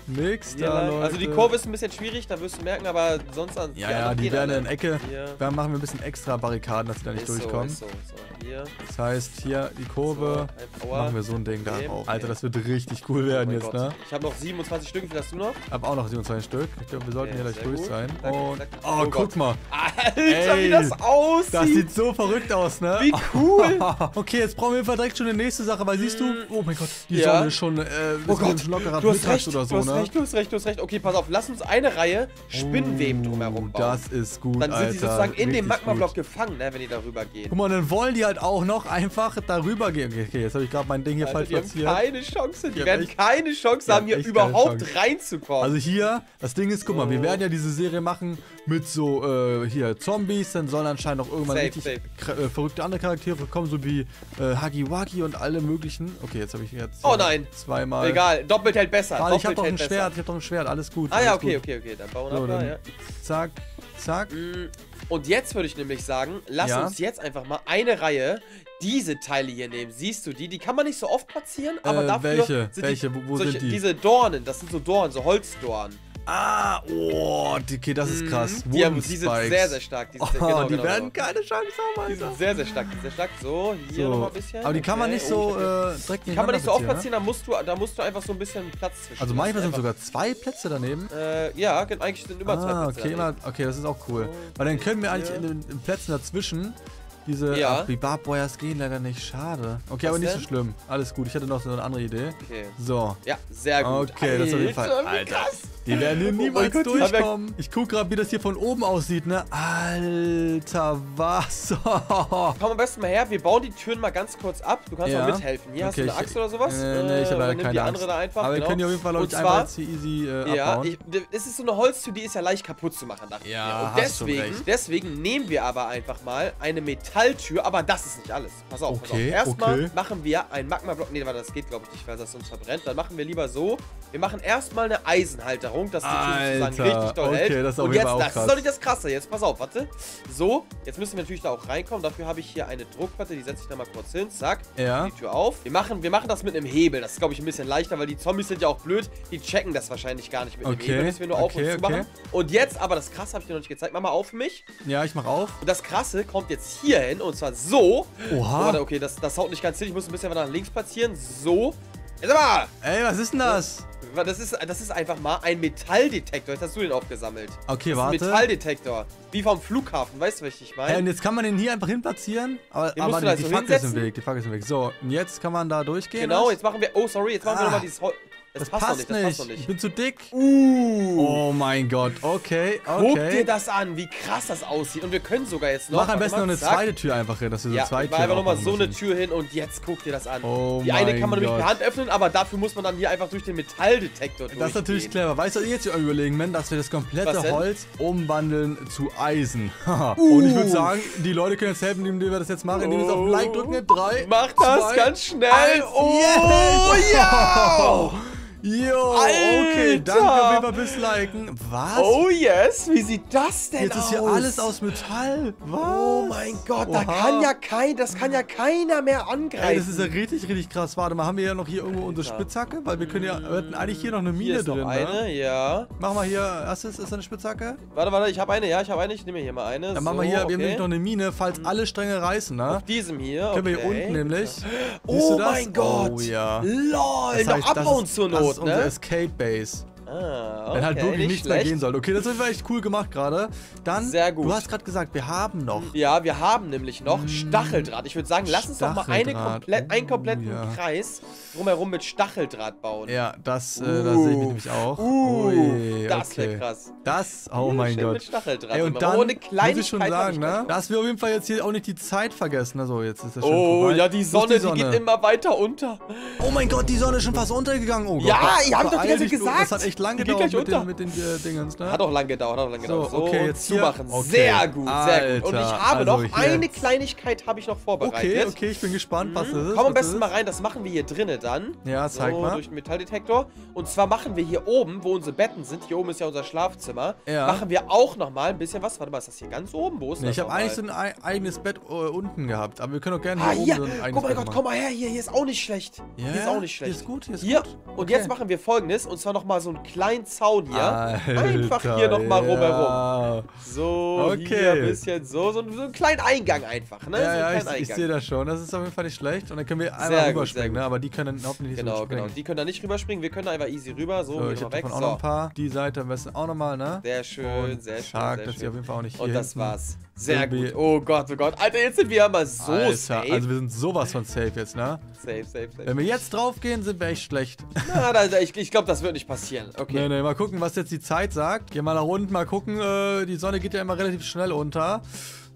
Speaker 1: Nix da. Leute.
Speaker 2: also die Kurve ist ein bisschen schwierig, da wirst du merken, aber sonst an
Speaker 1: Ja, ja, die werden in Ecke.
Speaker 2: Hier.
Speaker 1: Da machen wir ein bisschen extra Barrikaden, dass sie da nicht
Speaker 2: Ist
Speaker 1: durchkommen.
Speaker 2: So, so, so. Hier.
Speaker 1: Das heißt, hier die Kurve,
Speaker 2: So,
Speaker 1: machen wir so ein Ding da
Speaker 2: Okay,
Speaker 1: drauf.
Speaker 2: okay.
Speaker 1: Alter, das wird richtig cool
Speaker 2: Oh
Speaker 1: werden
Speaker 2: mein
Speaker 1: jetzt,
Speaker 2: Gott.
Speaker 1: ne?
Speaker 2: Ich habe noch 27 Stück, wie hast du noch?
Speaker 1: Hab auch noch 27 Stück. Ich glaube, wir sollten
Speaker 2: Okay,
Speaker 1: hier gleich durch
Speaker 2: gut.
Speaker 1: sein. Und, oh,
Speaker 2: Oh
Speaker 1: guck
Speaker 2: Gott.
Speaker 1: mal.
Speaker 2: Alter,
Speaker 1: Ey,
Speaker 2: wie das aussieht!
Speaker 1: Das sieht so verrückt aus, ne?
Speaker 2: Wie cool! [laughs]
Speaker 1: okay, jetzt brauchen wir einfach direkt schon die nächste Sache, weil siehst du, oh mein Gott, die. Sonne ist schon, äh,
Speaker 2: Oh Gott,
Speaker 1: schon lockerer
Speaker 2: recht,
Speaker 1: oder so, ne?
Speaker 2: Recht, du hast recht, du hast recht. Okay, pass auf, lass uns eine Reihe Spinnenweben drumherum bauen.
Speaker 1: Das ist gut,
Speaker 2: Dann sind
Speaker 1: Alter.
Speaker 2: die sozusagen in dem Magma-Block gefangen, ne, wenn die darüber gehen.
Speaker 1: Guck mal, dann wollen die halt auch noch einfach darüber gehen. Okay, jetzt habe ich gerade mein Ding hier
Speaker 2: Alter,
Speaker 1: falsch
Speaker 2: die haben
Speaker 1: platziert.
Speaker 2: keine Chance, die
Speaker 1: haben
Speaker 2: werden
Speaker 1: echt-
Speaker 2: keine Chance
Speaker 1: die
Speaker 2: haben, hier überhaupt reinzukommen.
Speaker 1: Also hier, das Ding ist, guck mal, wir
Speaker 2: So.
Speaker 1: werden ja diese Serie machen mit so, äh, hier, Zombies, dann sollen anscheinend auch irgendwann
Speaker 2: Safe,
Speaker 1: richtig
Speaker 2: safe.
Speaker 1: äh, verrückte andere Charaktere kommen, so wie äh, Wuggy und alle möglichen. Okay, jetzt habe ich jetzt
Speaker 2: Oh nein.
Speaker 1: zweimal.
Speaker 2: Egal, doppelt hält besser.
Speaker 1: Ich habe doch ein
Speaker 2: hält besser.
Speaker 1: Schwert, ich habe doch ein Schwert, alles gut.
Speaker 2: Ah ja, okay,
Speaker 1: gut.
Speaker 2: okay, okay, dann bauen
Speaker 1: So,
Speaker 2: wir ab,
Speaker 1: dann
Speaker 2: ja.
Speaker 1: zack, zack.
Speaker 2: Mm, Und jetzt würde ich nämlich sagen, lass
Speaker 1: Ja.
Speaker 2: uns jetzt einfach mal eine Reihe diese Teile hier nehmen. Siehst du die? Die kann man nicht so oft platzieren, aber
Speaker 1: Äh,
Speaker 2: dafür
Speaker 1: welche?
Speaker 2: sind
Speaker 1: Welche?
Speaker 2: die,
Speaker 1: Wo- wo
Speaker 2: solche,
Speaker 1: sind die?
Speaker 2: Diese Dornen, das sind so Dornen, so Holzdornen.
Speaker 1: Ah, oh, die- okay, das ist krass.
Speaker 2: Mhm. Die, haben, die sind sehr, sehr stark. Die, sind,
Speaker 1: Oh,
Speaker 2: genau,
Speaker 1: die
Speaker 2: genau,
Speaker 1: werden
Speaker 2: genau.
Speaker 1: keine Chance haben,
Speaker 2: Die
Speaker 1: Alter.
Speaker 2: sind sehr, sehr stark. die sind Sehr stark. So, hier
Speaker 1: So.
Speaker 2: nochmal ein bisschen.
Speaker 1: Aber die kann man
Speaker 2: Okay.
Speaker 1: nicht
Speaker 2: Oh,
Speaker 1: so
Speaker 2: hab-
Speaker 1: äh, direkt
Speaker 2: Die kann man nicht so oft platzieren, da musst, du, da musst du einfach so ein bisschen Platz zwischen.
Speaker 1: Also manchmal sind sogar zwei Plätze daneben.
Speaker 2: Äh, ja, gen- eigentlich sind immer zwei
Speaker 1: Ah,
Speaker 2: Plätze.
Speaker 1: okay,
Speaker 2: daneben.
Speaker 1: okay, das ist auch cool. Weil dann können wir eigentlich in den, Plätzen dazwischen diese.
Speaker 2: Ja.
Speaker 1: Ach, die Barbwires gehen leider nicht, schade. Okay,
Speaker 2: Was
Speaker 1: aber nicht so
Speaker 2: denn?
Speaker 1: schlimm. Alles gut, ich hatte noch so eine andere Idee.
Speaker 2: Okay.
Speaker 1: So.
Speaker 2: Ja, sehr gut.
Speaker 1: Okay, das ist auf jeden Fall.
Speaker 2: Alter,
Speaker 1: Alter,
Speaker 2: krass.
Speaker 1: die werden hier
Speaker 2: Oh
Speaker 1: niemals
Speaker 2: ja-
Speaker 1: durchkommen. Ich guck gerade, wie das hier von oben aussieht, ne? Alter, was? [laughs]
Speaker 2: Komm am besten mal her, wir bauen die Türen mal ganz kurz ab. Du kannst
Speaker 1: Ja.
Speaker 2: mal mithelfen. Hier hast
Speaker 1: Okay,
Speaker 2: du eine
Speaker 1: ich-
Speaker 2: Axt oder sowas?
Speaker 1: Äh, nee, ich habe
Speaker 2: Äh,
Speaker 1: leider keine
Speaker 2: die
Speaker 1: Angst.
Speaker 2: andere da einfach.
Speaker 1: Aber wir
Speaker 2: genau.
Speaker 1: können die auf jeden Fall, glaube ich, einmal
Speaker 2: zwar,
Speaker 1: jetzt hier easy äh,
Speaker 2: ja,
Speaker 1: abbauen.
Speaker 2: d- es ist so eine Holztür, die ist ja leicht kaputt zu machen, dachte
Speaker 1: Ja,
Speaker 2: ich mir. Und
Speaker 1: hast
Speaker 2: deswegen, deswegen nehmen wir aber einfach mal eine Metalltür, aber das ist nicht alles. Pass auf,
Speaker 1: Okay,
Speaker 2: pass auf. Erstmal
Speaker 1: okay.
Speaker 2: machen wir einen Magma-Block. Nee, warte, das geht, glaube ich, nicht, weil das uns verbrennt. Dann machen wir lieber so. Wir machen erstmal eine Eisenhalterung, dass die Tür sozusagen richtig doll
Speaker 1: okay,
Speaker 2: hält.
Speaker 1: das ist
Speaker 2: Und jetzt, das
Speaker 1: krass.
Speaker 2: ist doch nicht das Krasse. Jetzt pass auf, warte. So, jetzt müssen wir natürlich da auch reinkommen. Dafür habe ich hier eine Druckplatte, die setze ich da mal kurz hin. Zack.
Speaker 1: Ja.
Speaker 2: Die Tür auf. Wir machen, wir machen das mit einem Hebel. Das ist, glaube ich, ein bisschen leichter, weil die Zombies sind ja auch blöd. Die checken das wahrscheinlich gar nicht mit dem
Speaker 1: Okay,
Speaker 2: Hebel, dass wir nur auf
Speaker 1: okay,
Speaker 2: und zu machen. Und jetzt, aber das Krasse habe ich dir noch nicht gezeigt. Mach mal auf für mich.
Speaker 1: Ja, ich mach auf.
Speaker 2: Und das Krasse kommt jetzt hier hin. Und zwar so.
Speaker 1: Oha.
Speaker 2: Oh, warte, okay, das, das haut nicht ganz hin. Ich muss ein bisschen weiter nach links platzieren. So. Jetzt aber!
Speaker 1: Ey, was ist denn das?
Speaker 2: Das ist, das ist einfach mal ein Metalldetektor. Jetzt hast du den aufgesammelt.
Speaker 1: Okay,
Speaker 2: ist ein
Speaker 1: warte.
Speaker 2: Metalldetektor. Wie vom Flughafen. Weißt du, was ich meine?
Speaker 1: Hey, und jetzt kann man den hier einfach hin platzieren. Aber,
Speaker 2: Den
Speaker 1: aber
Speaker 2: da
Speaker 1: die, die Fackel ist im? Weg. Die Fackel ist im Weg. So, und jetzt kann man da durchgehen.
Speaker 2: genau, jetzt machen wir. Oh, sorry, jetzt machen wir
Speaker 1: Ah.
Speaker 2: nochmal dieses Das,
Speaker 1: Das
Speaker 2: passt, noch nicht, das passt noch
Speaker 1: Ich
Speaker 2: nicht.
Speaker 1: bin zu dick.
Speaker 2: Uh.
Speaker 1: Oh mein Gott. Okay,
Speaker 2: Guck dir
Speaker 1: okay.
Speaker 2: das an, wie krass das aussieht. Und wir können sogar jetzt noch.
Speaker 1: Mach am besten noch eine
Speaker 2: zack.
Speaker 1: zweite Tür einfach hin, dass wir so
Speaker 2: Ja,
Speaker 1: zwei Türen
Speaker 2: einfach nochmal so eine. Tür hin und jetzt guck dir das an.
Speaker 1: Oh
Speaker 2: die eine kann man nämlich per Hand öffnen, aber dafür muss man dann hier einfach durch den Metalldetektor
Speaker 1: Das ist natürlich
Speaker 2: durchgehen.
Speaker 1: clever. Weißt du, was ich jetzt hier überlegen, man, dass wir das komplette? Holz umwandeln zu Eisen.
Speaker 2: Uh. [laughs]
Speaker 1: Und ich würde sagen, die Leute können jetzt helfen, indem wir das jetzt machen, indem wir jetzt auf Like drücken. Drei,
Speaker 2: Mach das
Speaker 1: zwei,
Speaker 2: ganz schnell.
Speaker 1: eins.
Speaker 2: Oh,
Speaker 1: Yes.
Speaker 2: ja! [laughs]
Speaker 1: Jo,
Speaker 2: Alter,
Speaker 1: Okay, danke Fall fürs Liken. Was?
Speaker 2: Oh yes, wie sieht das denn
Speaker 1: Jetzt
Speaker 2: aus?
Speaker 1: ist hier alles aus Metall. Was?
Speaker 2: Oh mein Gott, da kann ja kein, das kann ja keiner mehr angreifen.
Speaker 1: Ey, das ist ja richtig, richtig krass. Warte mal, haben wir ja noch hier irgendwo unsere Spitzhacke? Weil wir können ja, wir hätten eigentlich hier noch eine Mine
Speaker 2: Hier ist noch
Speaker 1: drin,
Speaker 2: eine,
Speaker 1: ne?
Speaker 2: ja.
Speaker 1: Mach mal hier, hast du, ist das eine Spitzhacke?
Speaker 2: Warte, warte, ich habe eine, ja, ich habe eine, ich nehme hier mal eine.
Speaker 1: Dann
Speaker 2: so,
Speaker 1: machen wir hier, wir
Speaker 2: okay.
Speaker 1: haben nämlich noch eine Mine, falls alle Stränge reißen, ne?
Speaker 2: Auf diesem hier,
Speaker 1: Können wir hier
Speaker 2: okay.
Speaker 1: unten nämlich.
Speaker 2: Oh mein Gott.
Speaker 1: Oh ja.
Speaker 2: LOL,
Speaker 1: Das
Speaker 2: noch
Speaker 1: heißt, das
Speaker 2: abbauen zur Not,
Speaker 1: ist unsere
Speaker 2: ne?
Speaker 1: Escape Base.
Speaker 2: Ah,
Speaker 1: Wenn halt
Speaker 2: okay,
Speaker 1: wirklich
Speaker 2: nicht
Speaker 1: nichts mehr
Speaker 2: schlecht.
Speaker 1: gehen soll. Okay, das war echt cool gemacht gerade. Dann,
Speaker 2: Sehr gut.
Speaker 1: du hast gerade gesagt, wir haben noch.
Speaker 2: Ja, wir haben nämlich noch Stacheldraht. Ich würde sagen, lass uns doch mal eine
Speaker 1: Stacheldraht.
Speaker 2: komplett, einen
Speaker 1: Uh,
Speaker 2: kompletten
Speaker 1: ja.
Speaker 2: Kreis drumherum mit Stacheldraht bauen.
Speaker 1: Ja, das, äh, das sehe ich mich nämlich auch.
Speaker 2: Uh,
Speaker 1: Ui,
Speaker 2: das
Speaker 1: okay.
Speaker 2: wäre krass.
Speaker 1: Das, oh
Speaker 2: Hier
Speaker 1: mein Gott.
Speaker 2: Mit Stacheldraht.
Speaker 1: Ey, und dann
Speaker 2: Ohne
Speaker 1: muss ich schon sagen, ne, dass wir auf jeden Fall jetzt hier auch nicht die Zeit vergessen. Also jetzt ist das schon
Speaker 2: Oh,
Speaker 1: vorbei.
Speaker 2: ja, die
Speaker 1: Wo ist
Speaker 2: Sonne, die, geht immer weiter unter.
Speaker 1: Oh mein Gott, die Sonne ist schon fast untergegangen. Oh Gott.
Speaker 2: Ja, ihr habt doch die ganze gesagt.
Speaker 1: Das hat echt lange
Speaker 2: Die geht
Speaker 1: gedauert mit den, mit den äh, Dingens, ne?
Speaker 2: Hat auch lang gedauert, hat auch lang gedauert.
Speaker 1: So, okay, jetzt hier.
Speaker 2: zumachen.
Speaker 1: Okay.
Speaker 2: Sehr gut, sehr gut. Und ich habe
Speaker 1: also
Speaker 2: noch
Speaker 1: jetzt.
Speaker 2: eine Kleinigkeit habe ich noch vorbereitet.
Speaker 1: Okay, okay, ich bin gespannt, was das ist.
Speaker 2: Komm am besten mal
Speaker 1: ist.
Speaker 2: rein, das machen wir hier drinnen dann.
Speaker 1: Ja, zeig
Speaker 2: so,
Speaker 1: mal.
Speaker 2: durch den Metalldetektor. Und zwar machen wir hier oben, wo unsere Betten sind, hier oben ist ja unser Schlafzimmer,
Speaker 1: Ja.
Speaker 2: machen wir auch nochmal ein bisschen was. Warte mal, ist das hier ganz oben? Wo ist
Speaker 1: Nee,
Speaker 2: das
Speaker 1: ich habe eigentlich so ein ei- eigenes Bett äh, unten gehabt, aber wir können auch gerne
Speaker 2: Ah,
Speaker 1: hier
Speaker 2: hier!
Speaker 1: oben so ein eigenes
Speaker 2: Guck mein
Speaker 1: Bett
Speaker 2: Gott,
Speaker 1: machen.
Speaker 2: komm mal her, hier, hier ist auch nicht schlecht. Hier ist auch nicht
Speaker 1: hier
Speaker 2: schlecht.
Speaker 1: ist gut, hier ist
Speaker 2: hier.
Speaker 1: gut.
Speaker 2: Und jetzt machen wir folgendes, und zwar nochmal so einen kleinen Zaun hier.
Speaker 1: Alter,
Speaker 2: Einfach hier nochmal rumherum.
Speaker 1: ja.
Speaker 2: So,
Speaker 1: Okay.
Speaker 2: hier ein bisschen so, so, so einen kleinen Eingang einfach, ne? so
Speaker 1: Ja,
Speaker 2: einen
Speaker 1: ja, ich, ich sehe das schon. Das ist auf jeden Fall nicht schlecht. Und dann können wir einmal
Speaker 2: Sehr
Speaker 1: rüberspringen, ne?
Speaker 2: gut.
Speaker 1: Aber die können hoffentlich nicht
Speaker 2: Genau,
Speaker 1: so
Speaker 2: genau. Die können da nicht rüberspringen, wir können da einfach easy rüber. So,
Speaker 1: So, ich habe
Speaker 2: weg.
Speaker 1: davon auch noch
Speaker 2: So.
Speaker 1: ein paar. Die Seite am besten auch nochmal, ne?
Speaker 2: Sehr schön,
Speaker 1: Und
Speaker 2: sehr schön.
Speaker 1: Stark,
Speaker 2: sehr
Speaker 1: dass die
Speaker 2: schön.
Speaker 1: auf jeden Fall auch nicht hier
Speaker 2: Und das
Speaker 1: hinten-
Speaker 2: war's. Sehr gut. Oh Gott, oh Gott. Alter, jetzt sind wir aber so
Speaker 1: Alter,
Speaker 2: safe.
Speaker 1: also wir sind sowas von safe jetzt, ne?
Speaker 2: safe, safe, safe.
Speaker 1: Wenn wir jetzt draufgehen, sind wir echt schlecht. [laughs]
Speaker 2: Na, da, da, ich ich glaube, das wird nicht passieren. Okay.
Speaker 1: Nee, nee, mal gucken, was jetzt die Zeit sagt. Geh mal nach unten, mal gucken. Äh, die Sonne geht ja immer relativ schnell unter.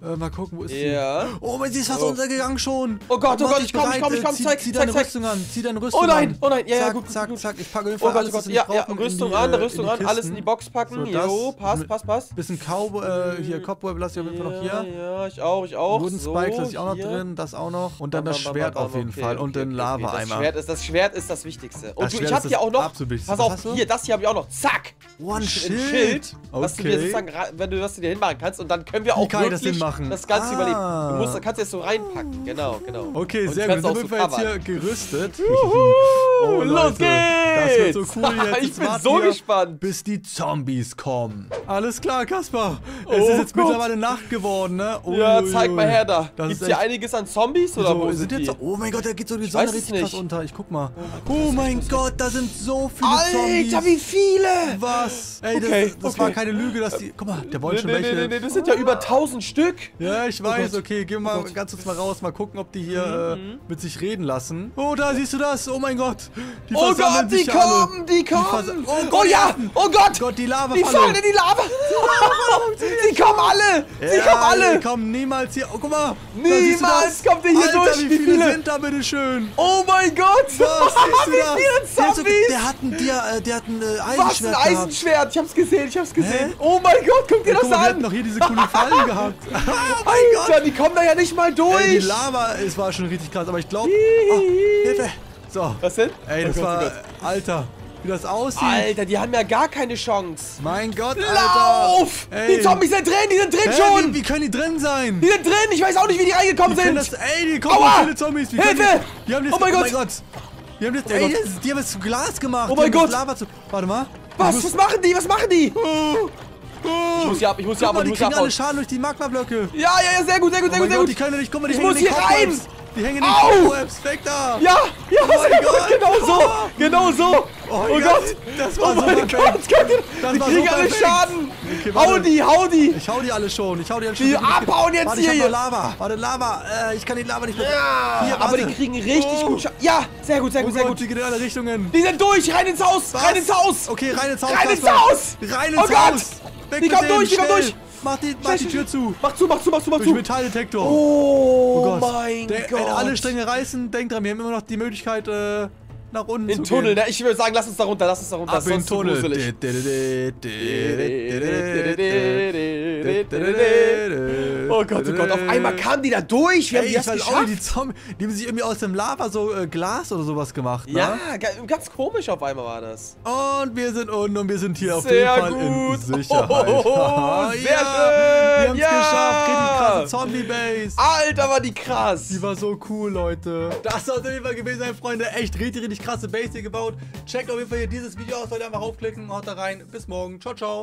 Speaker 1: Äh, mal gucken, wo ist sie?
Speaker 2: Ja.
Speaker 1: Oh, mein, sie ist fast
Speaker 2: Oh.
Speaker 1: untergegangen schon.
Speaker 2: Oh Gott, oh Gott, ich komm, ich komm, ich
Speaker 1: äh,
Speaker 2: komm,
Speaker 1: Zieh,
Speaker 2: zeig,
Speaker 1: zieh
Speaker 2: zeig,
Speaker 1: deine
Speaker 2: zeig.
Speaker 1: Rüstung an, zieh deine Rüstung
Speaker 2: Oh nein,
Speaker 1: an.
Speaker 2: oh nein, ja, ja,
Speaker 1: zack,
Speaker 2: gut, gut,
Speaker 1: zack,
Speaker 2: gut.
Speaker 1: zack. Ich packe auf jeden
Speaker 2: Oh
Speaker 1: Fall
Speaker 2: Gott,
Speaker 1: alles,
Speaker 2: oh
Speaker 1: was
Speaker 2: Gott. Ja, ja, Rüstung
Speaker 1: die,
Speaker 2: an,
Speaker 1: äh,
Speaker 2: Rüstung an, alles in die. Box packen.
Speaker 1: So, das
Speaker 2: jo, passt, passt, passt.
Speaker 1: Bisschen Cowboy, äh, hier Cobweb lasse ich auf jeden Fall noch hier.
Speaker 2: Ja, ich auch, ich auch.
Speaker 1: Wooden
Speaker 2: so,
Speaker 1: Spikes lasse ich auch noch drin, das auch noch. Und dann das Schwert auf jeden Fall und den Lava-Eimer.
Speaker 2: Das Schwert, ist, das Wichtigste. Und ich habe
Speaker 1: ist
Speaker 2: hier auch noch. Pass auf, hier, das hier habe ich auch noch. Zack!
Speaker 1: Oh, Ein Schild.
Speaker 2: Was du dir sozusagen, wenn du das dir hinmachen kannst und dann können wir auch wirklich
Speaker 1: machen?
Speaker 2: das Ganze
Speaker 1: Ah.
Speaker 2: überleben. Du musst, kannst es so reinpacken, genau, genau.
Speaker 1: Okay,
Speaker 2: Und
Speaker 1: sehr gut. Dann sind
Speaker 2: so
Speaker 1: wir jetzt hier gerüstet.
Speaker 2: Juhu, los
Speaker 1: Leute, Das wird so
Speaker 2: geht's!
Speaker 1: cool jetzt. [laughs]
Speaker 2: ich
Speaker 1: Jetzt
Speaker 2: bin so gespannt.
Speaker 1: Bis die Zombies kommen. Alles klar, Kaspar. Es
Speaker 2: Oh
Speaker 1: ist jetzt
Speaker 2: Gott.
Speaker 1: mittlerweile Nacht geworden, ne? Ui,
Speaker 2: Ja, zeig mal her da.
Speaker 1: Das
Speaker 2: Gibt's hier einiges an Zombies oder
Speaker 1: so,
Speaker 2: wo
Speaker 1: sind
Speaker 2: sind
Speaker 1: jetzt
Speaker 2: die?
Speaker 1: so, Oh mein Gott, da geht so die Sonne richtig krass unter. Ich guck mal. Oh mein Gott, da sind so viele Zombies.
Speaker 2: Alter, wie viele!
Speaker 1: Was? Ey, das,
Speaker 2: Okay,
Speaker 1: das
Speaker 2: okay.
Speaker 1: war keine Lüge, dass die. Guck mal, der wollte
Speaker 2: Nee,
Speaker 1: schon
Speaker 2: nee, nee,
Speaker 1: welche.
Speaker 2: nee, nee, das sind ja über 1000 Stück.
Speaker 1: Ja, ich weiß,
Speaker 2: Gott.
Speaker 1: okay, gehen wir mal
Speaker 2: Oh. Mhm,
Speaker 1: ganz kurz mal raus, mal gucken, ob die hier äh, mit sich reden lassen. Oh, da siehst du das, oh mein Gott. Die
Speaker 2: Oh Gott, die
Speaker 1: sich alle.
Speaker 2: kommen, die kommen!
Speaker 1: versa- Oh
Speaker 2: Oh,
Speaker 1: Gott,
Speaker 2: ja!
Speaker 1: die-
Speaker 2: Oh Gott!
Speaker 1: Gott, die Lava
Speaker 2: Die fallen in die Lava! [laughs] Sie kommen alle! Sie
Speaker 1: ja,
Speaker 2: kommen alle!
Speaker 1: Die kommen niemals hier. Oh, guck mal.
Speaker 2: Niemals kommt ihr hier
Speaker 1: Alter,
Speaker 2: durch.
Speaker 1: Wie
Speaker 2: Wie
Speaker 1: viele,
Speaker 2: viele?
Speaker 1: sind da, bitteschön?
Speaker 2: Oh mein Gott!
Speaker 1: Was, siehst du [laughs] das? Der hat ein, der, äh, der hat ein äh,
Speaker 2: Was ein
Speaker 1: Eisenschwert gehabt.
Speaker 2: Eisenschwert! Ich hab's gesehen, ich hab's gesehen.
Speaker 1: Hä?
Speaker 2: Oh mein Gott, guck dir
Speaker 1: Guck
Speaker 2: das
Speaker 1: mal, wir hatten
Speaker 2: an!
Speaker 1: noch hier diese coolen Fallen [laughs] gehabt. Oh mein Gott.
Speaker 2: Alter, die kommen da ja nicht mal
Speaker 1: Ey, die
Speaker 2: durch!
Speaker 1: Lava, es war schon richtig krass, aber ich glaube... Oh, Hilfe. So.
Speaker 2: Was denn?
Speaker 1: Ey,
Speaker 2: Oh
Speaker 1: das
Speaker 2: Gott, oh
Speaker 1: war...
Speaker 2: Gott.
Speaker 1: Alter, wie das aussieht.
Speaker 2: Alter, die haben ja gar keine Chance.
Speaker 1: Mein Gott, Alter.
Speaker 2: Lauf!
Speaker 1: Ey.
Speaker 2: Die Zombies sind drin, die sind drin
Speaker 1: Hä,
Speaker 2: schon!
Speaker 1: Wie, wie können die drin sein?
Speaker 2: Die sind drin, ich weiß auch nicht, wie die reingekommen
Speaker 1: können
Speaker 2: sind!
Speaker 1: das, ey, die kommen
Speaker 2: Aua!
Speaker 1: viele Zombies. Wie
Speaker 2: Hilfe!
Speaker 1: Die, die haben jetzt,
Speaker 2: Oh mein Gott!
Speaker 1: Die haben jetzt,
Speaker 2: Oh mein
Speaker 1: ey,
Speaker 2: Gott.
Speaker 1: das, die haben jetzt zu Glas gemacht.
Speaker 2: Oh
Speaker 1: die
Speaker 2: mein Gott.
Speaker 1: Lava zu, warte mal.
Speaker 2: Was?
Speaker 1: Ich
Speaker 2: Was machen die? Was machen die?
Speaker 1: oh,
Speaker 2: Ich muss hier ab, ich muss hier ab,
Speaker 1: mal,
Speaker 2: ich
Speaker 1: die
Speaker 2: muss hier
Speaker 1: kriegen alle. Schaden durch die Magma-Blöcke.
Speaker 2: Ja, ja, ja, sehr gut, sehr gut,
Speaker 1: Oh
Speaker 2: sehr
Speaker 1: mein
Speaker 2: gut, sehr
Speaker 1: Gott, die
Speaker 2: gut.
Speaker 1: können nicht, guck mal, die
Speaker 2: Ich muss hier rein.
Speaker 1: Cobwebs. Die hängen in den
Speaker 2: Au.
Speaker 1: Weg da.
Speaker 2: Ja, ja,
Speaker 1: Oh
Speaker 2: sehr gut,
Speaker 1: Gott.
Speaker 2: genau so, genau so.
Speaker 1: Oh,
Speaker 2: Oh
Speaker 1: ja,
Speaker 2: Gott,
Speaker 1: das war
Speaker 2: oh
Speaker 1: so
Speaker 2: mein
Speaker 1: perfekt.
Speaker 2: Gott, könnt ihr,
Speaker 1: Das
Speaker 2: die kriegen
Speaker 1: so
Speaker 2: alle
Speaker 1: perfekt.
Speaker 2: Schaden.
Speaker 1: Okay,
Speaker 2: hau die, hau die.
Speaker 1: Ich hau die alle schon. Ich hau die alle schon.
Speaker 2: Die
Speaker 1: Ich
Speaker 2: abhauen jetzt
Speaker 1: Warte, ich
Speaker 2: hier.
Speaker 1: hab noch Lava. Warte, Lava. Äh, ich kann die Lava nicht mehr...
Speaker 2: Ja,
Speaker 1: Hier,
Speaker 2: aber die kriegen richtig
Speaker 1: Oh.
Speaker 2: gut Schaden. Ja, sehr gut, sehr
Speaker 1: Oh
Speaker 2: gut, sehr
Speaker 1: Gott,
Speaker 2: gut.
Speaker 1: die gehen in alle Richtungen.
Speaker 2: Die sind durch, rein ins Haus,
Speaker 1: Was?
Speaker 2: rein ins Haus.
Speaker 1: Okay, rein ins Haus.
Speaker 2: Rein ins. Haus.
Speaker 1: Rein
Speaker 2: Oh
Speaker 1: ins
Speaker 2: Gott.
Speaker 1: Haus. Weg
Speaker 2: Die
Speaker 1: mit
Speaker 2: kommen durch, die kommen durch.
Speaker 1: Mach die, mach die Tür zu.
Speaker 2: Mach zu, mach zu, mach zu, mach
Speaker 1: Durch
Speaker 2: zu.
Speaker 1: Metalldetektor.
Speaker 2: Oh,
Speaker 1: Oh Gott.
Speaker 2: mein
Speaker 1: Der,
Speaker 2: Gott.
Speaker 1: Wenn alle Stränge reißen, denk dran, wir haben immer noch die Möglichkeit, äh, nach unten
Speaker 2: In
Speaker 1: zu
Speaker 2: Tunnel,
Speaker 1: gehen.
Speaker 2: ne? Ich würde sagen, lass uns da runter, lass uns da runter.
Speaker 1: Ab in Tunnel.
Speaker 2: Oh Gott, oh Gott, auf einmal kamen die da durch. Wir haben
Speaker 1: Ey,
Speaker 2: die
Speaker 1: ich weiß
Speaker 2: geschafft.
Speaker 1: nicht, die Zombie, die haben sich irgendwie aus dem Lava so äh, Glas oder sowas gemacht, ne?
Speaker 2: Ja, ga- ganz komisch auf einmal war das.
Speaker 1: Und wir sind unten und wir sind hier auf jeden Fall
Speaker 2: gut.
Speaker 1: in Sicherheit.
Speaker 2: Oh, [laughs] sehr
Speaker 1: ja,
Speaker 2: schön.
Speaker 1: Wir haben es
Speaker 2: Ja.
Speaker 1: geschafft. Richtig krasse Zombie-Base.
Speaker 2: Alter, war die krass.
Speaker 1: Die war so cool, Leute. Das soll auf jeden Fall gewesen sein, Freunde. Echt richtig, richtig krasse Base hier gebaut. Checkt auf jeden Fall hier dieses Video aus. Leute, einfach aufklicken. Haut da rein. Bis morgen. Ciao, ciao.